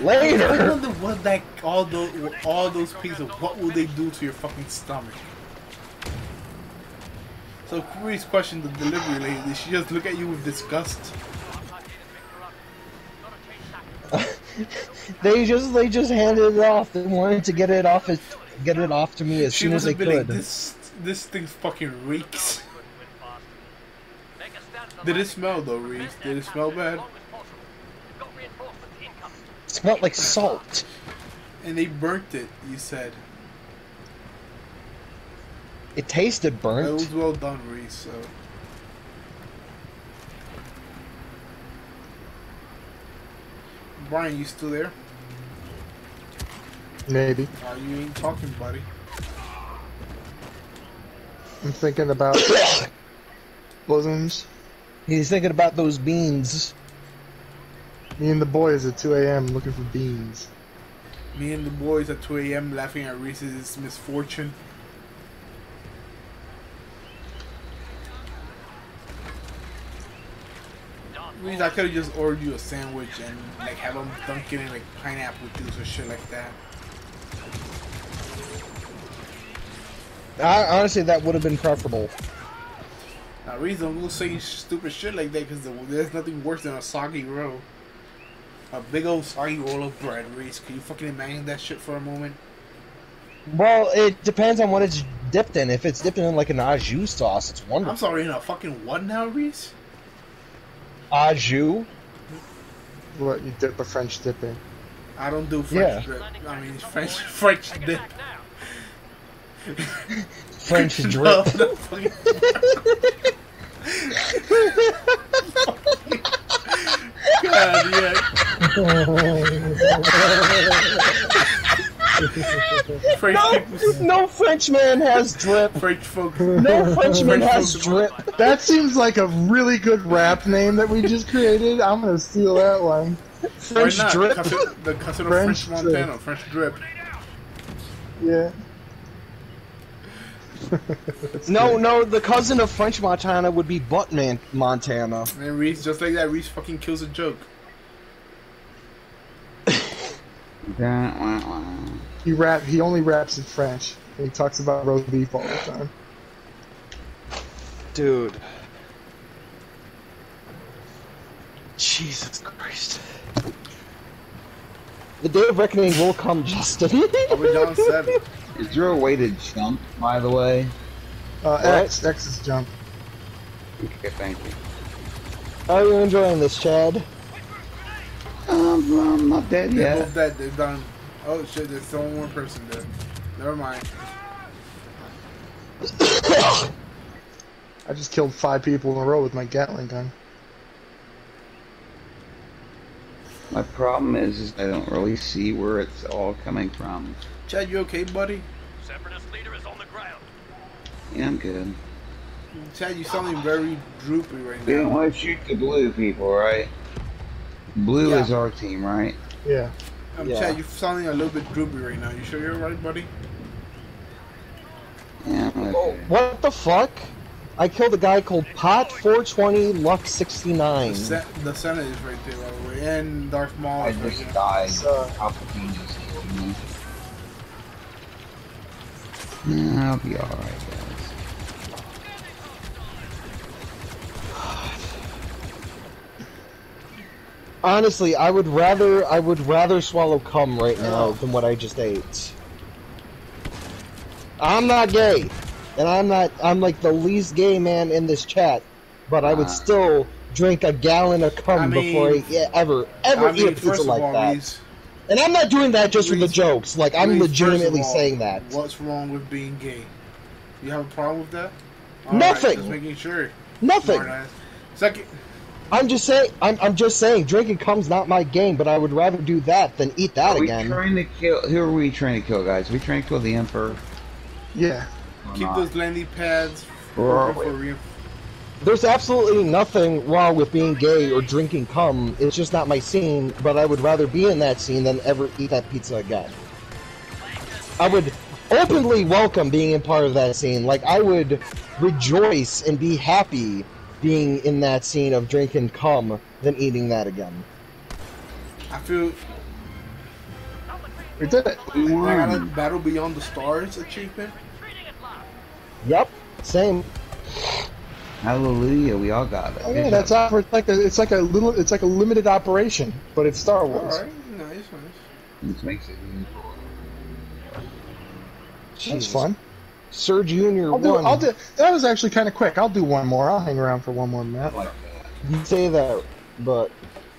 Speaker 2: I wonder what that all those all those pieces. What will they do to your fucking stomach? So Reece questioned the delivery lady. Did she just look at you with disgust? [LAUGHS]
Speaker 4: they just they just handed it off. They wanted to get it off it get it off to me as
Speaker 2: She
Speaker 4: soon as they
Speaker 2: been like,
Speaker 4: could.
Speaker 2: this this thing fucking reeks. Did it smell though, Reece? Did it smell bad?
Speaker 4: It smelled like salt.
Speaker 2: And they burnt it. You said
Speaker 4: It tasted burnt.
Speaker 2: it was well done, Reece. So. Brian, you still there?
Speaker 3: Maybe.
Speaker 2: Are you ain't talking, buddy?
Speaker 3: I'm thinking about [COUGHS] bosoms.
Speaker 4: He's thinking about those beans.
Speaker 3: Me and the boys at 2 a.m. looking for beans.
Speaker 2: Me and the boys at 2 a.m. laughing at Reece's misfortune. Reece, I could have just ordered you a sandwich and like have them dunk it in like pineapple juice or shit like that.
Speaker 4: I, honestly, that would have been preferable.
Speaker 2: Now, Reece, don't go saying stupid shit like that because there's nothing worse than a soggy roll. A big old soggy roll of bread, Reece. Can you fucking imagine that shit for a moment?
Speaker 4: Well, it depends on what it's dipped in. If it's dipped in like an au jus sauce, it's wonderful.
Speaker 2: I'm sorry, in a fucking what now, Reece?
Speaker 4: Au jus?
Speaker 3: What you dip a French dip in?
Speaker 2: I don't do French
Speaker 4: Yeah.
Speaker 2: drip. I mean, French French dip.
Speaker 4: French [LAUGHS]
Speaker 2: No,
Speaker 4: drip.
Speaker 2: no, fucking- [LAUGHS] [LAUGHS] God, yeah. French
Speaker 4: No, no Frenchman has drip.
Speaker 2: French folks.
Speaker 4: No Frenchman
Speaker 2: French
Speaker 4: has
Speaker 2: folks-
Speaker 4: drip.
Speaker 3: That seems like a really good rap name that we just created. I'm gonna steal that one.
Speaker 4: French
Speaker 2: not?
Speaker 4: drip.
Speaker 2: Cousin, the cousin of
Speaker 3: French
Speaker 2: French, Montana, French drip.
Speaker 3: Yeah.
Speaker 4: No, no, the cousin of French Montana would be Buttman Montana.
Speaker 2: And Reece, just like that, Reece fucking kills a joke.
Speaker 3: He rap. He only raps in French. And he talks about roast beef all the time.
Speaker 4: Dude. Jesus Christ. The day of reckoning will come, Justin.
Speaker 2: Robert John said it.
Speaker 1: Is there a way to jump, by the way?
Speaker 3: Uh,
Speaker 4: What?
Speaker 3: X. X is jump.
Speaker 1: Okay, thank you.
Speaker 4: Are you enjoying this, Chad?
Speaker 1: Um, I'm not dead
Speaker 2: They're
Speaker 1: yet.
Speaker 2: both dead. They're done. Oh shit, there's still one more person dead. Never mind. [COUGHS]
Speaker 3: I just killed five people in a row with my Gatling gun.
Speaker 1: My problem is, is I don't really see where it's all coming from.
Speaker 2: Chad, you okay, buddy?
Speaker 9: Separatist leader is on the ground.
Speaker 1: Yeah, I'm good.
Speaker 2: Chad, you sounding very droopy right now.
Speaker 1: We don't want to shoot the blue people, right? Blue
Speaker 2: Yeah.
Speaker 1: is our team, right?
Speaker 3: Yeah.
Speaker 2: Um,
Speaker 4: Yeah.
Speaker 2: Chad, you're sounding a little bit droopy right now. You sure you're alright, buddy?
Speaker 1: Yeah, I'm
Speaker 4: Oh, what the fuck? I killed a guy called Pot 420 Luck 69.
Speaker 2: The, Sen- the Senate is right there, by the way, and Darth Maul
Speaker 1: I
Speaker 2: is right
Speaker 1: just died.
Speaker 3: Uh,
Speaker 1: Palpatine just killed me. Nah, I'll be alright, guys.
Speaker 4: Honestly, I would rather I would rather swallow cum right now than what I just ate. I'm not gay, and I'm not I'm like the least gay man in this chat, but I would still drink a gallon of cum
Speaker 2: I mean-
Speaker 4: before I yeah, ever ever
Speaker 2: I
Speaker 4: eat a pizza
Speaker 2: of
Speaker 4: like
Speaker 2: all,
Speaker 4: that.
Speaker 2: Reece,
Speaker 4: And I'm not doing that just for the jokes. Like I'm
Speaker 2: Reece,
Speaker 4: legitimately
Speaker 2: all,
Speaker 4: saying that.
Speaker 2: What's wrong with being gay? You have a problem with that?
Speaker 4: Nothing.
Speaker 2: just making sure.
Speaker 4: Nothing.
Speaker 2: Smartass. Second,
Speaker 4: I'm just saying. I'm, I'm just saying. Drinking cum's not my game, but I would rather do that than eat that
Speaker 1: Are we
Speaker 4: again.
Speaker 1: trying to kill? Who are we trying to kill, guys? Are we trying to kill the Emperor?
Speaker 3: yeah.
Speaker 1: or
Speaker 2: keep
Speaker 1: not?
Speaker 2: those landing pads
Speaker 1: Or are
Speaker 2: for
Speaker 1: we?
Speaker 4: There's absolutely nothing wrong with being gay or drinking cum. It's just not my scene, but I would rather be in that scene than ever eat that pizza again. I would openly welcome being in part of that scene. Like, I would rejoice and be happy being in that scene of drinking cum than eating that again.
Speaker 2: I feel
Speaker 3: We did it.
Speaker 1: We
Speaker 2: got a
Speaker 1: won.
Speaker 2: Battle Beyond the Stars achievement.
Speaker 4: Yep, same.
Speaker 1: Hallelujah, we all got it.
Speaker 3: Oh yeah, that's out for it's like a it's like a little it's like a limited operation, but it's Star Wars.
Speaker 2: Alright, nice, nice.
Speaker 1: This makes it easy.
Speaker 3: That's fun.
Speaker 4: Sir Junior
Speaker 3: I'll do,
Speaker 4: one.
Speaker 3: I'll do. That was actually kind of quick. I'll do one more. I'll hang around for one more map.
Speaker 4: You say that, but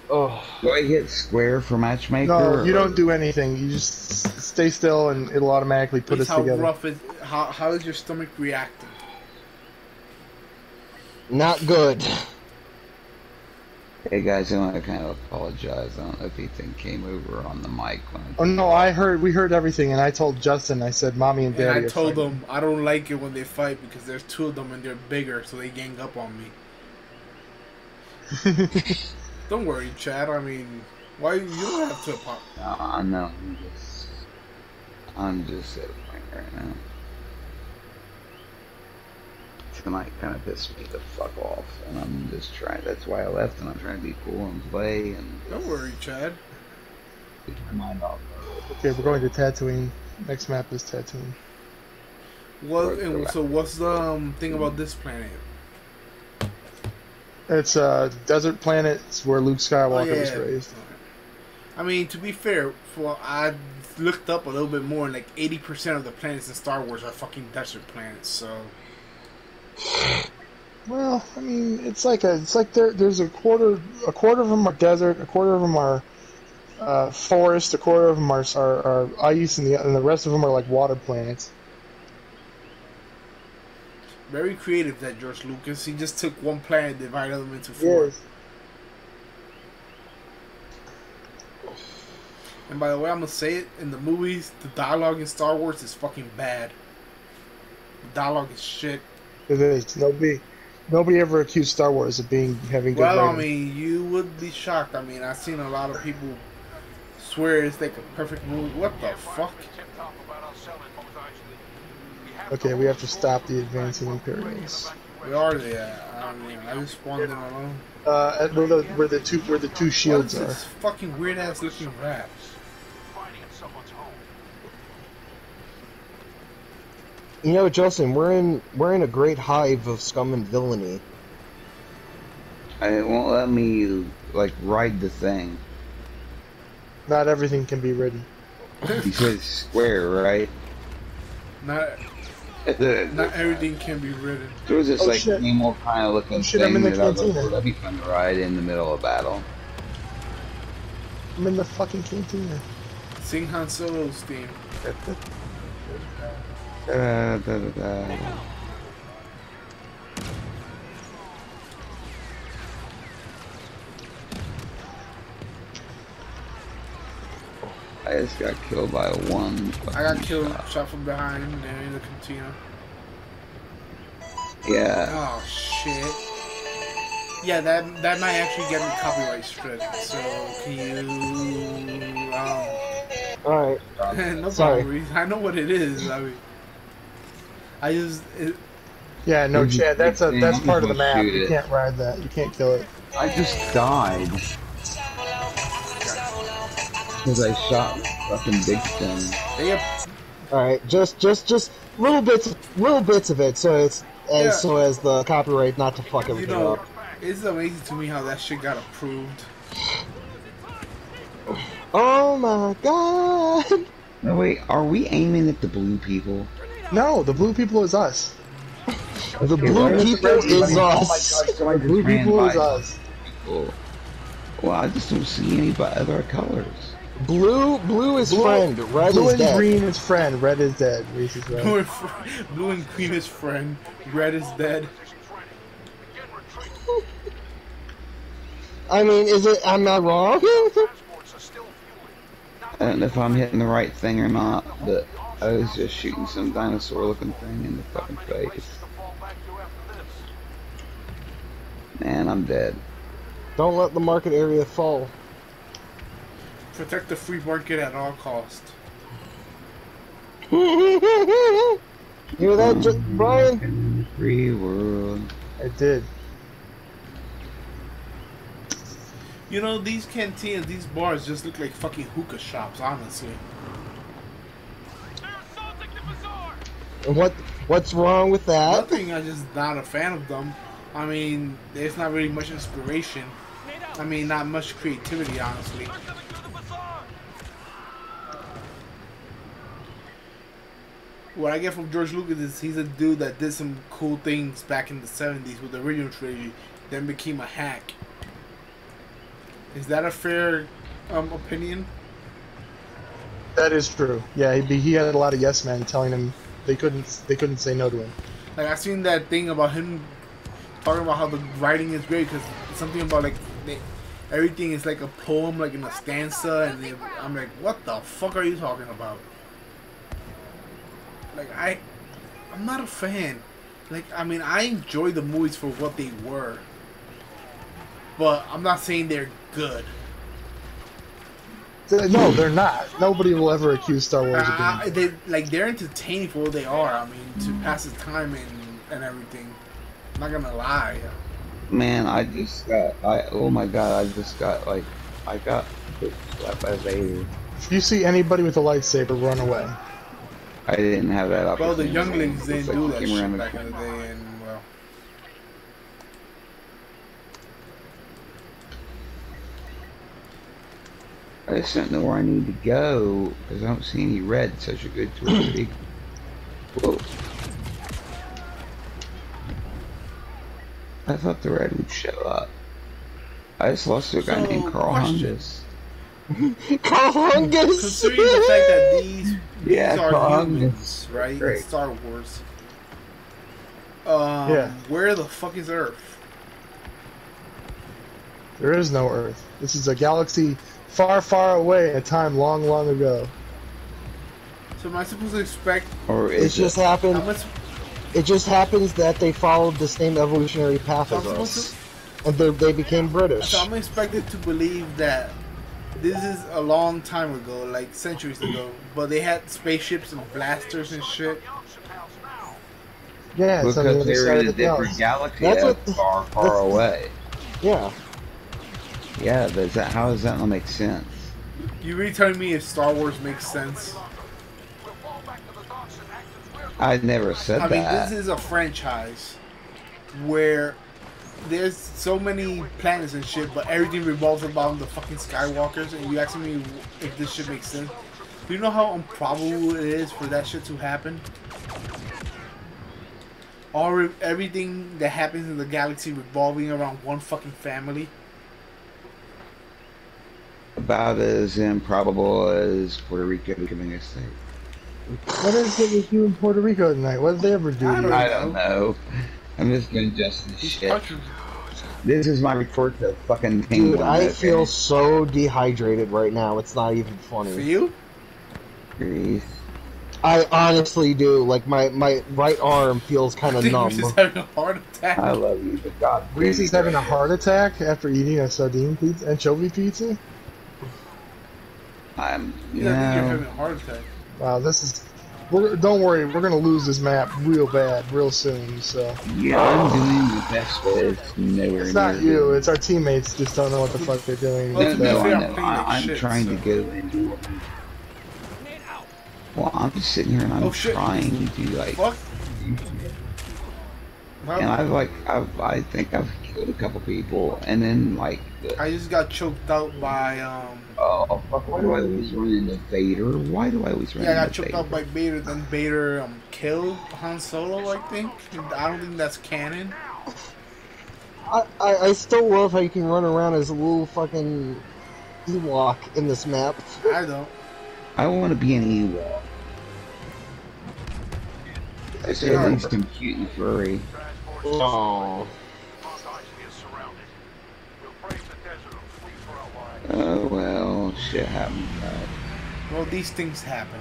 Speaker 4: oh,
Speaker 1: Do I hit square for matchmaker?
Speaker 3: No, you
Speaker 1: or-
Speaker 3: don't do anything. You just stay still, and it'll automatically put
Speaker 2: Please,
Speaker 3: us
Speaker 2: how
Speaker 3: together.
Speaker 2: rough is how how is your stomach reacting?
Speaker 4: not good.
Speaker 1: Hey guys, I want to kind of apologize. I don't know if Ethan came over on the mic when I
Speaker 3: Oh no, I heard. We heard everything, and I told Justin. I said, "Mommy and
Speaker 2: And
Speaker 3: Daddy."
Speaker 2: I
Speaker 3: are
Speaker 2: told
Speaker 3: fighting."
Speaker 2: them I don't like it when they fight because there's two of them and they're bigger, so they gang up on me. [LAUGHS] Don't worry, Chad. I mean, why you don't have to apologize.
Speaker 1: No, I know. I'm just, I'm just at a point right now. Tonight kind of pissed me the fuck off, and I'm just trying. That's why I left, and I'm trying to be cool and play and
Speaker 2: Don't worry, Chad.
Speaker 1: get my mind off.
Speaker 3: Okay, we're going to Tatooine. Next map is Tatooine.
Speaker 2: What? And so what's the um, thing about this planet?
Speaker 3: It's a desert planet. It's where Luke Skywalker
Speaker 2: Oh,
Speaker 3: was raised.
Speaker 2: I mean, to be fair, for I looked up a little bit more, and like eighty percent of the planets in Star Wars are fucking desert planets. So
Speaker 3: Well, I mean, it's like a, it's like there, there's a quarter, a quarter of them are desert, a quarter of them are uh, forest, a quarter of them are, are, are ice, and the and the rest of them are like water planets.
Speaker 2: very creative that George Lucas. He just took one planet, and divided them into four. And by the way, I'm gonna say it in the movies, the dialogue in Star Wars is fucking bad. The dialogue is shit.
Speaker 3: It is. Nobody, nobody ever accused Star Wars of being having good
Speaker 2: Well, I mean, you would be shocked. I mean, I've seen a lot of people swear it's like a perfect movie. What the fuck?
Speaker 3: Okay, we have to stop the advancing Imperials.
Speaker 2: We are they at? I mean, I just spawned them alone.
Speaker 3: Uh, where the where the two where the two shields are.
Speaker 2: fucking weird ass looking rat?
Speaker 4: You know, Justin, we're in we're in a great hive of scum and villainy.
Speaker 1: I it won't let me like ride the thing.
Speaker 3: Not everything can be ridden.
Speaker 1: You said square, right?
Speaker 2: Not [LAUGHS] not everything can be ridden.
Speaker 1: There was this
Speaker 3: Oh,
Speaker 1: like
Speaker 3: shit.
Speaker 1: animal kind of looking
Speaker 3: Oh, shit, I'm
Speaker 1: thing
Speaker 3: in the
Speaker 1: that I was like,
Speaker 3: cantina.
Speaker 1: "Oh, that'd be fun to ride in the middle of battle.
Speaker 3: I'm in the fucking cantina.
Speaker 2: Sing Han Solo's theme. [LAUGHS]
Speaker 1: Da, da, da, da. I just got killed by one.
Speaker 2: I got killed,
Speaker 1: shot.
Speaker 2: shot from behind there in the cantina.
Speaker 1: Yeah.
Speaker 2: Oh shit. Yeah, that that might actually get me copyright strike. So can you? Um,
Speaker 4: All right. [LAUGHS]
Speaker 2: no
Speaker 4: Sorry.
Speaker 2: problem. I know what it is. I mean, I just it,
Speaker 3: Yeah, no. Chad. That's a that's part of the map. You can't ride that. You can't kill it.
Speaker 1: I just died. Because I shot fucking Big Thing.
Speaker 2: they
Speaker 4: All right. Just just just little bits little bits of it, so it's as
Speaker 2: Yeah.
Speaker 4: so as the copyright not to fuck
Speaker 2: you know.
Speaker 4: up.
Speaker 2: It's amazing to me how that shit got approved.
Speaker 4: Oh my god.
Speaker 1: No, wait, are we aiming at the blue people?
Speaker 3: No, the blue people is us.
Speaker 4: The blue people is oh us.
Speaker 3: The blue people is us.
Speaker 1: People. Well, I just don't see any other colors.
Speaker 4: Blue blue is
Speaker 3: Blue-
Speaker 4: friend. Red
Speaker 3: Blue
Speaker 4: is
Speaker 3: and
Speaker 4: dead.
Speaker 3: green is friend. Red is dead. Reece is right.
Speaker 2: Blue and, fr- blue and green is friend. Red is dead.
Speaker 4: I mean, is it? I'm not wrong.
Speaker 1: I don't know if I'm hitting the right thing or not, but I was just shooting some dinosaur looking thing in the fucking face. Man, I'm dead.
Speaker 4: Don't let the market area fall.
Speaker 2: Protect the free market at all cost. [LAUGHS]
Speaker 4: You hear that, Ju- Brian?
Speaker 1: Free world.
Speaker 3: I did.
Speaker 2: You know, these canteens, these bars just look like fucking hookah shops, honestly.
Speaker 4: And what what's wrong with that?
Speaker 2: Nothing, I'm just not a fan of them. I mean, there's not really much inspiration. I mean, not much creativity, honestly. what I get from George Lucas is he's a dude that did some cool things back in the '70s with the original trilogy, then became a hack. Is that a fair um, opinion?
Speaker 3: That is true. Yeah, he, he had a lot of yes men telling him they couldn't they couldn't say no to him.
Speaker 2: Like I seen that thing about him talking about how the writing is great because something about like they, everything is like a poem, like in a stanza, and they, I'm like, what the fuck are you talking about? Like I, I'm not a fan. Like I mean, I enjoy the movies for what they were, but I'm not saying they're good.
Speaker 3: No, they're not. Nobody will ever accuse Star Wars of
Speaker 2: Uh,
Speaker 3: being.
Speaker 2: they like they're entertaining for what they are. I mean, to pass the time and and everything. I'm not gonna lie.
Speaker 1: Man, I just got. I oh my god, I just got like, I got slapped by Vader.
Speaker 3: If you see anybody with a lightsaber, run away.
Speaker 1: I didn't have that option.
Speaker 2: Well, the younglings
Speaker 1: Looks
Speaker 2: didn't
Speaker 1: like
Speaker 2: do that
Speaker 1: came
Speaker 2: shit
Speaker 1: around
Speaker 2: back in the day, and well,
Speaker 1: I just don't know where I need to go because I don't see any red, Such I should go to a [CLEARS THROAT] big. Whoa. I thought the red would show up. I just lost to a guy
Speaker 2: So,
Speaker 1: named Carl
Speaker 2: question.
Speaker 1: Hungus.
Speaker 4: Carl [LAUGHS] Hungus.
Speaker 2: considering the fact that these
Speaker 1: Yeah,
Speaker 2: these are
Speaker 1: Carl
Speaker 2: humans, right?
Speaker 1: Great.
Speaker 2: Star Wars. Um,
Speaker 3: Yeah.
Speaker 2: where the fuck is Earth?
Speaker 3: There is no Earth. This is a galaxy far, far away, a time long, long ago.
Speaker 2: So am I supposed to expect?
Speaker 1: Or
Speaker 12: it just
Speaker 1: it?
Speaker 12: Happened.
Speaker 2: much?
Speaker 12: It just happens that they followed the same evolutionary path as
Speaker 2: I'm supposed
Speaker 12: us, and they, they became British.
Speaker 2: So I'm expected to believe that this is a long time ago, like centuries ago, but they had spaceships and blasters and shit.
Speaker 3: Yeah, it's
Speaker 1: Because they're
Speaker 3: side
Speaker 1: in a different
Speaker 3: galaxy.
Speaker 1: galaxy,
Speaker 12: That's
Speaker 1: that's
Speaker 12: what-
Speaker 1: far, far
Speaker 12: that's-
Speaker 1: away.
Speaker 12: Yeah,
Speaker 1: Yeah, but is that, how does that not make sense?
Speaker 2: You really telling me if Star Wars makes sense?
Speaker 1: I never said
Speaker 2: I mean, this is a franchise where there's so many planets and shit, but everything revolves around the fucking Skywalkers. And you asking me if this shit makes sense? Do you know how improbable it is for that shit to happen? All re- everything that happens in the galaxy revolving around one fucking family.
Speaker 1: About as improbable as Puerto Rico becoming a state.
Speaker 3: What is it with you in Puerto Rico tonight? What did they ever do
Speaker 2: I
Speaker 3: to
Speaker 2: don't?
Speaker 1: I don't know. I'm just gonna adjust this shit. This is my retort to fucking
Speaker 12: dude. I
Speaker 1: okay?
Speaker 12: feel so dehydrated right now. It's not even
Speaker 2: For
Speaker 12: funny.
Speaker 2: you?
Speaker 1: Grease.
Speaker 12: I honestly do. Like my my right arm feels kind of numb.
Speaker 2: you're having a heart attack.
Speaker 1: I love you, but God,
Speaker 3: Greasy's having a heart attack after eating a sardine pizza, anchovy pizza.
Speaker 1: I'm,
Speaker 2: Yeah, I think you're having a heart attack.
Speaker 3: Wow, this is. We're, don't worry, we're gonna lose this map real bad, real soon. So
Speaker 1: yeah, I'm doing the best, but it's nowhere
Speaker 3: it's
Speaker 1: near
Speaker 3: not you,
Speaker 1: good.
Speaker 3: it's our teammates. Just don't know what the fuck they're doing.
Speaker 2: Well,
Speaker 1: No,
Speaker 2: to
Speaker 1: no, I
Speaker 2: I'm
Speaker 1: know. I, I'm
Speaker 2: shit,
Speaker 1: trying
Speaker 2: so-
Speaker 1: to go and do. Well, I'm just sitting here and I'm
Speaker 2: Oh,
Speaker 1: trying to do like,
Speaker 2: Fuck.
Speaker 1: and I've like, I've, I think I've killed a couple people, and then like, the,
Speaker 2: I just got choked out by um.
Speaker 1: Oh fuck, why do I always run into Vader? Why do I always run into Vader?
Speaker 2: Yeah, I got
Speaker 1: into
Speaker 2: choked
Speaker 1: Vader?
Speaker 2: out by Vader. Then Vader um killed Han Solo. I think. I don't think that's canon.
Speaker 12: I, I I still love how you can run around as a little fucking Ewok in this map.
Speaker 2: I don't.
Speaker 1: I want to be an Ewok. I say at least I'm cute and furry.
Speaker 12: Oh,
Speaker 1: Oh well, shit happens. Right?
Speaker 2: Well, these things happen.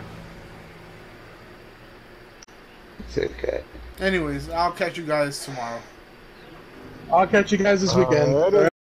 Speaker 1: It's okay.
Speaker 2: Anyways, I'll catch you guys tomorrow.
Speaker 3: I'll catch you guys this weekend.
Speaker 12: Alright.